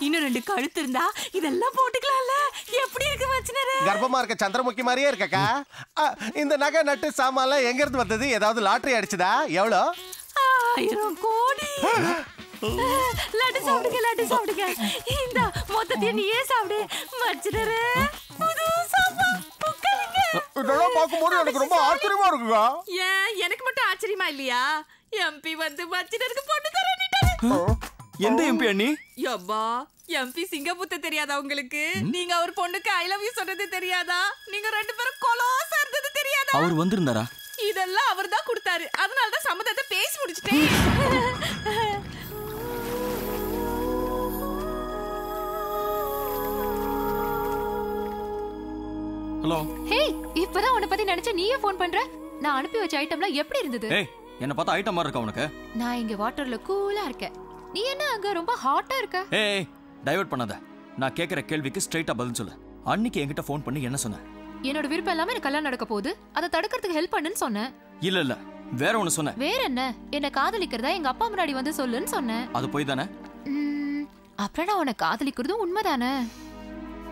இன்னும் ரெண்டு கழுத்து இருந்தா இதெல்லாம் போட்டுக்கலாம்ல. எப்படி இருக்கு மச்சனரே?
கர்ப்பமா இருக்க சந்திரமுகி மாதிரியே இருக்கக்கா? இந்த நகை நட்டு சாமான்லாம் எங்க இருந்து வந்தது? ஏதாவது லாட்டரி அடிச்சுதா? எவ்வளோ?
ஆயிரம் கோடி. லட்டு சாப்பிடுங்க லட்டு சாப்பிடுங்க. இந்த மொத்தத்தையும் நீயே சாப்பிடு. மச்சனரே புது சாப்பாடு
இதெல்லாம் பார்க்கும்போது எனக்கு ரொம்ப ஆச்சரியமா இருக்குங்க
ஏன்? எனக்கு மட்டும் ஆச்சரியமா இல்லையா? எம்பி வந்து மச்சினருக்கு பொண்ணு தரணிட்டாரு
எந்த எம்பி அண்ணி?
யப்பா எம்பி சிங்கப்பூத்த தெரியாதா உங்களுக்கு? நீங்க அவர் பொண்ணுக்கு ஐ லவ் யூ சொன்னது தெரியாதா? நீங்க ரெண்டு பேரும் கொலோசா இருந்தது தெரியாதா?
அவர் வந்திருந்தாரா?
இதெல்லாம் அவர் தான் கொடுத்தாரு. அதனால தான் சம்மதத்தை பேசி முடிச்சிட்டேன்.
ஹலோ
ஹே இப்பதான் உன்னை பத்தி நினைச்சு நீயே ஃபோன் பண்ற? நான் அனுப்பி வச்ச ஐட்டம்லாம் எப்படி இருந்தது?
ஏய் என்ன பார்த்தா ஐட்டம் மாதிரி இருக்கா உனக்கு?
நான் இங்க வாட்டர்ல கூலா இருக்கேன். நீ என்ன அங்க ரொம்ப ஹாட்டா இருக்க?
ஏய் டைவர்ட் பண்ணாத. நான் கேட்குற கேள்விக்கு ஸ்ட்ரைட்டா பதில் சொல்லு. அன்னைக்கு என்கிட்ட ஃபோன் பண்ணி என்ன சொன்ன?
என்னோட விருப்பம் எல்லாமே எனக்கு கல்யாணம் நடக்க போகுது. அதை தடுக்கிறதுக்கு ஹெல்ப் பண்ணுன்னு சொன்னேன்
இல்ல இல்ல. வேற ஒண்ணு சொன்னேன்
வேற என்ன? என்ன காதலிக்கிறதா எங்க அப்பா முன்னாடி வந்து சொல்லுன்னு சொன்னேன்
அது போய் தானே?
அப்புறம் நான் உன்னை காதலிக்கிறதும் உண்மைதானே?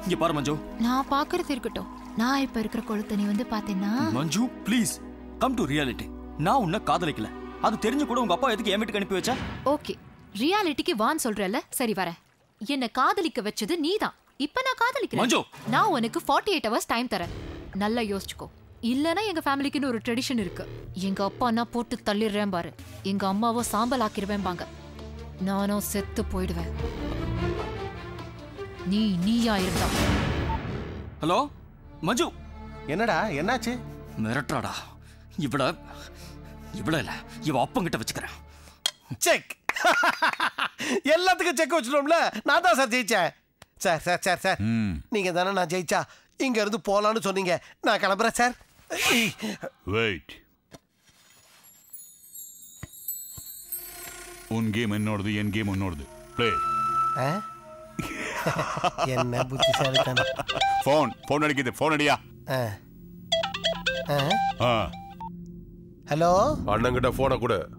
இங்க பாரு மஞ்சு.
நான் பாக்குறது இருக்கட்டும். நான் இப்ப இருக்கிற கொழுத்த நீ வந்து பாத்தேன்னா
Manju please come to reality நான் உன்னை காதலிக்கல. அது தெரிஞ்சு கூட உங்க அப்பா எதுக்கு என் வீட்டுக்கு அனுப்பி வச்சா?
ஓகே. ரியாலிட்டிக்கு வான் சொல்றல சரி வரேன். என்ன காதலிக்க வச்சது நீதான். இப்ப நான் காதலிக்கிறேன்! நான் உனக்கு 48 எயிட் ஹவர்ஸ் டைம் தரேன். நல்லா யோசிச்சுக்கோ. இல்லனா எங்க ஃபேமிலிக்குன்னு ஒரு ட்ரெடிஷன் இருக்கு. எங்க அப்பா நான் போட்டு தள்ளிடுறேன் பாரு. எங்க அம்மாவோ சாம்பல் ஆக்கிடுவேன் பாங்க நானும் செத்து போயிடுவேன். நீ நீயா இருந்தா.
ஹலோ மஞ்சு.
என்னடா என்னாச்சு?
மிரட்டுறாடா. இவள இவள இல்ல இவ அப்பங்கிட்ட வச்சுக்கிறேன்.
செக் எல்லாத்துக்கும் செக் வச்சிட்டோம்ல நான் தான் sir ஜெயிச்சேன். Sir sir sir sir. நீங்க தானே நான் ஜெயிச்சா? இங்க இருந்து போலான்னு சொன்னீங்க. நான் கிளம்புறேன் சார்.
வெயிட் உன் கேம் என்னோடது என் கேம் உன்னோடது. ப்ளே
ஆ? என்ன புத்திசாலித்தனம்.
ஃபோன் ஃபோன் அடிக்குது ஃபோன் அடியா.
ஆ. ஆ?
ஆ.
ஹலோ?
அண்ணங்கிட்ட போனை கொடு.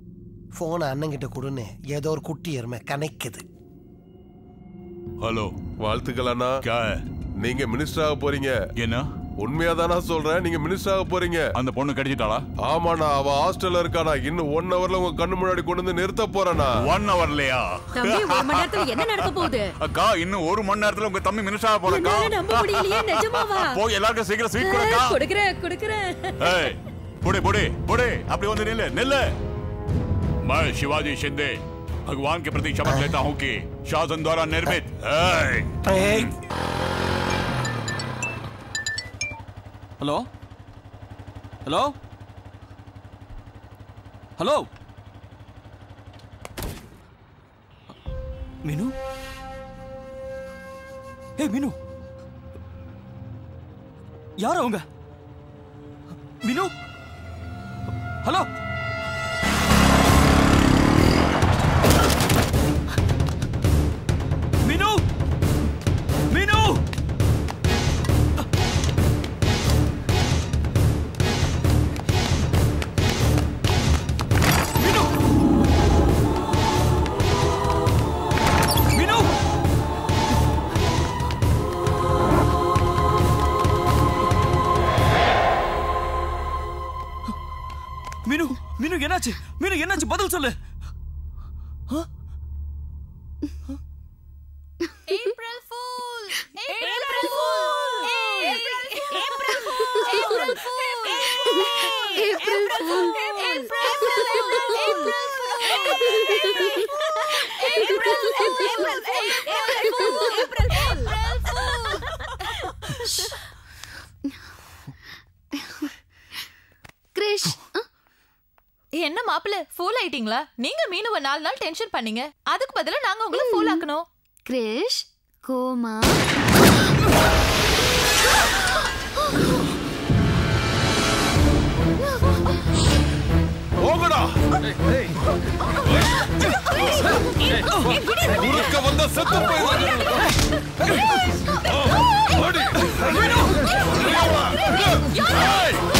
போனை அண்ணங்கிட்ட கொடுன்னு ஏதோ ஒரு குட்டி எருமை கனைக்குது.
ஹலோ
வாழ்த்துக்கள் அண்ணா. நீங்க மினிஸ்டர் ஆக போறீங்க.
என்ன?
உண்மையா தானா சொல்றேன் நீங்க மினிஸ்டர் ஆக போறீங்க
அந்த பொண்ணு கிடைச்சிட்டாளா
ஆமாண்ணா அவ ஹாஸ்டல்ல இருக்கானா இன்னும் ஒன் ஹவர்ல உங்க கண்ணு முன்னாடி கொண்டு வந்து நிறுத்த போறேனா
ஒன் ஹவர்லையா
தம்பி ஒரு மணி நேரத்துல என்ன நடக்க போகுது
அக்கா இன்னும் ஒரு மணி நேரத்துல உங்க தம்பி மினிஸ்டர் ஆக போறக்கா
என்னால நம்ப முடியலையே நிஜமாவா
போய் எல்லாருக்கும் சீக்கிரம் ஸ்வீட் கொடுக்கா
கொடுக்குறேன் கொடுக்குறேன்
ஏய் புடி புடி புடி அப்படி வந்து நில்லு நில்லு मैं शिवाजी शिंदे भगवान के प्रति शपथ लेता हूँ कि शासन द्वारा निर्मित ஏய்,
ஹலோ? ஹலோ? ஹலோ? மீனு? ஏ மீனு! யார் அவங்க? மீனு? ஹலோ? பதில் சொல்லு
April fool April fool April fool April fool April fool
Krish
என்ன மாப்பிள்ள ஃபூல் ஆயிட்டீங்களா நீங்க மீனுவ நாலு நாள் டென்ஷன் பண்ணீங்க. அதுக்கு பதிலா நாங்க உங்களை ஃபூல் ஆக்கணும்.
கிரிஷ் கோமா.
போங்கடா. குறுக்க வந்த செத்து
Ah!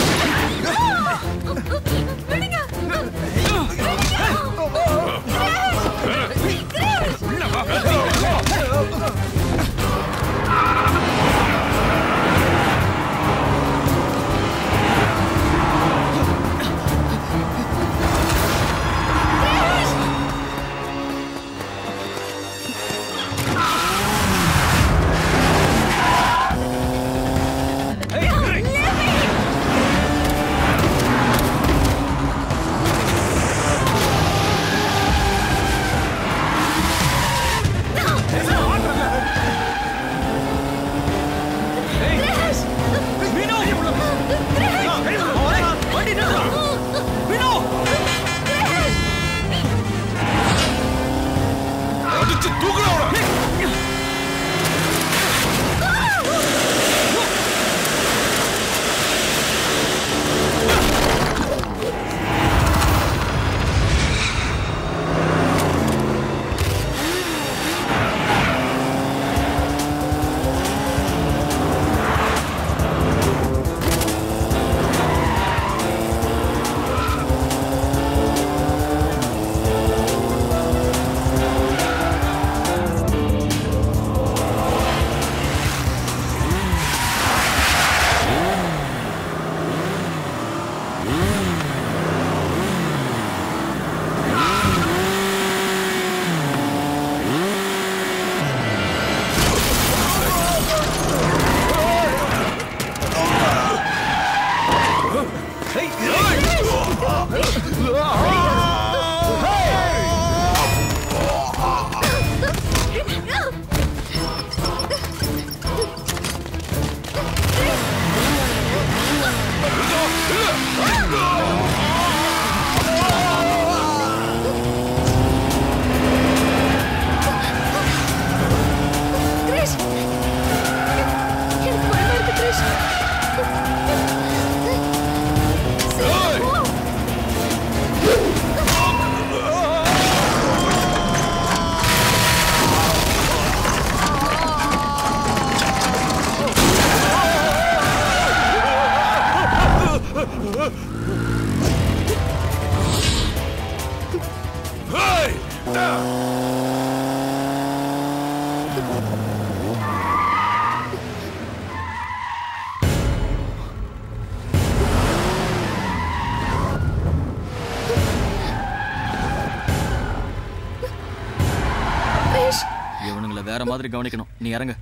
மாதிரி கவனிக்கணும். நீ இறங்கு.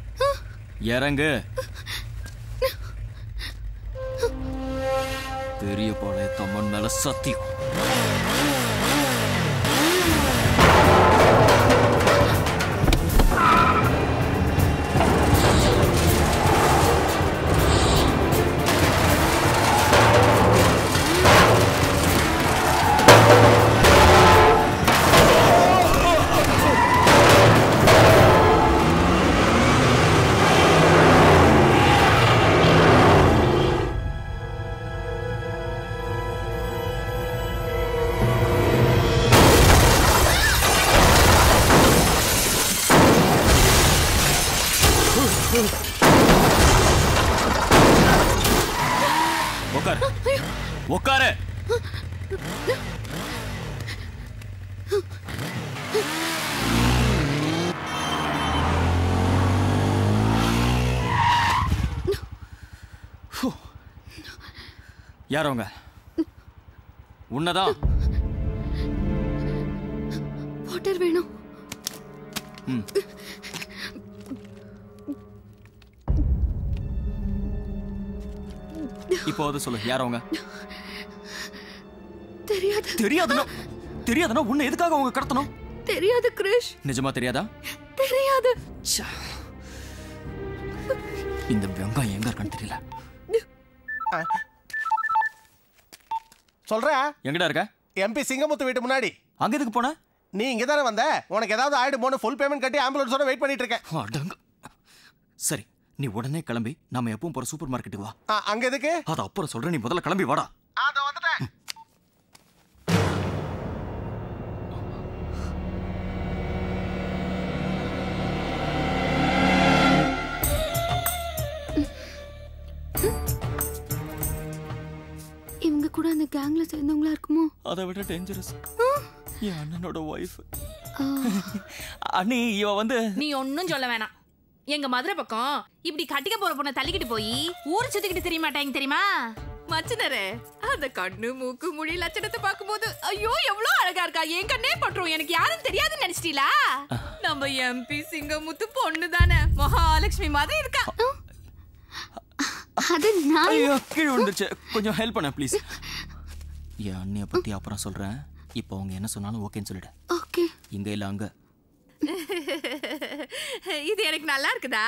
இறங்கு. யார் அவங்க? உன்னதான்.
வாட்டர் வேணும்.
இப்போ அது சொல்லு யார் அவங்க?
தெரியாது
தெரியாதுன்னா தெரியாதுன்னா உன்னை எதுக்காக அவங்க கடத்தணும்?
தெரியாது கிரிஷ்.
நிஜமா தெரியாதா?
தெரியாது.
இந்த வெங்காயம் எங்க இருக்கான்னு தெரியல.
சொல்ற?
எங்கடா இருக்க?
எம்பி சிங்கமுத்து வீட்டு முன்னாடி.
அங்க எதுக்கு போன?
நீ இங்க தானே வந்த? உனக்கு ஏதாவது ஆயிடுமோன்னு ஃபுல் பேமெண்ட் கட்டி ஆம்புலன்ஸோட வெயிட் பண்ணிட்டு இருக்கேன்.
சரி நீ உடனே கிளம்பி நாம எப்பவும் போற சூப்பர் மார்க்கெட்டுக்கு வா.
அங்க எதுக்கு?
அது அப்புறம் சொல்றேன் நீ முதல்ல கிளம்பி வாடா.
இவங்க கூட அந்த கேங்ல சேர்ந்தவங்களா இருக்குமோ?
அதை விட டேஞ்சரஸ் என் அண்ணனோட ஒய்ஃப் அண்ணி இவ வந்து
நீ ஒன்னும் சொல்ல வேணாம். எங்க மதுரை பக்கம் இப்படி கட்டிக்க போற பொண்ணை தள்ளிக்கிட்டு போய் ஊர் சுத்திக்கிட்டு தெரிய மாட்டாங்க தெரியுமா? மச்சினரே அந்த கண்ணு மூக்கு முடி லட்சணத்தை பார்க்கும்போது ஐயோ எவ்வளவு அழகா இருக்கா. என் கண்ணே பட்டுரும். எனக்கு யாரும் தெரியாதுன்னு நினைச்சிட்டீங்களா நம்ம எம்பி சிங்கமுத்து பொண்ணு தானே மகாலட்சுமி மாதிரி இருக்கா.
அது நான்
ஐயோ கீழே விழுந்துச்சு கொஞ்சம் ஹெல்ப் பண்ண ப்ளீஸ் என் அண்ணிய பத்தி அப்புறம் சொல்றேன். இப்போ அவங்க என்ன சொன்னாலும் ஓகேன்னு சொல்லிடு.
ஓகே.
இங்க இல்ல அங்க.
இது எனக்கு நல்லா இருக்குதா?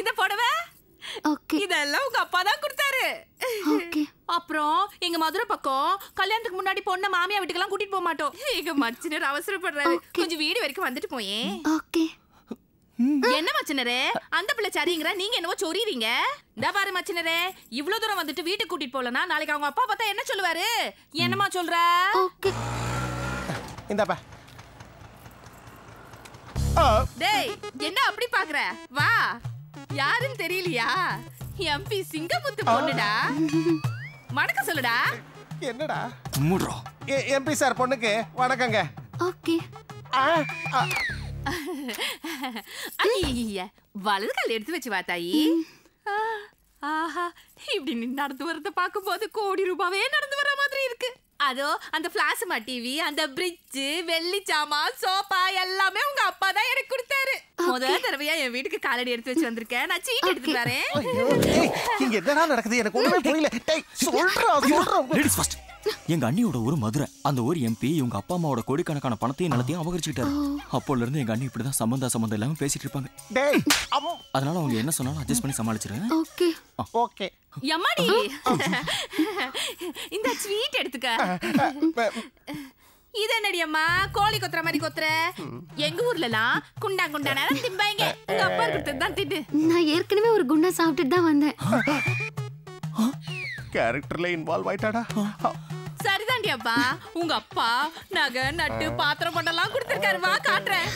இந்த புடவை? இதெல்லாம் உங்க அப்பா தான் கொடுத்தாரு. அப்புறம் எங்க மதுரை பக்கம் கல்யாணத்துக்கு முன்னாடி பொண்ணை மாமியா வீட்டுக்கெல்லாம் கூட்டிட்டு போக மாட்டோம். எங்க மச்சினர் அவசரப்படுறாரு. கொஞ்சம் வீடு வரைக்கும் வந்துட்டு போயேன்.
ஓகே.
என்ன மச்சினரே அந்த பிள்ளை சரிங்கிற நீங்க என்னவோ சொறீங்க இந்த பாரு மச்சினரே இவ்ளோ தூரம் வந்துட்டு வீட்டுக்கு கூட்டிட்டு போலனா நாளைக்கு அவங்க அப்பா பார்த்தா என்ன சொல்லுவாரு? என்னமா சொல்ற?
இந்தாப்பா.
டேய் என்ன அப்படி பாக்குற? வா. யாருன்னு தெரியலையா? எம்பி சிங்கமுத்து பொண்ணுடா? வணக்கம் சொல்லுடா.
என்னடா?
மூடுறா.
எம்பி சார் பொண்ணுக்கு வணக்கங்க.
ஓகே.
ஐய வலது கால் எடுத்து வச்சு வா தாயி. ஆ, ஆஹா இப்படி நடந்து வரத பாக்கும்போது கோடி ரூபாவே நடந்து வர மாதிரி இருக்கு. அதோ அந்த பிளாஸ்மா டிவி அந்த பிரிட்ஜ் வெள்ளி சாமான் சோஃபா எல்லாமே உங்க அப்பா தான் எனக்கு கொடுத்தாரு. முதல் தடவையா என் வீட்டுக்கு காலடி எடுத்து வச்சு வந்திருக்கேன். நான் சீட் எடுத்து வரேன்.
ஏய், இங்க என்னடா நடக்குது? எனக்கு ஒண்ணுமே புரியல. டேய் சொல்றா சொல்றா.
லேடிஸ் ஃபர்ஸ்ட் எங்க அண்ணியோட ஊர் மதுரை. அந்த ஊர் எம்பி இவங்க அப்பா அம்மாவோட கோடிக்கணக்கான பணத்தையும் நிலத்தையும் அபகரிச்சுக்கிட்டாரு. அப்போல இருந்து எங்க அண்ணி இப்படிதான் சம்பந்தா சம்பந்தம் இல்லாம பேசிட்டு இருப்பாங்க.
டேய்
அதனால அவங்க என்ன சொன்னாலும் அட்ஜஸ்ட் பண்ணி சமாளிச்சிருவேன்
ஓகே.
ஓகே.
எம்மாடி? இந்த ஸ்வீட் எடுத்துக்க. இது என்னடி அம்மா? கோழி கொத்துற மாதிரி கொத்துற? எங்க ஊர்லலாம் குண்டா குண்டா நேரம் திம்பாங்க. உங்க அப்பா கொடுத்தது தான் திட்டு
நான் ஏற்கனவே ஒரு குண்டா சாப்பிட்டுட்டு தான் வந்தேன்.
கேரக்டர்ல இன்வால்வ் ஆயிட்டாடா.
சரிதாண்டி அப்பா. உங்க அப்பா நகை நட்டு பாத்திரம் பண்டெல்லாம் கொடுத்திருக்காரு. வா காட்டுறேன்.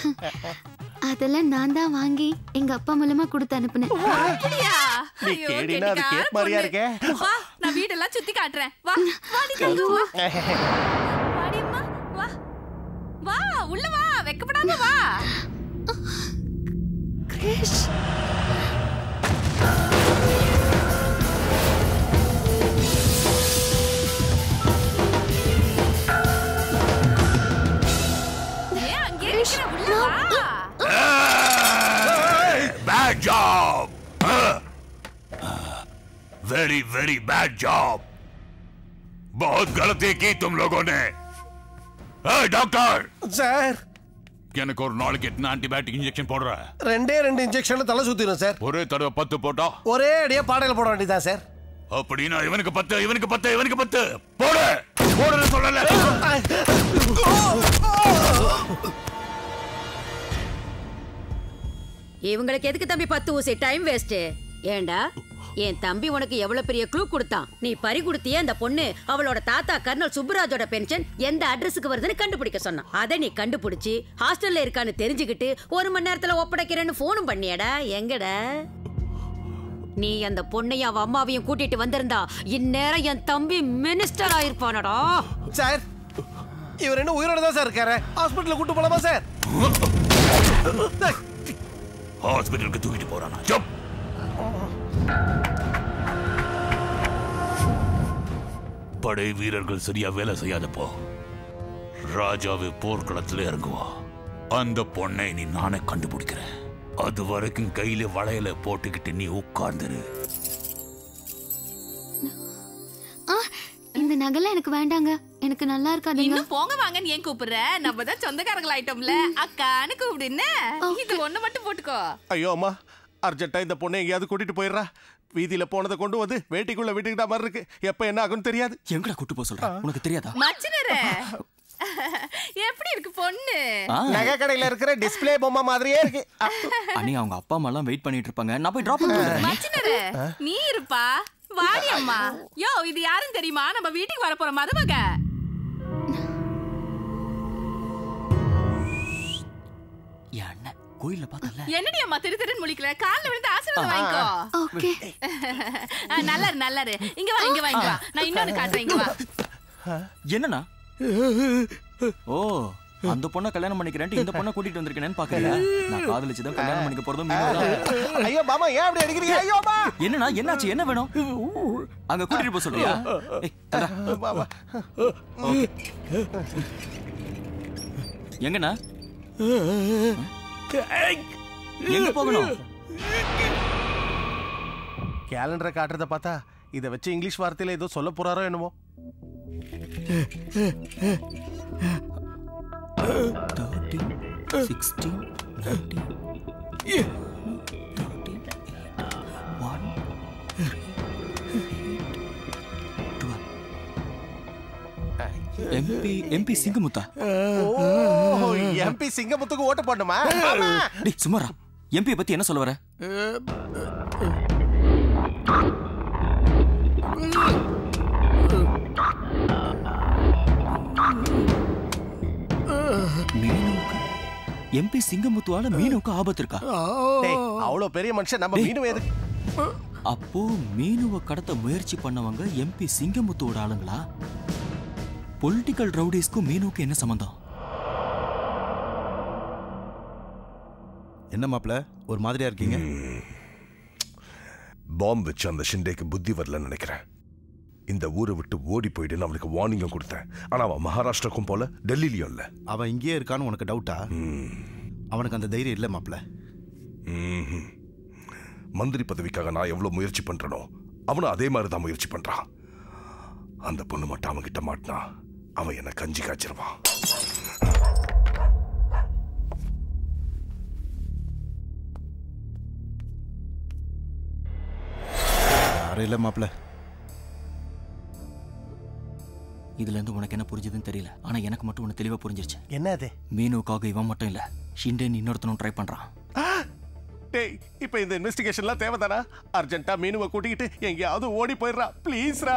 அதெல்லாம் நான் தான் வாங்கி எங்க அப்பா மூலமா கொடுத்து அனுப்புனேன்.
வா நான் வீடெல்லாம் சுத்தி காட்டுறேன். வா வா. வா உள்ள வா. வெக்கப்படாம வா.
Crash.
ஏன் அங்கே இருக்கிற உள்ள வா
bad job very very bad job बहुत गलती की तुम लोगों ने டாக்டர்
சார்
எனக்கு ஒரு நாளைக்கு எத்தனை ஆன்டிபயோட்டிக் இன்ஜெக்ஷன் போடுற
ரெண்டே ரெண்டு இன்ஜெக்ஷன்ல தலை சுத்திரும் சார்
ஒரே தடவை பத்து போட்டா
ஒரே அடியா பாடையில போட வேண்டியதா சார்
அப்படின்னா இவனுக்கு பத்து இவனுக்கு பத்து இவனுக்கு பத்து போடு போடுன்னு சொல்லல
இவங்களுக்கு எதுக்கு தம்பி பத்து ஊசி? டைம் வேஸ்ட் ஏண்டா? என் தம்பி உனக்கு எவ்வளவு பெரிய க்ளூ கொடுத்தான். நீ பறி கொடுத்திய அந்த பொண்ணு அவளோட தாத்தா கர்னல் சுப்புராஜோட பென்ஷன் எந்த அட்ரஸுக்கு வருதுன்னு கண்டுபிடிக்க சொன்னான். அதை நீ கண்டுபிடிச்சி ஹாஸ்டல்ல இருக்கான்னு தெரிஞ்சுக்கிட்டு ஒரு மணி நேரத்துல ஒப்படைக்கிறேன்னு போனும் பண்ணியடா. எங்கடா? நீ அந்த பொண்ணையும் அவ அம்மாவையும் கூட்டிட்டு வந்திருந்தா இந்நேரம் என் தம்பி மினிஸ்டர் ஆயிருப்பானடா.
சார் இவர் என்ன உயிரோட தான் சார் இருக்காரு? ஹாஸ்பிட்டல் கூட்டு போலாமா சார்
ஹாஸ்பிட்டலுக்கு தூக்கிட்டு போறானா? ஜப் படை வீரர்கள் சரியா வேலை செய்யாதப்போ ராஜாவே போர்க்களத்துல இறங்குவா. அந்த பொண்ணை நீ நானே கண்டுபிடிக்கிறேன். அது வரைக்கும் கையில வளையல போட்டுக்கிட்டு நீ உட்கார்ந்துரு.
ஆ இந்த நகைலாம் எனக்கு வேண்டாங்க. எனக்கு நல்லா இருக்காதுங்க.
இன்னும் போங்க வாங்கன்னு ஏன் கூப்பிடுற? நம்ம தான் சொந்தக்காரங்கள் ஆயிட்டோம்ல அக்கான்னு கூப்பிடு என்ன இது ஒண்ணு மட்டும் போட்டுக்கோ.
ஐயோ அம்மா. அர்ஜென்ட்டா இந்த பொண்ணை எங்கேயாவது கூட்டிட்டு போயிடுறா. வீதியில போனதை கொண்டு வந்து வேட்டிக்குள்ள விட்டுக்கிட்ட மாதிரி இருக்கு. எப்ப என்ன ஆகும்னு தெரியாது.
எங்கடா கூட்டு போக சொல்ற? உனக்கு தெரியாதா?
மச்சினரே. எப்படி இருக்கு பொண்ணு?
நகை கடையில இருக்கிற டிஸ்ப்ளே பொம்மை மாதிரியே இருக்கு.
அண்ணி அவங்க அப்பா அம்மா எல்லாம் வெயிட் பண்ணிட்டு இருப்பாங்க நான் போய் டிராப் பண்ணிட்டு
மச்சினரே நீ இருப்பா. வாடி அம்மா. யோ இது யாருன்னு தெரியுமா? நம்ம வீட்டுக்கு வர போற
கோயில்ல பார்த்தல?
என்னடி அம்மா திரு திருன்னு முழிக்கல கால்ல விழுந்து ஆசீர்வாதம் வாங்கிக்கோ.
ஓகே.
ஆ, நல்லாரு நல்லாரு. இங்க வா இங்க வா இங்க வா. நான் இன்னொன்னு காட்டுறேன் இங்க வா.
என்னண்ணா? ஓ அந்த பொண்ணை கல்யாணம் பண்ணிக்கிறேன்ட்டு இந்த பொண்ணை கூட்டிட்டு வந்திருக்கேன்னு பாக்கல நான் காதலிச்சுதான் கல்யாணம் பண்ணிக்க போறதும் மீனு
ஐயோ மாமா ஏன் அப்படி அடிக்கிறீங்க? ஐயோ அம்மா
என்னண்ணா என்னாச்சு? என்ன வேணும்? அங்க கூட்டிட்டு போக சொல்றியா. எங்கண்ணா? எங்க போகணும்?
கேலண்டரை காட்டுறத பார்த்தா இதை வச்சு இங்கிலீஷ் வார்த்தையில ஏதோ சொல்ல போறாரோ என்னமோ?
சிக்ஸ்டீன் எம்பி எம்பி சிங்கமுத்தா?
எம்பி சிங்கமுத்துக்கு ஓட்டு போடணுமா.
டேய் எம்பியை பத்தி என்ன சொல்ல வர? எம்பி சிங்கமுத்துவால மீனுக்கு ஆபத்து இருக்கா?
அவ்வளவு பெரிய மனுஷன் நம்ம. மீனு எதுக்கு?
அப்போ மீனுவை கடத்த முயற்சி பண்ணவங்க எம்பி சிங்கமுத்துவோட ஆளுங்களா? பொலிட்டிக்கல் ரவுடிஸ்க்கும் மீனுக்கும் என்ன சம்பந்தம்?
என்ன மாப்பிள? ஒரு மாதிரியா இருக்கீங்க?
பாம்பு வச்சு அந்த ஷிண்டேக்கு புத்தி வரலன்னு நினைக்கிறேன். இந்த ஊரை விட்டு ஓடி போயிடுன்னு அவனுக்கு வார்னிங்கும் கொடுத்தேன். ஆனா அவன் மகாராஷ்டிராக்கும் போல டெல்லியிலயும் இல்ல.
அவன் இங்கேயே இருக்கான்னு உனக்கு டவுட்டா அவனுக்கு அந்த தைரியம் இல்லை மாப்ள
ம்ஹும். மந்திரி பதவிக்காக நான் எவ்வளவு முயற்சி பண்றனோ அவனும் அதே மாதிரி தான் முயற்சி பண்றான். அந்த பொண்ணு மட்டும் அவன் கிட்ட மாட்டினா அவன் என்ன கஞ்சி காய்ச்சிருவான்.
யாரும் இல்லை மாப்ள
இதுல இருந்து உனக்கு என்ன புரிஞ்சதுன்னு தெரியல. ஆனா எனக்கு மட்டும் ஒண்ணு தெளிவா புரிஞ்சிருச்சு.
என்ன அது?
மீனுக்காக இவன் மட்டும் இல்ல. ஷிண்டேன் இன்னொருத்தனும் ட்ரை பண்றான்.
டேய் இப்போ இந்த இன்வெஸ்டிகேஷன்லாம் தேவைதானா? அர்ஜென்ட்டா மீனுவை கூட்டிக்கிட்டு எங்கேயாவது ஓடி போயிடுறா. ப்ளீஸ்ரா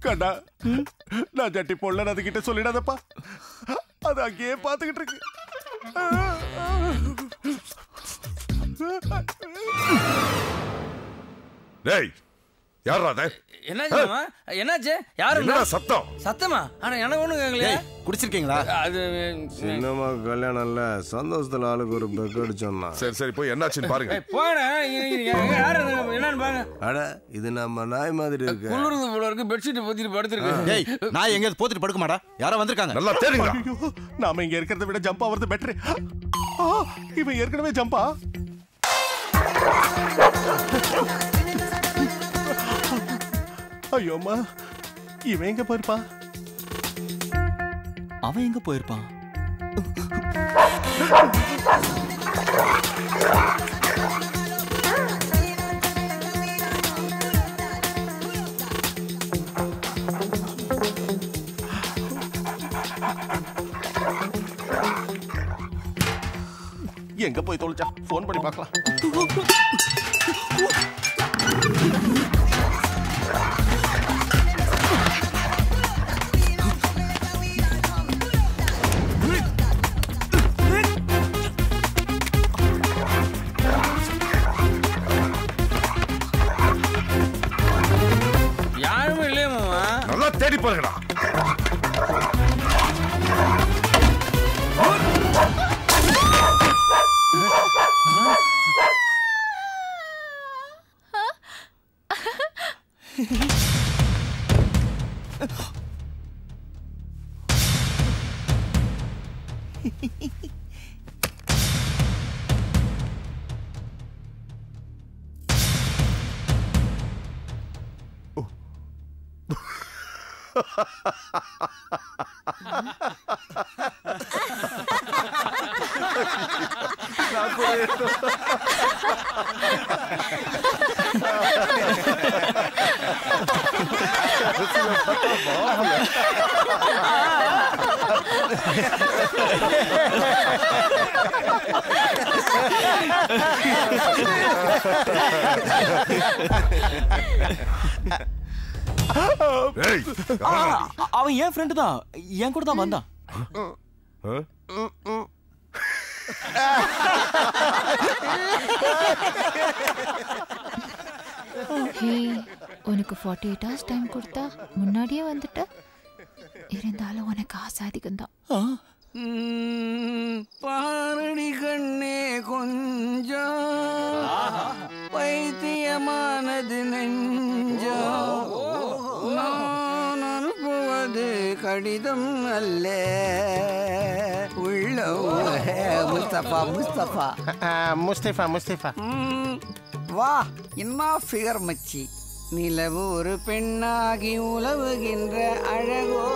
கண்டா நான் ஜட்டி போடல அதுகிட்ட சொல்லிடாதப்பா. அது அங்கேயே பார்த்துக்கிட்டு இருக்கு.
டேய் யாரா அது?
என்னாச்சு மாமா? என்னாச்சு? யாரு
என்னடா சத்தம்?
சத்தமா? ஆனா எனக்கு ஒண்ணும் கேட்கல
குடிச்சிருக்கீங்களா?
அது
சின்னம்மா கல்யாணம் இல்ல சந்தோஷத்துல ஆளுக்கு ஒரு பெக் அடிச்சோம்னா.
சரி சரி போய் என்னாச்சுன்னு பாருங்க.
போன யாரு என்னன்னு பாருங்க.
அட இது நம்ம நாய் மாதிரி இருக்கு.
குளிருது போல இருக்கு பெட்ஷீட் பத்திட்டு படுத்திருக்கு.
டேய் நான் எங்கேயாவது போத்துட்டு படுக்க மாடா யாரோ வந்திருக்காங்க.
நல்லா தேடுங்க
நாம இங்க இருக்கிறத விட ஜம்ப் ஆவறது பெட்டர் இவன் ஏற்கனவே ஜம்பா ஐயோம்மா இவன் எங்க போயிருப்பான்
அவன் எங்க போயிருப்பான்
எங்க போய் தொலைச்சா? ஃபோன் பண்ணி பார்க்கலாம்.
முஸ்தபா. வா என்ன ஃபிகர் மச்சி. நிலவு ஒரு பெண்ணாகி உலவுகின்ற அழகோ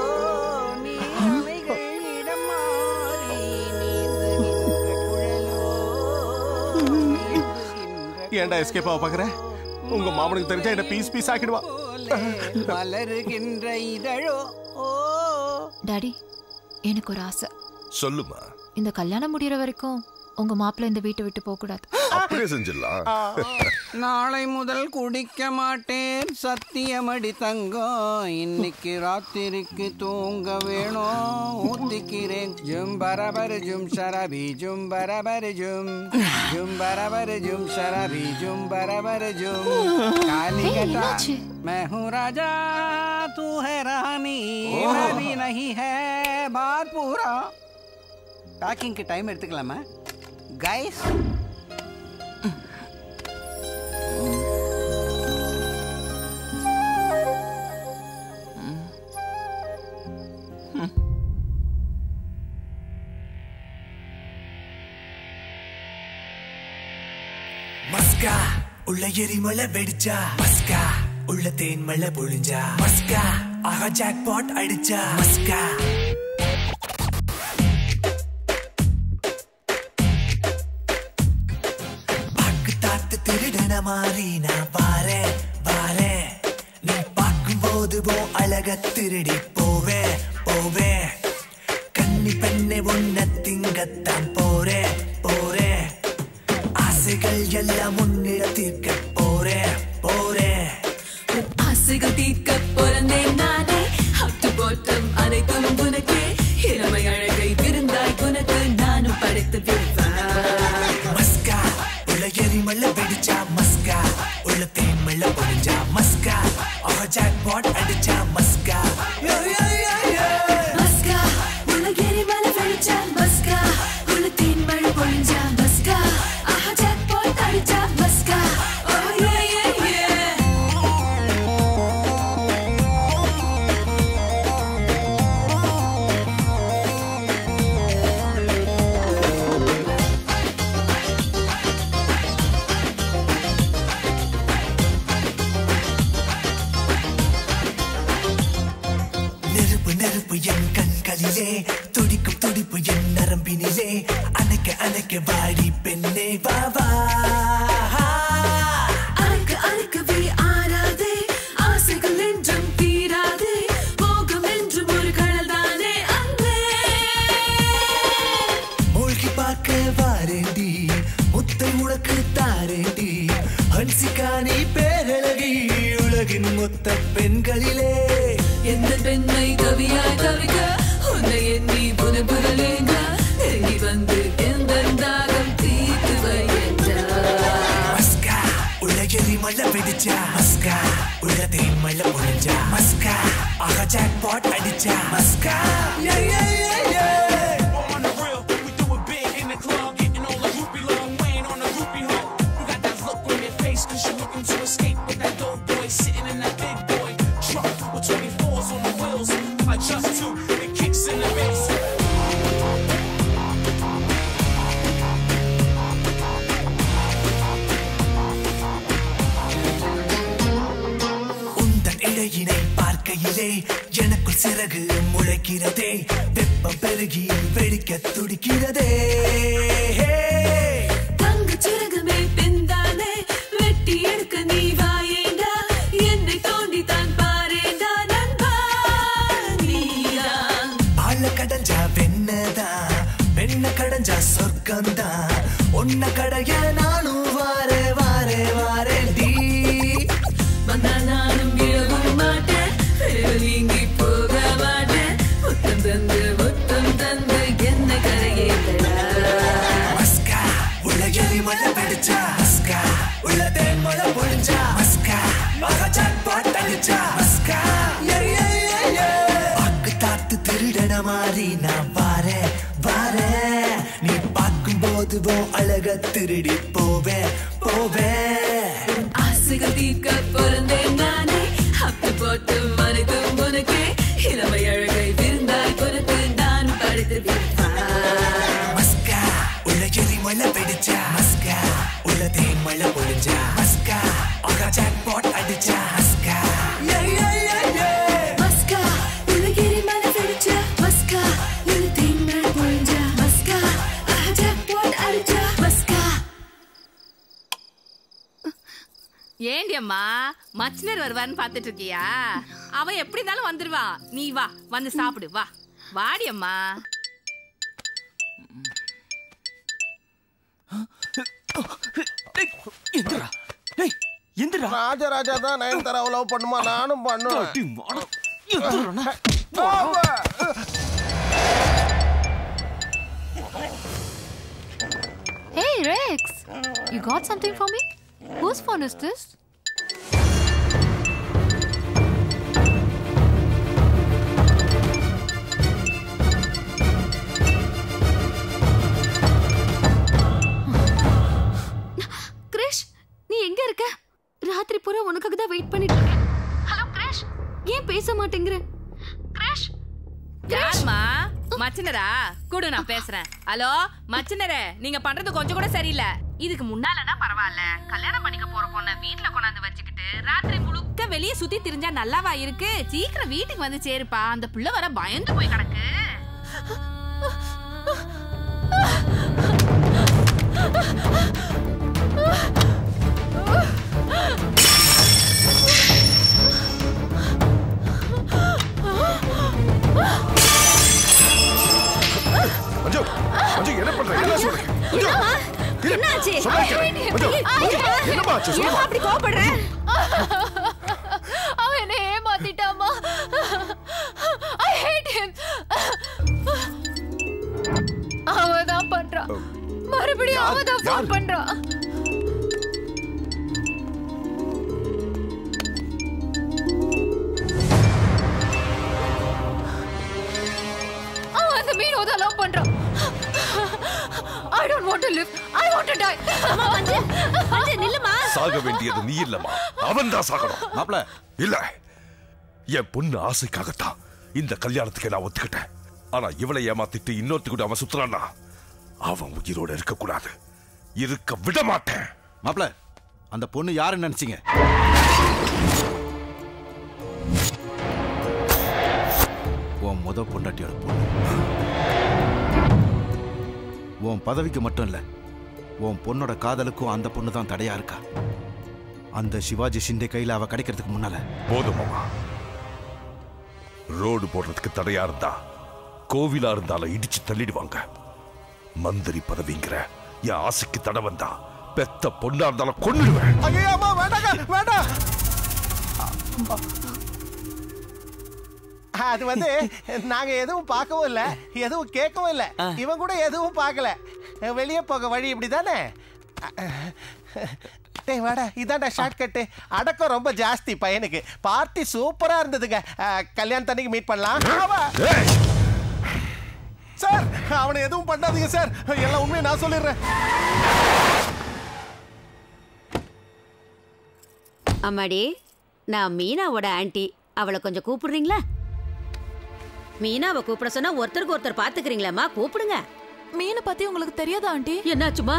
ஏன்டா எஸ்கேப் ஆக பாக்குற உங்க மாமனுக்கு தெரிஞ்சா என்ன பீஸ் பீஸ் ஆக்கிடுவா.
மலருகின்ற இதழோ
டாடி எனக்கு ஒரு ஆசை.
சொல்லுமா.
இந்த கல்யாணம் முடியற வரைக்கும் உங்க மாப்பிள்ள இந்த வீட்டை விட்டு போக கூடாது
நாளை முதல் குடிக்க மாட்டேன். சத்தியமடி தங்கம் இன்னைக்கு ராத்திரிக்கு தூங்க வேணும். ஊத்திக்கிறேன். ஜும் பரபரு ஜும் சரபி ஜும் பரபரு ஜும். ஜும் பரபரு ஜும் சரபி ஜும் பரபரு ஜும்.
காலிகட்டா
मैं हूँ राजा तू है रानी मैं भी नहीं है बात பேக்கிங்க்கு டைம் எடுத்துக்கலாமா? guys?
மஸ்கா உள்ள எரிமலை வெடிச்சா. மஸ்கா உள்ள தேன்மலை பொழிஞ்சா. மஸ்கா ஆக ஜாக் பாட் அடிச்சா. மஸ்கா. மாதிரி நான் வாரேன் வாரேன். நீ பார்க்கும்போது போ அழக திருடி போவேன் போவேன். கன்னி பெண்ணை ஒன்ன திங்கத்தான் போறேன் போறேன். ஆசைகள் எல்லாம் முன்னிடத்திற்க போறேன் போறேன்.
ஆசைகள் தீர்க்க போறேன். jackpot జాక్పాట్ అడిచా మస్కా యా வந்து
சாப்பிடு. வா. வாடி அம்மா.
எந்திரா.
ராஜராஜா தான் நயன்தாராவை லவ் பண்ணுமா? நானும்
பண்ணுவேன்.
Hey Rex, you got something for me? Whose phone is this?
பரவாயில்ல கல்யாணம் பண்ணிக்க போற பொண்ண வீட்ல கொண்டாந்து வச்சுக்கிட்டு ராத்திரி முழுக்க வெளியே சுத்தி திரிஞ்சா நல்லாவா இருக்கு? சீக்கிரம் வீட்டுக்கு வந்து சேருப்பா. அந்த புள்ள வர பயந்து போய் கிடக்கு.
பொண்ணு ஆசைக்காகத்தான். இந்த கல்யாணத்துக்கு நான் ஒத்துக்கிட்டேன். ஆனா இவளை ஏமாத்திட்டு இன்னொருத்தி கூட அவன் சுத்துறான்னா? அவன் உயிரோட இருக்க கூடாது இருக்க விட மாட்டேன்.
மாப்ள அந்த பொண்ணு யாருன்னு நினைச்சீங்க? உன் முத பொண்டாட்டியோட பொண்ணு. உன் பதவிக்கு மட்டும் இல்ல உன் பொண்ணோட காதலுக்கும் அந்த பொண்ணு தான் தடையா இருக்கா? அந்த சிவாஜி ஷிண்டே கையில அவ கிடைக்கிறதுக்கு முன்னால.
போதும் மாமா. ரோடு போடுறதுக்கு தடையா இருந்தா கோவிலா இருந்தாலும் இடிச்சு தள்ளிடுவாங்க. மந்திரி பதவிங்கிற என் ஆசைக்கு தடை வந்தா பெத்த பொண்ணா இருந்தாலும்
வேண்டாம் அது வந்து நாங்க எதுவும் பார்க்கவும் இல்ல எதுவும் கேட்கவும் இல்ல. இவன் கூட எதுவும் பார்க்கல. வெளியே போக வழி இப்படிதானே? டேய் வாடா இதான்டா ஷார்ட் கட்டு அடக்கம் ரொம்ப ஜாஸ்தி பையனுக்கு. பார்ட்டி சூப்பரா இருந்ததுங்க. கல்யாணத்தன்னைக்கு மீட் பண்ணலாம். ஆமா. சார் அவனை எதுவும் பண்ணாதீங்க சார் எல்லாம் உண்மையை நான் சொல்லிடுறேன்.
அம்மாடி நான் மீனாவோட ஆன்ட்டி அவளை கொஞ்சம் கூப்பிடுறீங்களா? மீனாவை கூப்பிட சொன்னா ஒருத்தருக்கு ஒருத்தர் பாத்துக்கிறீங்களாம்மா கூப்பிடுங்க.
மீனை பத்தி உங்களுக்கு தெரியாதா ஆண்டி?
என்னாச்சுமா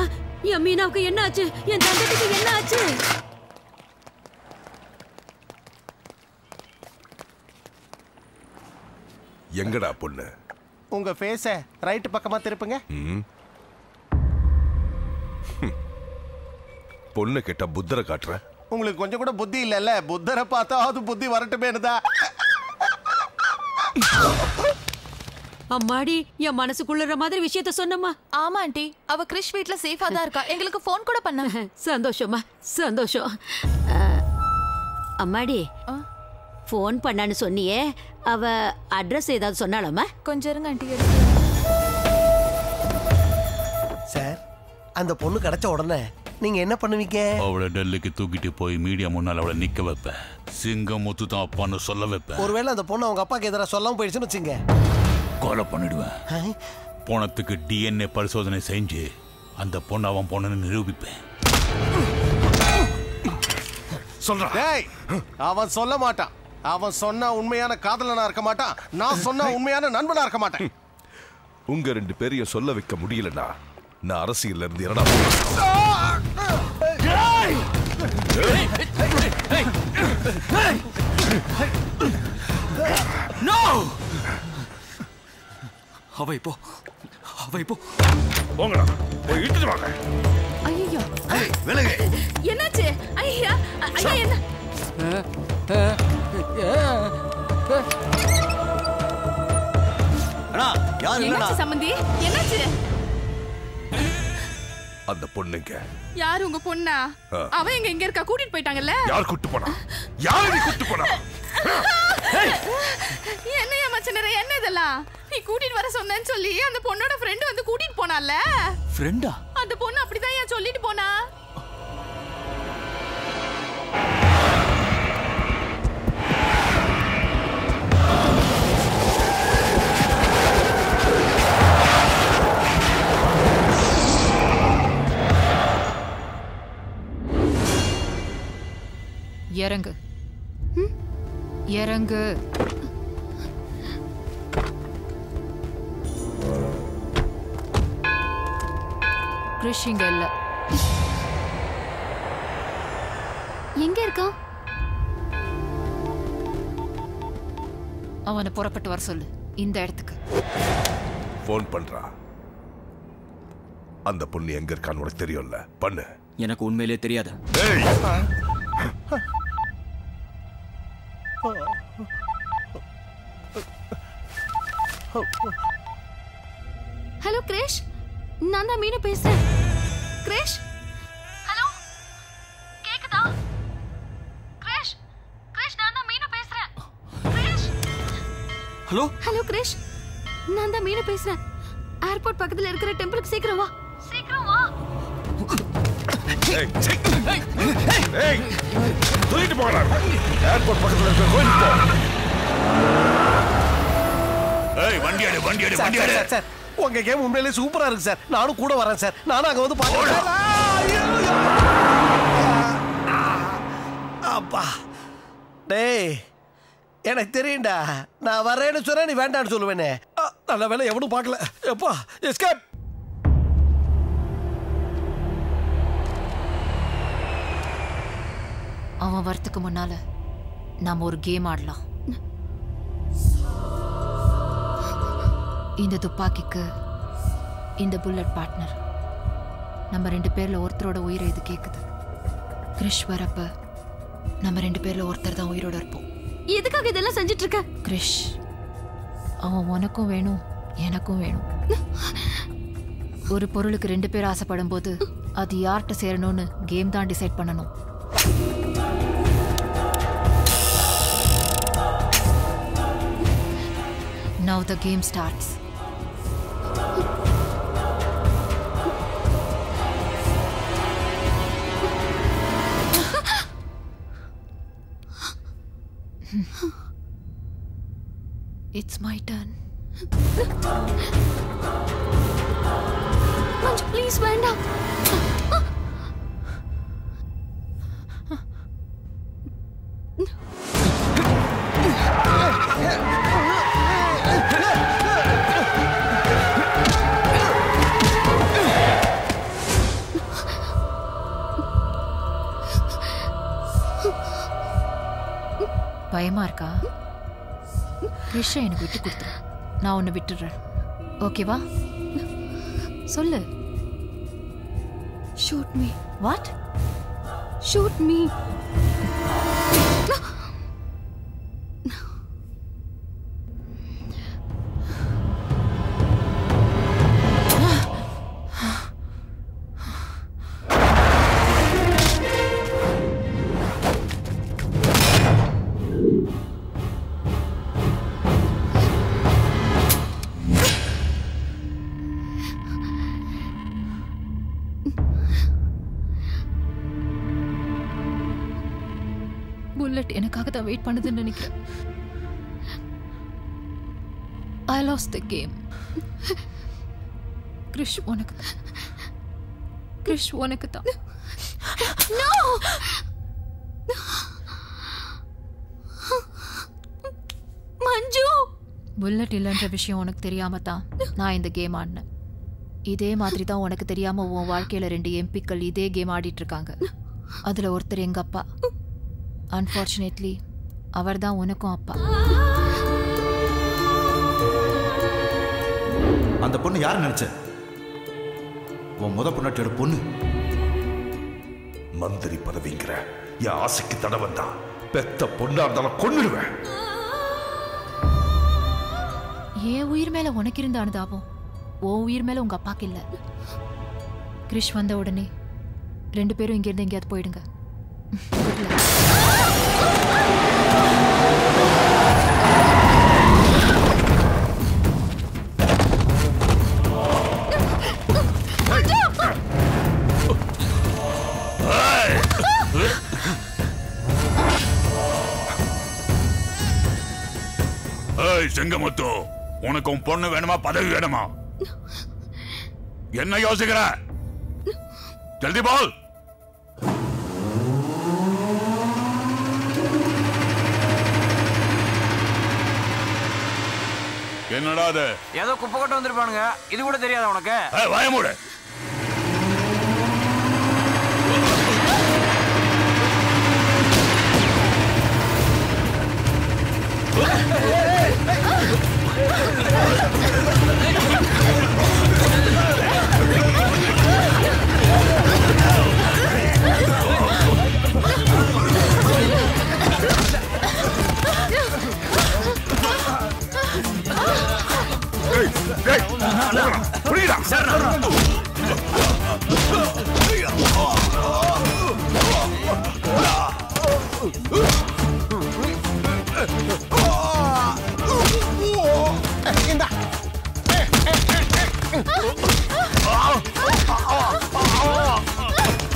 என் மீனாவுக்கு என்ன ஆச்சு என் தங்கத்துக்கு என்ன ஆச்சு
எங்கடா பொண்ணு?
உங்க ஃபேஸ ரைட் பக்கமா திருப்புங்க.
பொண்ணு கேட்டா புத்தரை காட்டுற?
உங்களுக்கு கொஞ்சம் கூட புத்தி இல்லைல்ல? புத்தரை பார்த்தாவது புத்தி வரட்டுமேனுதா
அம்மாடி என் மனசுக்குள்ளற மாதிரி விஷயத்த சொன்னம்மா.
ஆமா ஆண்டி. அவ கிறிஷ் வீட்ல சேஃபா தான் இருக்கா. எங்களுக்கு ஃபோன் கூட பண்ண.
சந்தோஷமா. சந்தோஷம் அம்மாடி ஃபோன் பண்ணான்னு சொன்னியே அவ அட்ரஸ் ஏதாவது சொன்னாலாமா
கொஞ்சம் இருங்க ஆண்டி.
சார் அந்த பொண்ணு கிடைச்ச உடனே நீங்க என்ன பண்ணுவீங்க?
அவளை டெல்லிக்கு தூக்கிட்டு போய் மீடியா முன்னால் அவளை நிக்க வைப்பேன். சிங்கம் முத்து தான் அப்பான்னு சொல்ல வைப்பேன்.
ஒருவேளை அந்த பொண்ணு அவங்க அப்பாக்கு எதிராக சொல்லாம போயிடுச்சுன்னு வச்சுங்க.
கொலை பண்ணிடுவேன் போனத்துக்கு டிஎன்ஏ பரிசோதனை செஞ்சு அந்த பொண்ணு அவன் பொண்ணுன்னு நிரூபிப்பேன்
சொல்றான்
டேய் அவன் சொல்ல மாட்டான் அவன் சொன்னா உண்மையான காதலனா இருக்க மாட்டான் நான் சொன்னா உண்மையான நண்பனா இருக்க மாட்டேன்
உங்க ரெண்டு பேரையும் சொல்ல வைக்க முடியலன்னா நான் அரசியல்ல இருந்து என்னடா
நோ அவ இப்போ அவ இப்போ
போங்கடா. போய் இழுத்துட்டு வாங்க.
ஐயோ
விலகு.
என்னாச்சு? ஐயா ஐயா என்ன?
அண்ணா யார் இல்லடா
சம்பந்தி? என்னாச்சு?
அந்த பொண்ணுங்க.
யாரு உங்க பொண்ணா. அவ எங்க எங்க இருக்கா? கூட்டிட்டு போயிட்டாங்கல்ல?
யார் கூட்டு போனா? யார் நீ கூட்டு போனா?
என்னையா மச்சனரே என்ன இதெல்லாம்? நீ கூட்டிட்டு வர சொன்னேன்னு சொல்லி அந்த பொண்ணோட ஃப்ரெண்ட் வந்து கூட்டிட்டு போனால
ஃப்ரெண்டா
அந்த பொண்ணு அப்படிதான் ஏன் சொல்லிட்டு போனா?
இறங்கு. இறங்கு. கிறிஷ் இங்க இல்ல.
எங்க இருக்கான்?
அவனை புறப்பட்டு வர சொல்லு. இந்த இடத்துக்கு.
ஃபோன் பண்றா. அந்த பொண்ணு எங்க இருக்கான்னு உனக்கு தெரியும்ல. பண்ணு.
எனக்கு உண்மையிலே தெரியாது?
ஏய்!
ஹலோ கிரேஷ் நான் தான் மீனு பேசுறேன். கிரேஷ் ஹலோ கேக்குதா? கிரேஷ் கிரேஷ் நான் தான் மீனு பேசுறேன். கிரேஷ்
ஹலோ
ஹலோ கிரேஷ் நான் தான் மீனு பேசுறேன். ஏர்போர்ட் பக்கத்துல இருக்கிற டெம்பிளுக்கு சீக்கிரம் வா. சீக்கிரம் வா.
தூக்கிட்டு போடா ஏர்போர்ட் பக்கத்துல இருக்கிற கோயிலுக்கு போ.
ஏய் வண்டி எடு
சார்,
வண்டி
உங்க கேம் உண்மையிலேயே சூப்பரா இருக்கு சார். நானும் கூட வரேன் சார். நானும் அங்க வந்து பாக்கிறேன் அப்பா. டேய் எனக்கு தெரியும்டா. நான் வரேன்னு சொன்னா நீ வேண்டான்னு சொல்லுவேனே. நல்ல வேலை எவனும் பார்க்கல. எப்பா எஸ்கேப்
அவன் வரத்துக்கு முன்னால நாம ஒரு கேம் ஆடலாம். இந்த துப்பாக்கிக்கு இந்த புல்லட் பார்ட்னர் நம்ம ரெண்டு பேர்ல ஒருத்தரோட உயிரை இது கேக்குது. கிரிஷ் வரப்ப நம்ம ரெண்டு பேர்ல ஒருத்தர் தான் உயிரோட இருப்போம்.
எதுக்காக இதெல்லாம் செஞ்சுட்டு இருக்க
கிரிஷ் அவன் உனக்கும் வேணும் எனக்கும் வேணும். ஒரு பொருளுக்கு ரெண்டு பேர் ஆசைப்படும் போது அது யார்கிட்ட சேரணும்னு கேம் தான் டிசைட் பண்ணணும். Now the game starts. Krishna எனக்கு விட்டு கொடுத்துரு. நான் உன்னை விட்டுடுறேன். ஓகேவா? சொல்லு. Shoot me what shoot me game Krish உனக்கு தான். கிரிஷ் உனக்கு தான்.
மஞ்சு!
புல்லட் இல்லைன்ற விஷயம் உனக்கு தெரியாம தான் நான் இந்த கேம் ஆடினேன். இதே மாதிரி தான் உனக்கு தெரியாம உன் வாழ்க்கையில ரெண்டு எம்பிக்கள் இதே கேம் ஆடிட்டு இருக்காங்க. அதுல ஒருத்தர் எங்க அப்பா. அன்பார்ச்சுனேட்லி அவர் தான் உனக்கும் அப்பா.
அந்த பொண்ணு யார் நினைச்ச? உன் முத பொண்ணாட்டியோட பொண்ணு.
மந்திரி பதவிங்கிற. என் ஆசைக்கு தடை வந்தா. பெத்த பொண்ணா இருந்தாலும் கொன்னுடுவேன்.
என் உயிர் மேல உனக்கு இருந்த அனுதாபம் உன் உயிர் மேல உங்க அப்பாக்கு இல்ல. கிரிஷ் வந்த உடனே ரெண்டு பேரும் இங்கிருந்து எங்கேயாவது போயிடுங்க.
ஏய் செங்கமுத்து. உனக்கு உன் பொண்ணு வேணுமா பதவி வேணுமா? என்ன யோசிக்கிற? ஜல்தி போல். என்னடா அது?
ஏதோ குப்பை கொட்ட வந்திருப்பானுங்க. இது கூட தெரியாதா உனக்கு?
ஏய், வாய மூடு. புரியுதா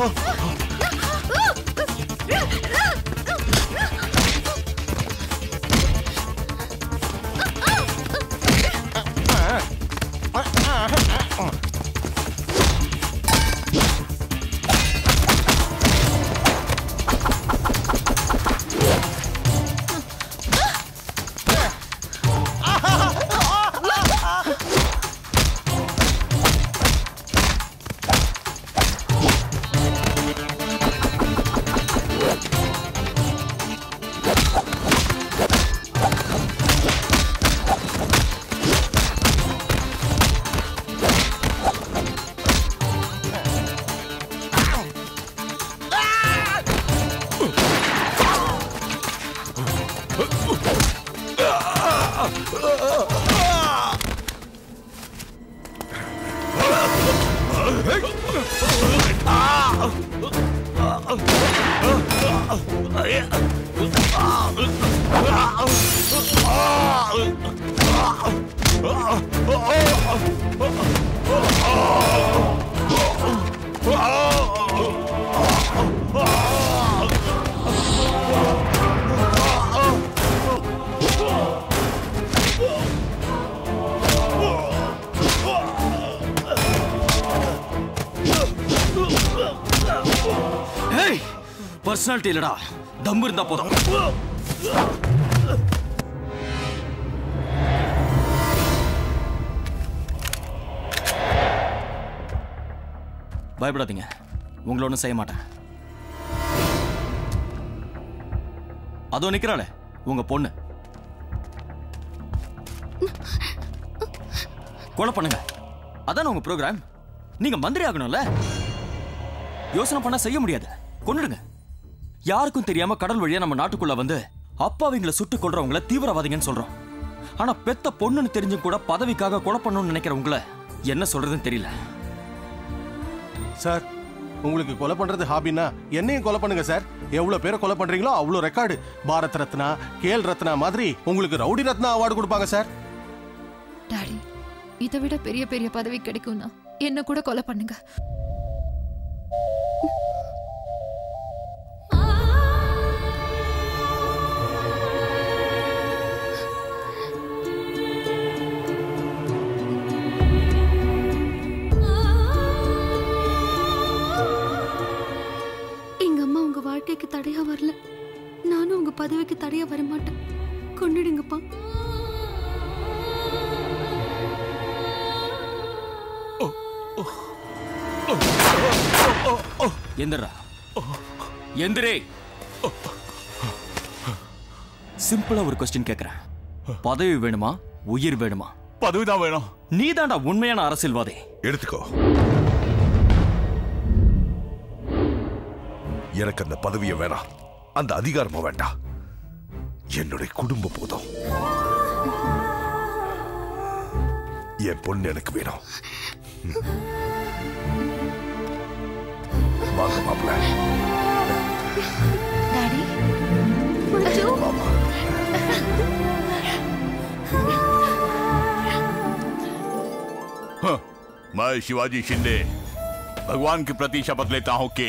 ஏய் பர்சனாலிட்டி இல்லடா. தம் இருந்தா போதும். பயப்படாதீங்க. உங்களை ஒன்றும் செய்ய மாட்டேன். அதோ நிற்கிறாளே உங்க பொண்ணு. கொலை பண்ணுங்க. அதானே உங்க ப்ரோக்ராம் நீங்க மந்திரி ஆகணும்ல? யோசனை பண்ணா செய்ய முடியாது. கொண்டுடுங்க யாருக்கும் தெரியாம கடல் வழியா நம்ம நாட்டுக்குள்ள வந்து அப்பாவிங்களை சுட்டு கொள்றவங்கள தீவிரவாதிங்கன்னு சொல்றோம். ஆனா பெத்த பொண்ணுன்னு தெரிஞ்சும் கூட பதவிக்காக கொலை பண்ணணும்னு நினைக்கிறவங்கள என்ன சொல்றதுன்னு தெரியல.
சார் உங்களுக்கு கொலை பண்றது ஹாபினா என்னையும் கொலை பண்ணுங்க சார். எவ்வளவு பேரை கொலை பண்றீங்களோ அவ்வளவு ரெக்கார்டு பாரத் ரத்னா கேல் ரத்னா மாதிரி உங்களுக்கு ரவுடி ரத்னா அவார்டு கொடுப்பாங்க சார்.
டாடி இதை விட பெரிய பெரிய பதவி கிடைக்கும்னா என்ன கூட கொலை பண்ணுங்க.
வாழ்க்கைக்கு தடையா வரல. நானும் உங்க பதவிக்கு தடையா வர மாட்டேன் கொண்டுடுங்கப்பா
எந்திரா. எந்திரே சிம்பிளா ஒரு கொஸ்டின் கேக்குறேன். பதவி வேணுமா? உயிர் வேணுமா?
பதவிதான் வேணும்.
நீதான்டா உண்மையான அரசியல்வாதி.
எடுத்துக்கோ. எனக்கு அந்த பதவியை வேணாம் அந்த அதிகாரமும் வேண்டாம் என்னுடைய குடும்பம் போதும் என் பொண்ணு எனக்கு வேணும் வாங்க மாப்பிள்ள
டாடி அச்சோ
हाँ, मैं शिवाजी शिंदे भगवान के प्रति शपथ लेता हूं कि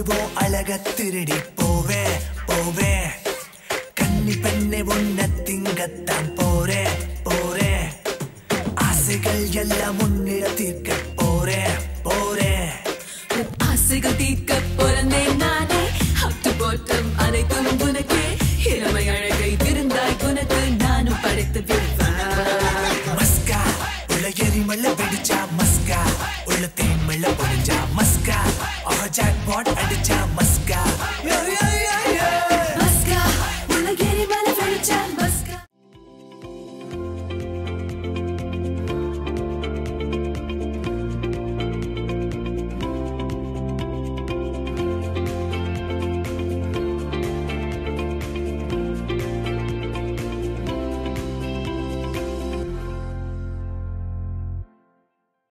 அதுவும் அழக திருடி போவே போவே. கன்னி பெண்ணை உன்ன திங்கத்தான் போரே போரே ஆசைகள் எல்லாம் உன்னிட தீர்க்க போரே போரே
ஆசைகள் தீர்க்க பிறந்தேன் நானே. அப்து போட்டம் அனைத்தும் உனக்கே. இளமை அழகை திருந்தாய் உனக்கு நானும் படைத்து விடுவேன்.
மஸ்கா உலகெரிமல்ல வெடிச்சா करते मिल जा मस्का। और जैकपॉट अट जा मस्का।